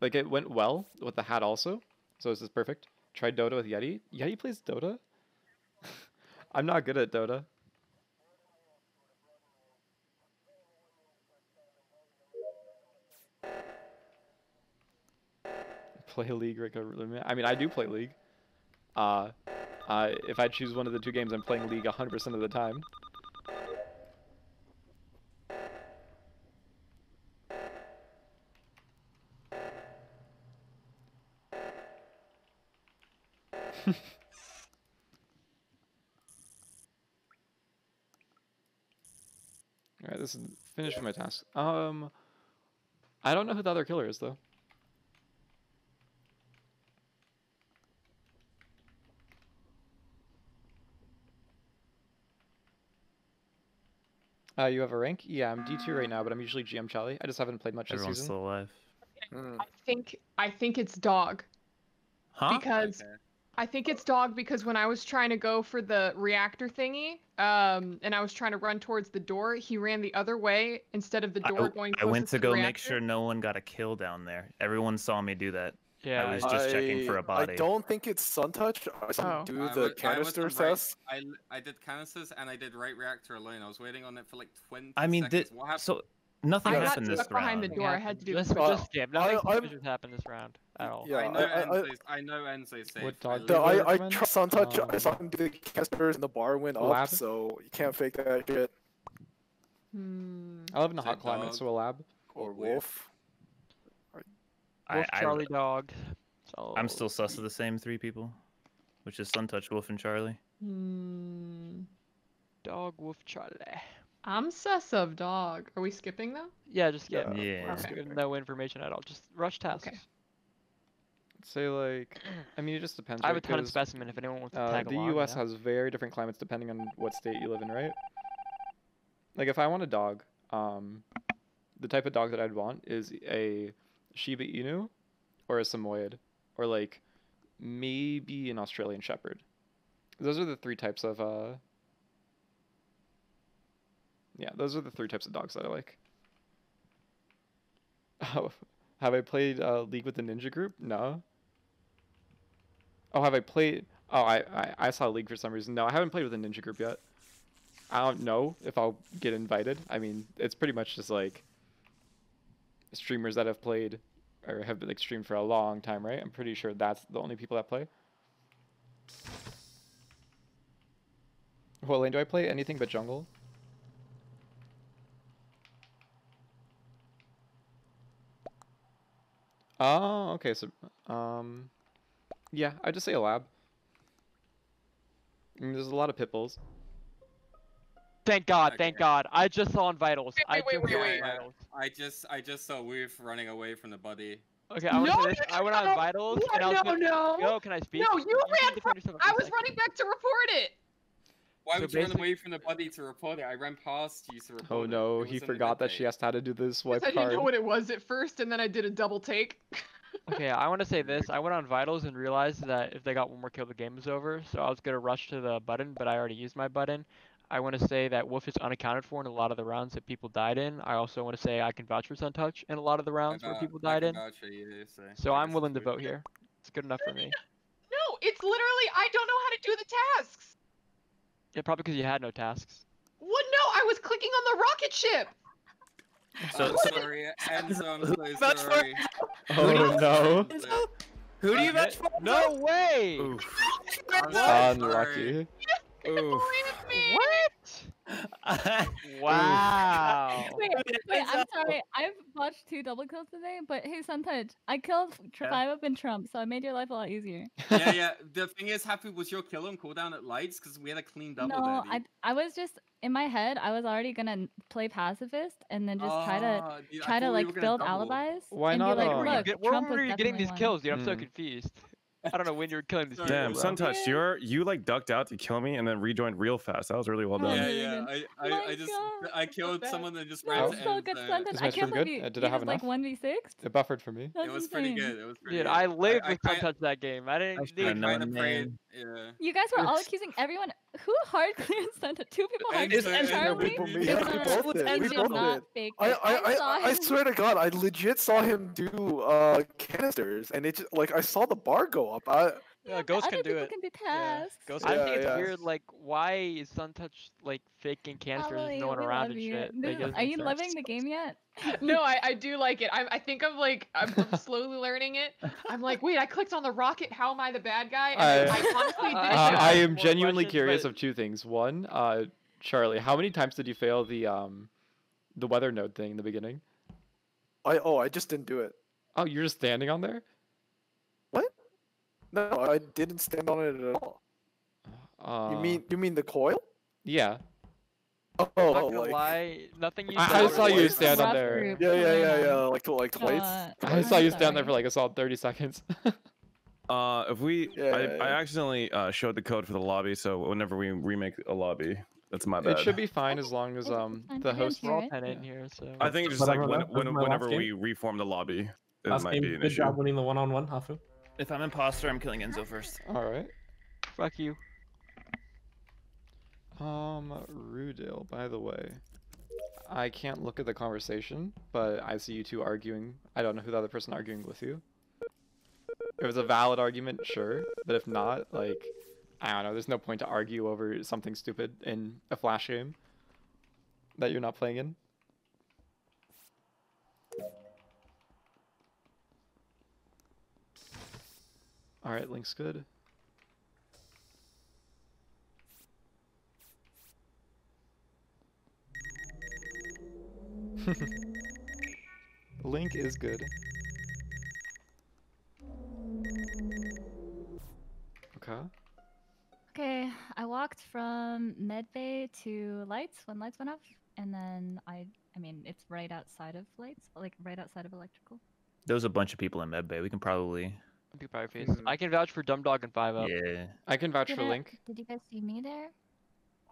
like it went well with the hat also, so this is perfect. Tried Dota with Yeti. Yeti plays Dota. I'm not good at Dota. Play League really- I mean, I do play League. Uh, uh, if I choose one of the two games, I'm playing League 100% of the time. All right, this is finished with my task. Um, I don't know who the other killer is though. Uh, you have a rank? Yeah, I'm D2 right now, but I'm usually GM Charlie. I just haven't played much this Everyone's season. still alive. I think I think it's dog Huh? because I think it's dog because when I was trying to go for the reactor thingy, um, and I was trying to run towards the door, he ran the other way instead of the I, door going. I went closest to the go make sure no one got a kill down there. Everyone saw me do that. Yeah, I was just checking for a I body. I don't think it's Suntouch. I saw Oh. do the I was canister on right- test. I, l- I did canisters and I did right reactor alone. I was waiting on it for like 20 I mean, seconds. did, What happened? so nothing I got happened this stuck behind the door. I had to do Just, the just Uh, skip. Nothing I'm- suspicious happened this round at all. Yeah, I know I- I- Enzo's, I know Enzo's safe. What I dog So I, I recommend? trust Suntouch. I Um, saw him do the canisters and the bar went up, lab? so you can't fake that shit. Hmm. I live in a hot climate, so a lab. Or Weird. Wolf. I, Wolf, I, Charlie, dog. So I'm still sus of the same three people, which is Suntouch, Wolf, and Charlie. Hmm. dog, wolf, Charlie. I'm sus of dog. Are we skipping though? Yeah, just skip. Yeah, Yeah. Okay. Give No information at all. Just rush tasks. Okay. Say like, I mean, it just depends. I have a ton of 'Cause, specimen if anyone wants to Uh, tag the along. you U.S. know? has very different climates depending on what state you live in, right? Like if I want a dog, um, the type of dog that I'd want is a Shiba Inu, or a Samoyed, or like maybe an Australian Shepherd. Those are the three types of uh. Yeah, those are the three types of dogs that I like. Oh, have I played uh, League with the Ninja Group? No. Oh, have I played? Oh, I, I I saw League for some reason. No, I haven't played with the Ninja Group yet. I don't know if I'll get invited. I mean, it's pretty much just like streamers that have played or have like streamed for a long time, right? I'm pretty sure that's the only people that play. What lane do I play? Anything but jungle? Oh, okay. So, um, yeah, I just say a lab. I mean, there's a lot of pit bulls. Thank God, thank God. I just saw on Vitals. I wait, just wait, saw on wait. Vitals. I just I just saw Weave running away from the buddy. Okay, I want to No, say this. I went on no, Vitals no, and I was no, gonna- no. Yo, can I speak? No, you can ran. defend From, yourself I was second. running back to report it. Why So would you run away from the buddy to report it? I ran past you to oh, report Oh no, It he was in the forgot that mid she asked how to do the swipe I didn't know what it was at first, and then I did a double take. Okay, I want to say this. I went on Vitals and realized that if they got one more kill, the game was over. So I was gonna rush to the button, but I already used my button. I want to say that Wolf is unaccounted for in a lot of the rounds that people died in. I also want to say I can vouch for Suntouch in a lot of the rounds where people died in. you, so So I I'm willing to vote here. It's good enough for me. No, it's literally I don't know how to do the tasks. Yeah, probably because you had no tasks. What? No, I was clicking on the rocket ship. So sorry, Enzo, I'm so sorry. Oh no. Who do you vouch for? No way! Unlucky. Oof. What? wow. Wait, wait, I'm sorry. I've watched two double kills today, but hey, Suntouch, I killed Tr- Yeah. Five Up and Trump, so I made your life a lot easier. yeah, yeah. The thing is, Happy was your kill on cooldown at lights because we had a clean double no, there. I I was just in my head. I was already gonna play pacifist and then just try Ah, to dude, try to thought we were like build double. alibis Why and not, be like, Where were you look, get- where Trump were was you getting these one." kills, dude? I'm so Mm. confused. I don't know when you were killing these Sorry, people. Damn, bro. Suntouch, you're you like ducked out to kill me and then rejoined real fast. That was really well done. Yeah, yeah. good. I, Oh I, I just God, I killed someone and just That ran was so good, so- Suntouch. I my can't stream believe good? you, did I have just like one v six. It buffered for me. That's It was insane. pretty good. It was pretty Dude, good. I lived I, with I, Suntouch that game. I didn't should've need known kind of man. prayed. Yeah. You guys were all accusing everyone. Who hard cleared Suntouch? Two people hard It's- cleared. it's- Charlie. it's- me. did Yeah, we not- both did. We both not did. fake I. I, I, I, I swear to God, I legit saw him do uh canisters, and it just like I saw the bar go up. I Yeah, but Ghost other can do people it. can do Yeah, tasks. Ghost I Yeah, think it's yeah. weird. Like, why is Suntouch like faking canisters? Ollie, There's no one around and you. shit. This Like, is- it doesn't are you sense. loving the game yet? No, I, I do like it. I, I think I'm like I'm slowly learning it. I'm like, wait, I clicked on the rocket. How am I the bad guy? And I- I, I honestly. Uh, I I am genuinely curious but- of two things. One, uh, Charlie, how many times did you fail the um, the weather node thing in the beginning? I oh I just didn't do it. Oh, you're just standing on there. No, I didn't stand on it at all. Uh, you mean you mean the coil? Yeah. Oh, Not oh, gonna like lie, nothing you I- I was saw you stand on there. group, yeah, yeah, yeah, yeah, like like twice. Uh, I saw you stand there for like a solid thirty seconds. Uh, if we, Yeah, I, yeah, I accidentally uh, showed the code for the lobby, so whenever we remake a lobby, that's my bad. it should be fine as long as um the host. hear We're all it. pen in here, so. I think it's just like when, when, whenever we reform the lobby, it Last might game, be an good issue. job winning the one-on-one, Hafu. If I'm imposter, I'm killing Enzo first. All right. Fuck you. Um, Rudale, by the way, I can't look at the conversation, but I see you two arguing. I don't know who the other person arguing with you. If it's a valid argument, sure, but if not, like, I don't know. There's no point to argue over something stupid in a flash game that you're not playing in. All right, Link's good. Link is good. Okay. Okay, I walked from medbay to lights when lights went off, and then I, I mean, it's right outside of lights, like right outside of electrical. There was a bunch of people in medbay. We can probably. Be power face. I can vouch for Dumb Dog and Five Up. Yeah. I can vouch Did for I- Link. Did you guys see me there?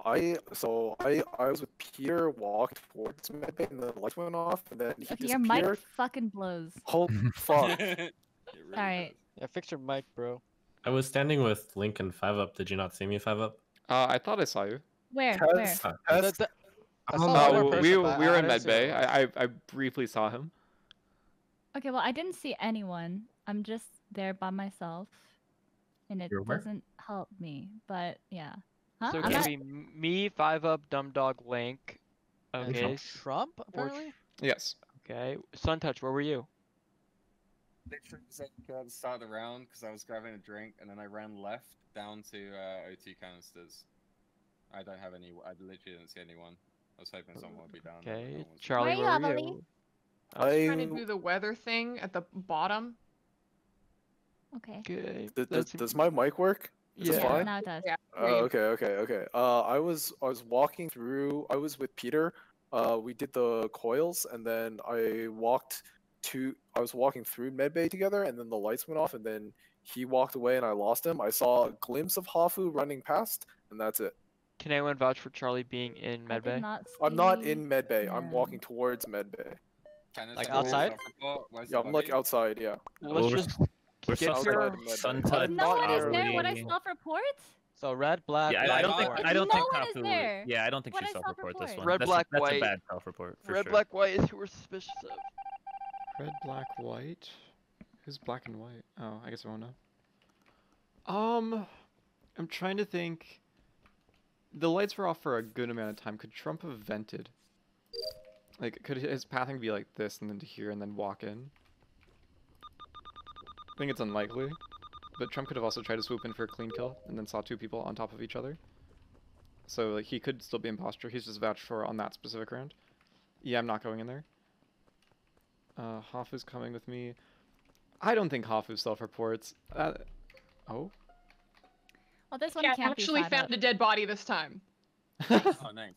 I so I I was with Peter, walked towards medbay, and the lights went off, and then he Okay, your mic disappeared. fucking blows. Hold fuck. Alright. Yeah, fix your mic, bro. I was standing with Link and Five Up. Did you not see me, Five Up? Uh, I thought I saw you. Where? Test- Where? test- I Uh, saw one we we were in medbay. who it was. I, I I briefly saw him. Okay, well, I didn't see anyone. I'm just there by myself, and it doesn't help me. But yeah. Huh? So I'm it not- can be me, Five Up, Dumb Dog, Link. Okay. Trump- Trump, or- apparently? Yes. Okay. Suntouch, where were you? Literally was like uh, the start of the round because I was grabbing a drink and then I ran left down to uh, O2 canisters. I don't have any. I literally didn't see anyone. I was hoping someone would be down. Okay. no one was. Charlie, Where where are were you, you? Amelie? I was trying to do the weather thing at the bottom. Okay. Okay. Does, does, does my mic work? Is it Yeah. fine? Now it does. Yeah. Oh, okay, okay, okay. Uh, I was I was walking through. I was with Peter. Uh, we did the coils, and then I walked to. I was walking through medbay together, and then the lights went off, and then he walked away, and I lost him. I saw a glimpse of Hafu running past, and that's it. Can anyone vouch for Charlie being in I did Medbay? not I'm not see in medbay. I'm walking towards medbay. Canister Like outside? the report? Where's Yeah, I'm like outside. Yeah. Well, Well, let's just We're get outside your of medbay. Sun I Touch. did No one is there. probably- What I self-report? So red, black, Yeah, I, I don't think. I don't No think one is there. Yeah, I don't think What she I self-report this self-report? one. Red, that's black, a, that's white. a bad self-report red, sure. black, white is who we're suspicious of. Red, black, white. Who's black and white? Oh, I guess I won't know. Um, I'm trying to think. The lights were off for a good amount of time. Could Trump have vented? Like, could his pathing be like this and then to here and then walk in? I think it's unlikely. But Trump could have also tried to swoop in for a clean kill and then saw two people on top of each other. So like he could still be imposter. He's just vouched for on that specific round. Yeah, I'm not going in there. Uh, is coming with me. I don't think Hafu self-reports. Uh, oh? Well, this one Yeah, can't actually be five found up. a dead body this time. Oh, nice.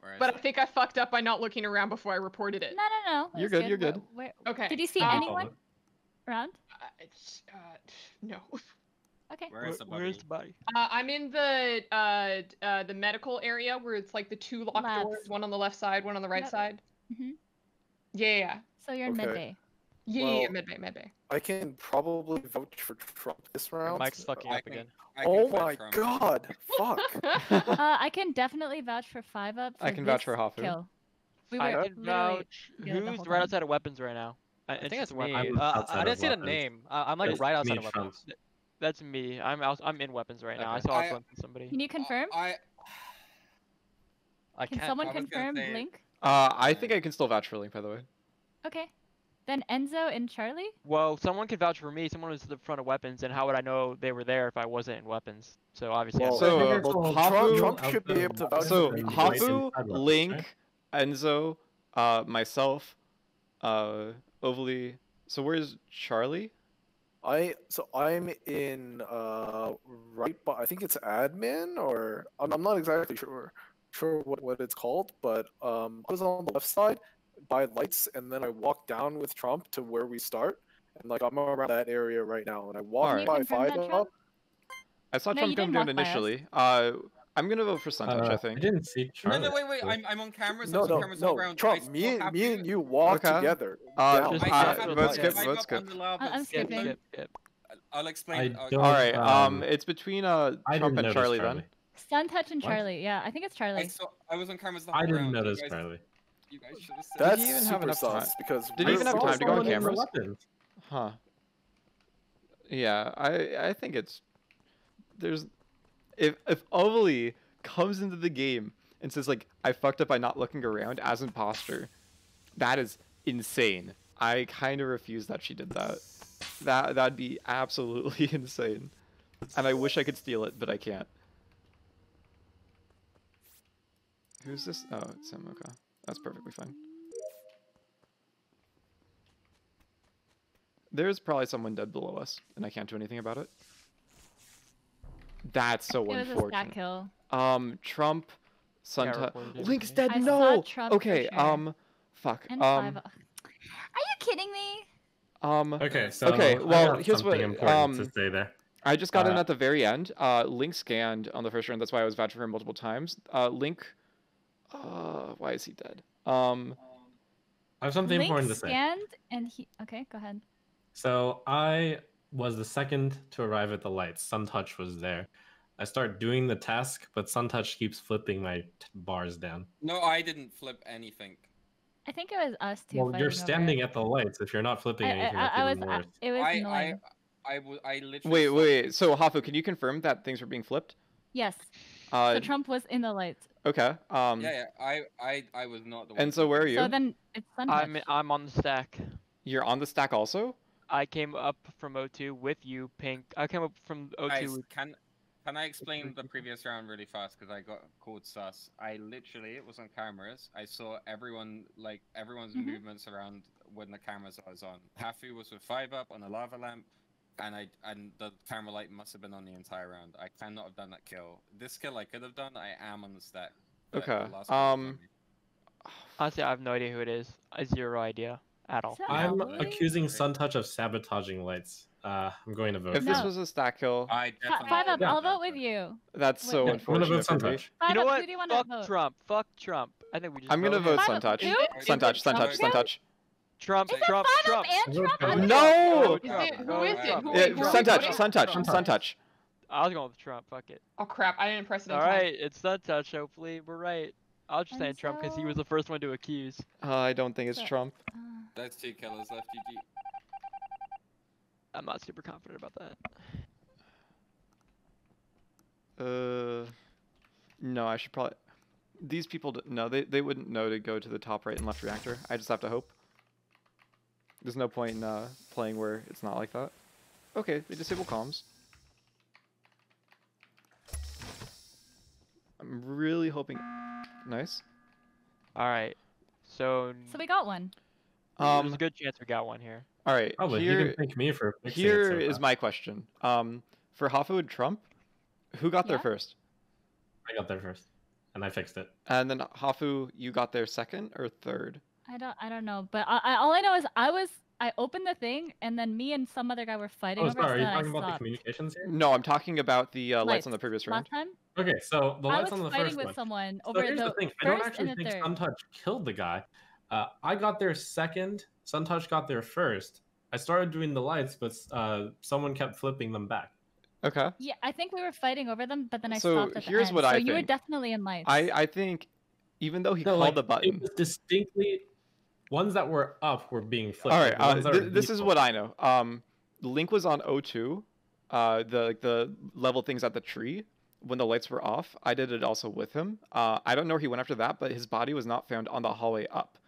Where is But I think I fucked up by not looking around before I reported it. No, no, no. You're it's good, you're Where- good. Where, Okay. Did you see um, anyone around? Uh, it's, uh, no. Okay. Where is the Where- Where's body? the body? Uh, I'm in the uh, uh, the medical area where it's like the two locked Labs. doors, one on the left side, one on the right Yep. side. hmm Yeah, yeah, yeah. So you're in Okay. midday. Yeah, yeah, yeah, Well- medbay, medbay. I can probably vouch for Trump this Your round. mic's fucking up can- again. Oh my Trump. god! Fuck. uh, I can definitely vouch for five up. For I can vouch for Hafu. Kill. We I can vouch. Who's right outside of weapons right now? I think it's interested me. weapons. I'm Uh, I didn't see the name. Uh, I'm like It's right outside me, of Trump. weapons. That's me. I'm out, I'm in weapons right now. I saw I- a glimpse of somebody. Can you confirm? I I Can can't. someone I confirm say- Link? Uh, I think I can still vouch for Link, by the way. Okay. Then Enzo and Charlie? Well, someone can vouch for me. Someone was at the front of weapons, and how would I know they were there if I wasn't in weapons? So obviously, I'm Well, So, uh, well, Hafu- Trump, Trump should be able to vouch So for me. Hafu, Hafu, Link. Enzo, uh, myself, uh, Ovilee. So where's Charlie? I so I'm in uh right, but I think it's admin or I'm, I'm not exactly sure sure what, what it's called, but um I was on the left side by lights, and then I walked down with Trump to where we start, and like I'm around that area right now, and I walked Can you by confirm five up. I saw No, Trump you come down walk us. initially. Uh, I'm gonna vote for Suntouch, Uh, I think. I didn't see no, Charlie. no, wait, wait. actually. I'm, I'm on camera. So No, I'm on no, camera, so no, around. Trump. Me and me Hafu. and you walk Okay. together. Uh, down. Just uh, skip I it. have vote vote Yeah. skip, five vote up skip. on the lava, I- I'm skip, skipping. Skip, skip. I'll explain. I I'll- don't- All right. Um, Um, it's between uh Trump and Charlie, Charlie. then. Suntouch and What? Charlie. Yeah, I think it's I Charlie. saw. I was on cameras the I didn't round. notice you guys, Charlie. You guys should have said. That's Did he even have super enough time? because Did he even have time to go on someone cameras? Huh. Yeah, I I think it's there's if if Ovilee comes into the game and says like I fucked up by not looking around as imposter, that is insane. I kind of refuse that she did that. That that'd be absolutely insane. And I wish I could steal it, but I can't. Who's this? Oh, it's him. Okay, that's perfectly fine. There's probably someone dead below us, and I can't do anything about it. That's so it was a stat unfortunate. kill. Um, Trump, Sunta, reported Link's dead. I saw No. Trump for okay. sure. Um, fuck. And Um, five. Are you kidding me? um. Okay, so Okay, well, here's something what- um, to say there. I just got in Uh, at the very end. Uh, Link scanned on the first round. That's why I was vouching for him multiple times. Uh, Link. Uh, why is he dead? Um, I have something Link important to say. scanned and he. Okay, go ahead. So I was the second to arrive at the lights. Suntouch was there. I start doing the task, but Suntouch keeps flipping my t- bars down. No, I didn't flip anything. I think it was us two. Well, you're fighting over standing at the lights. If you're not flipping I, anything, I, that's I was. even I, worse. it was I, I, annoying. I, w- I literally. wait, wait, wait. So Hafu, can you confirm that things were being flipped? Yes. Uh, so Trump was in the lights. okay. Um, Yeah, yeah. I, I, I was not the one. and so where are you? So then it's Suntouch. I'm I'm on the stack. You're on the stack also. I came up from O2 with you, Pink. I came up from O2 Guys, with can can I explain the previous round really fast because I got called sus. I literally it was on cameras. I saw everyone like everyone's Mhm. movements around when the cameras was on. Hafu was with five up on a lava lamp, and I and the camera light must have been on the entire round. I cannot have done that kill. This kill I could have done. I am on the stack. but the Okay. last one was on Um. honestly, I have no idea who it is. I have zero idea at all. Is I'm Aloy? accusing Suntouch of sabotaging lights. Uh, I'm going to vote. If for this was a stack kill, I definitely five up. did I'll vote with you. that's Wait, so no. I'm gonna vote for. Suntouch. You know what? You Fuck vote? Trump. Fuck Trump. I think we just. I'm gonna vote Five. Suntouch. Suntouch. Suntouch. Suntouch. Trump. Is Trump. Trump. up and Vote Trump? Trump. No! Is it, who is it? Who, Yeah, who Suntouch. voting? Suntouch. Suntouch. Suntouch. I was going with Trump. Fuck it. Oh crap! I didn't press it. in All time. right, it's Suntouch. Hopefully, we're right. I was just saying And Trump because he was the first one to accuse. Uh, I don't think it's So- Trump. Uh, That's two killers left. GG. I'm not super confident about that. Uh, no, I should probably. These people, d- no, they they wouldn't know to go to the top right and left reactor. I just have to hope. There's no point in uh, playing where it's not like that. Okay, they disable comms. I'm really hoping. Nice. All right. So, So we got one. Um, there's a good chance we got one here. All right. Oh, but you can thank me for fixing it here so is my question. Um, for Hafu and Trump, who got there first? I got there first, and I fixed it. And then Hafu, you got there second or third? I don't. I don't know. But I, I, all I know is I was. I opened the thing, and then me and some other guy were fighting Oh, over it. sorry. Are you then I talking about the communications here? No, I'm talking about the uh, lights on the Lights. previous round. Last time, Okay, so the lights on the first one. I was fighting with one. someone So over here's the the thing. I don't actually think third. Suntouch killed the guy. Uh, I got there second. Suntouch got there first. I started doing the lights, but uh, someone kept flipping them back. Okay. Yeah, I think we were fighting over them, but then I So stopped at the here's end. what so I you were definitely in lights. I I think even though he No, called like, the It button. was distinctly ones that were up were being flipped. All like, right. the Uh, th- this is what I know. Um, Link was on O2. Uh, the the level things at the tree when the lights were off. I did it also with him. Uh, I don't know where he went after that, but his body was not found on the hallway up.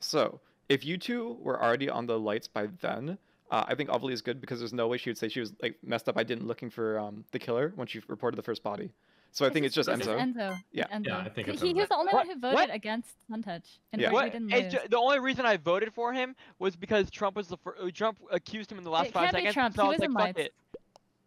So if you two were already on the lights by then, uh, I think Ovilee is good because there's no way she would say she was like messed up. I didn't looking for um the killer when she reported the first body. So I think it's just Enzo. Enzo. Yeah. Enzo. Yeah, I think he, it's he Enzo. was the only What? one who voted What? against Suntouch. And Yeah. we What? didn't lose. ju- the only reason I voted for him was because Trump was the fir- uh, Trump accused him in the last It five can't be seconds. Trump, So he I was was like, in fuck lights. it.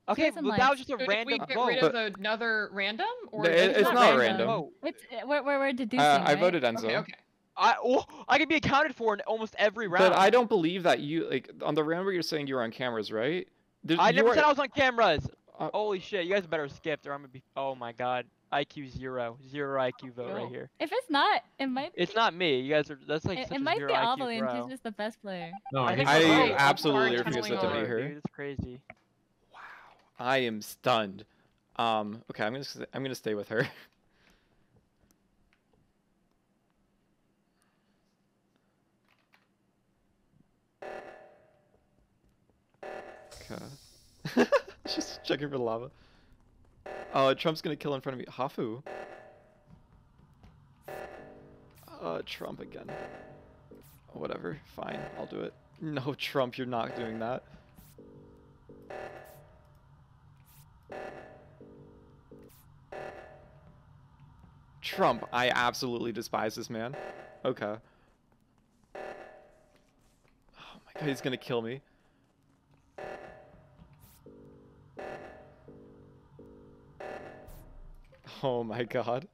Okay, was in but that was just a So did random we get vote. rid of another random, or The- it- it it's just not random? random. vote. It's, we're, we're, we're deducing, Uh, I right? voted Enzo. Okay, okay. I oh, I could be accounted for in almost every round. But I don't believe that you like on the round where you're saying you were on cameras, right? There- I never are- said I was on cameras. Uh, Holy shit, you guys better skip or I'm gonna be. Oh my god, IQ zero, zero IQ vote right here. If it's not, it might. Be, It's not me. You guys are. That's like It, such it a might zero be IQ Ovalin. bro. He's just the best player. No, I he's think I so. Right. absolutely Hard refuse it to be over. her. Dude, it's crazy. Wow, I am stunned. Um, okay, I'm gonna s- I'm gonna stay with her. Just checking for the lava. Oh, Trump's gonna kill in front of me. Hafu. Uh, Trump again. Whatever, fine, I'll do it. No, Trump, you're not doing that. Trump, I absolutely despise this man. Okay. Oh my god, he's gonna kill me. Oh my god.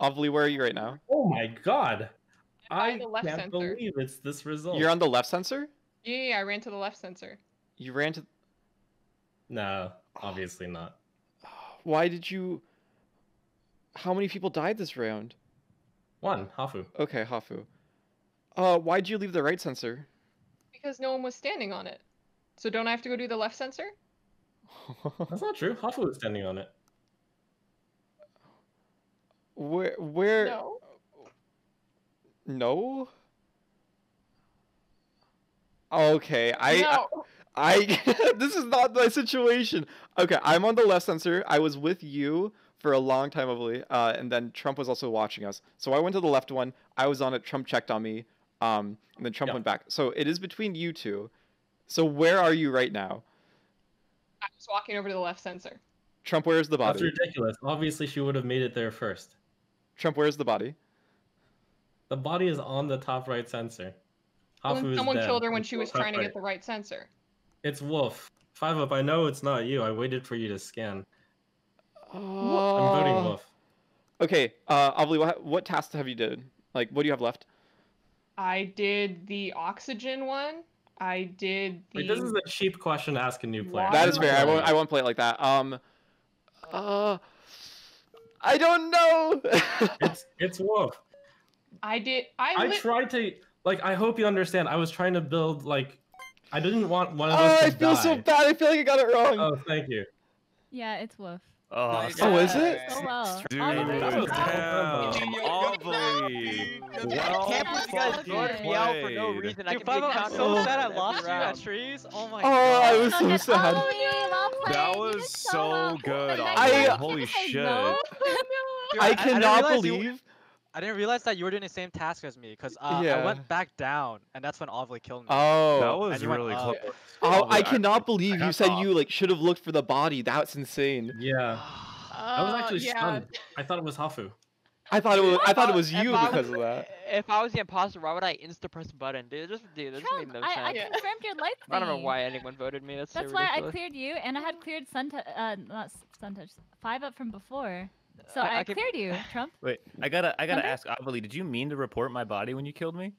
Ovilee, where are you right now? Oh my god! I can't sensor. believe it's this result. You're on the left sensor? Yeah, yeah, I ran to the left sensor. You ran to. No, obviously not. Why did you? How many people died this round? One, Hafu. Okay, Hafu. Uh, why'd you leave the right sensor? Because no one was standing on it. So don't I have to go do the left sensor? That's not true. Hafu was standing on it. Where? Where? No. No. Okay, I. No. I, I this is not my situation. Okay, I'm on the left sensor. I was with you for a long time, I believe, uh, and then Trump was also watching us. So I went to the left one. I was on it. Trump checked on me, um, and then Trump went back. So it is between you two. So where are you right now? I was walking over to the left sensor. Trump, where's the body? That's ridiculous. Obviously, she would have made it there first. Trump, where's the body? The body is on the top right sensor. Well, Hafu is someone dead. killed her when she was top trying to get the right sensor. It's Wolf. Five up. I know it's not you. I waited for you to scan. I'm voting Uh, Wolf. Okay, uh, Ovilee, what, what tasks have you did? Like, what do you have left? I did the oxygen one. I did the. Wait, this is a cheap question to ask a new player. That is fair. I won't. I won't play it like that. Um. Uh. I don't know. it's it's Wolf. I did. I, I tried to like. I hope you understand. I was trying to build like. I didn't want one of Oh, us to I feel die. so bad. I feel like I got it wrong. Oh, thank you. Yeah, it's Wolf. Oh, Oh, is it? So well. Dude, Obviously. damn. Awfully. Well can't believe you guys fucking voted me out for no played. reason. I Dude, can Five I'm accountable so sad I lost you at trees. Oh my Oh, god. I was so sad. That was so good. I- Holy shit. Dude, I didn't cannot realize you- believe. I didn't realize that you were doing the same task as me because uh, I went back down and that's when Ovilee killed me. Oh. That was And you went really close. Oh, I I- cannot believe you said off. you like should have looked for the body. That's insane. Yeah. I was Uh, actually yeah. stunned. I thought it was Hafu. I thought it was. I thought it was you I because was- of that. If I was the imposter, why would I insta press button, dude? Just dude, that just made no I, I sense. Yeah. confirmed your life I don't know why anyone voted me. That's, That's so why I cleared you, and I had cleared sun t- uh, not s- sun touch, five up from before. So I- I, I can- cleared you, Trump. Wait, I gotta, I gotta Remember? ask Ovilee, did you mean to report my body when you killed me?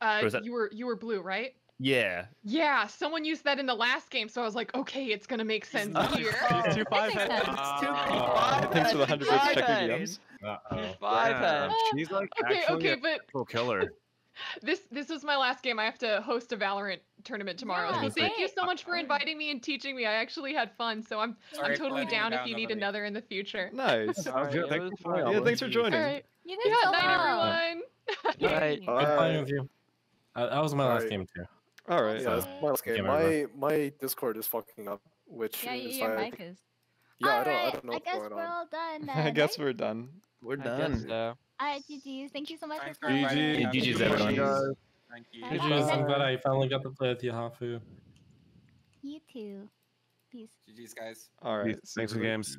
Uh, that- you were you were blue, right? Yeah. Yeah, someone used that in the last game, so I was like, okay, it's gonna make sense here. He's two five makes heads. sense. Uh, Thanks for the hundred bits. Check your Five Uh-oh. Five heads. She's like Okay, actually okay, a but killer. This this was my last game. I have to host a Valorant tournament tomorrow. Yeah, so thank you so much for inviting me and teaching me. I actually had fun, so I'm Sorry I'm totally down if you need Nobody. another in the future. Nice. Sounds Alright, good. Thank you for Yeah, thanks for joining. All right. You Yeah, did so night well. everyone. Alright. Good playing with you. Uh, that was my last Alright. game too. All right. Yeah, that's my last Game game. My my Discord is fucking up, which Yeah, is your like mic is. yeah, I don't I don't know I what's guess going we're on. all done. I guess we're done. We're I guess done. So. Alright, GG's. Thank you so much Thanks for for playing. inviting me. GG's, Have a good everyone. one. Thank you. Bye. GG's, I'm glad I finally got to play with you, Hafu. You too. Peace. GG's, guys. All right. Thanks for games.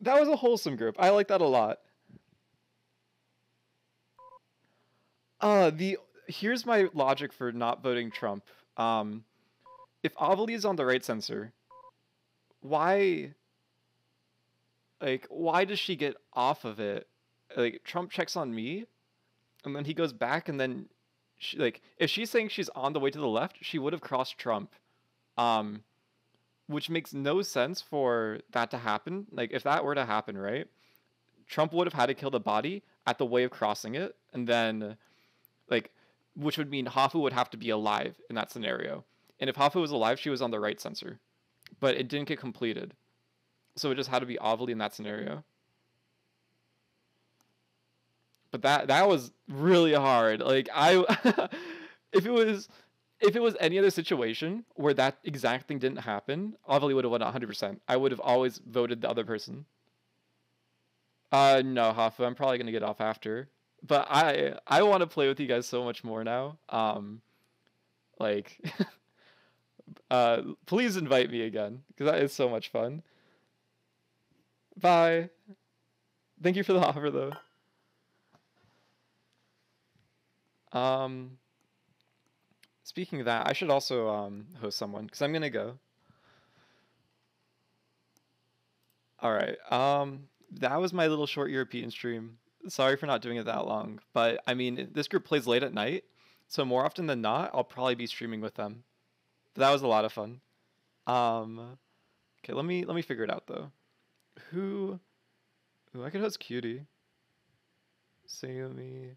That was a wholesome group. I like that a lot. Uh the here's my logic for not voting Trump. Um if Ovilee is on the right sensor, why like why does she get off of it? Like Trump checks on me and then he goes back and then she, like if she's saying she's on the way to the left, she would have crossed Trump. Um which makes no sense for that to happen. Like if that were to happen, right? Trump would have had to kill the body at the way of crossing it, and then, like, which would mean Hafu would have to be alive in that scenario. And if Hafu was alive, she was on the right sensor, but it didn't get completed, so it just had to be Ovilee in that scenario. But that that was really hard. Like I, if it was if it was any other situation where that exact thing didn't happen, Ovilee would have won 100%. I would have always voted the other person. Uh, no, Hafu, I'm probably gonna get off after. But I I want to play with you guys so much more now. Um, like, uh, please invite me again because that is so much fun. Bye. Thank you for the offer though. Um, speaking of that, I should also um host someone because I'm gonna go. All right. Um, that was my little short European stream. Sorry for not doing it that long, but I mean, this group plays late at night, So more often than not, I'll probably be streaming with them. But that was a lot of fun. Um, okay, let me let me figure it out though. Who? Ooh, I could host Cutie. Sayumi.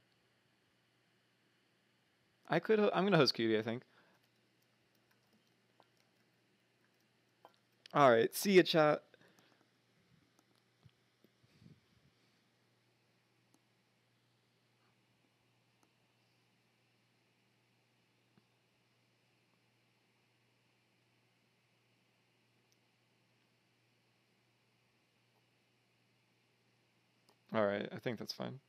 I could. ho- I'm gonna host Cutie. I think. All right. See ya, chat. All right. I think that's fine.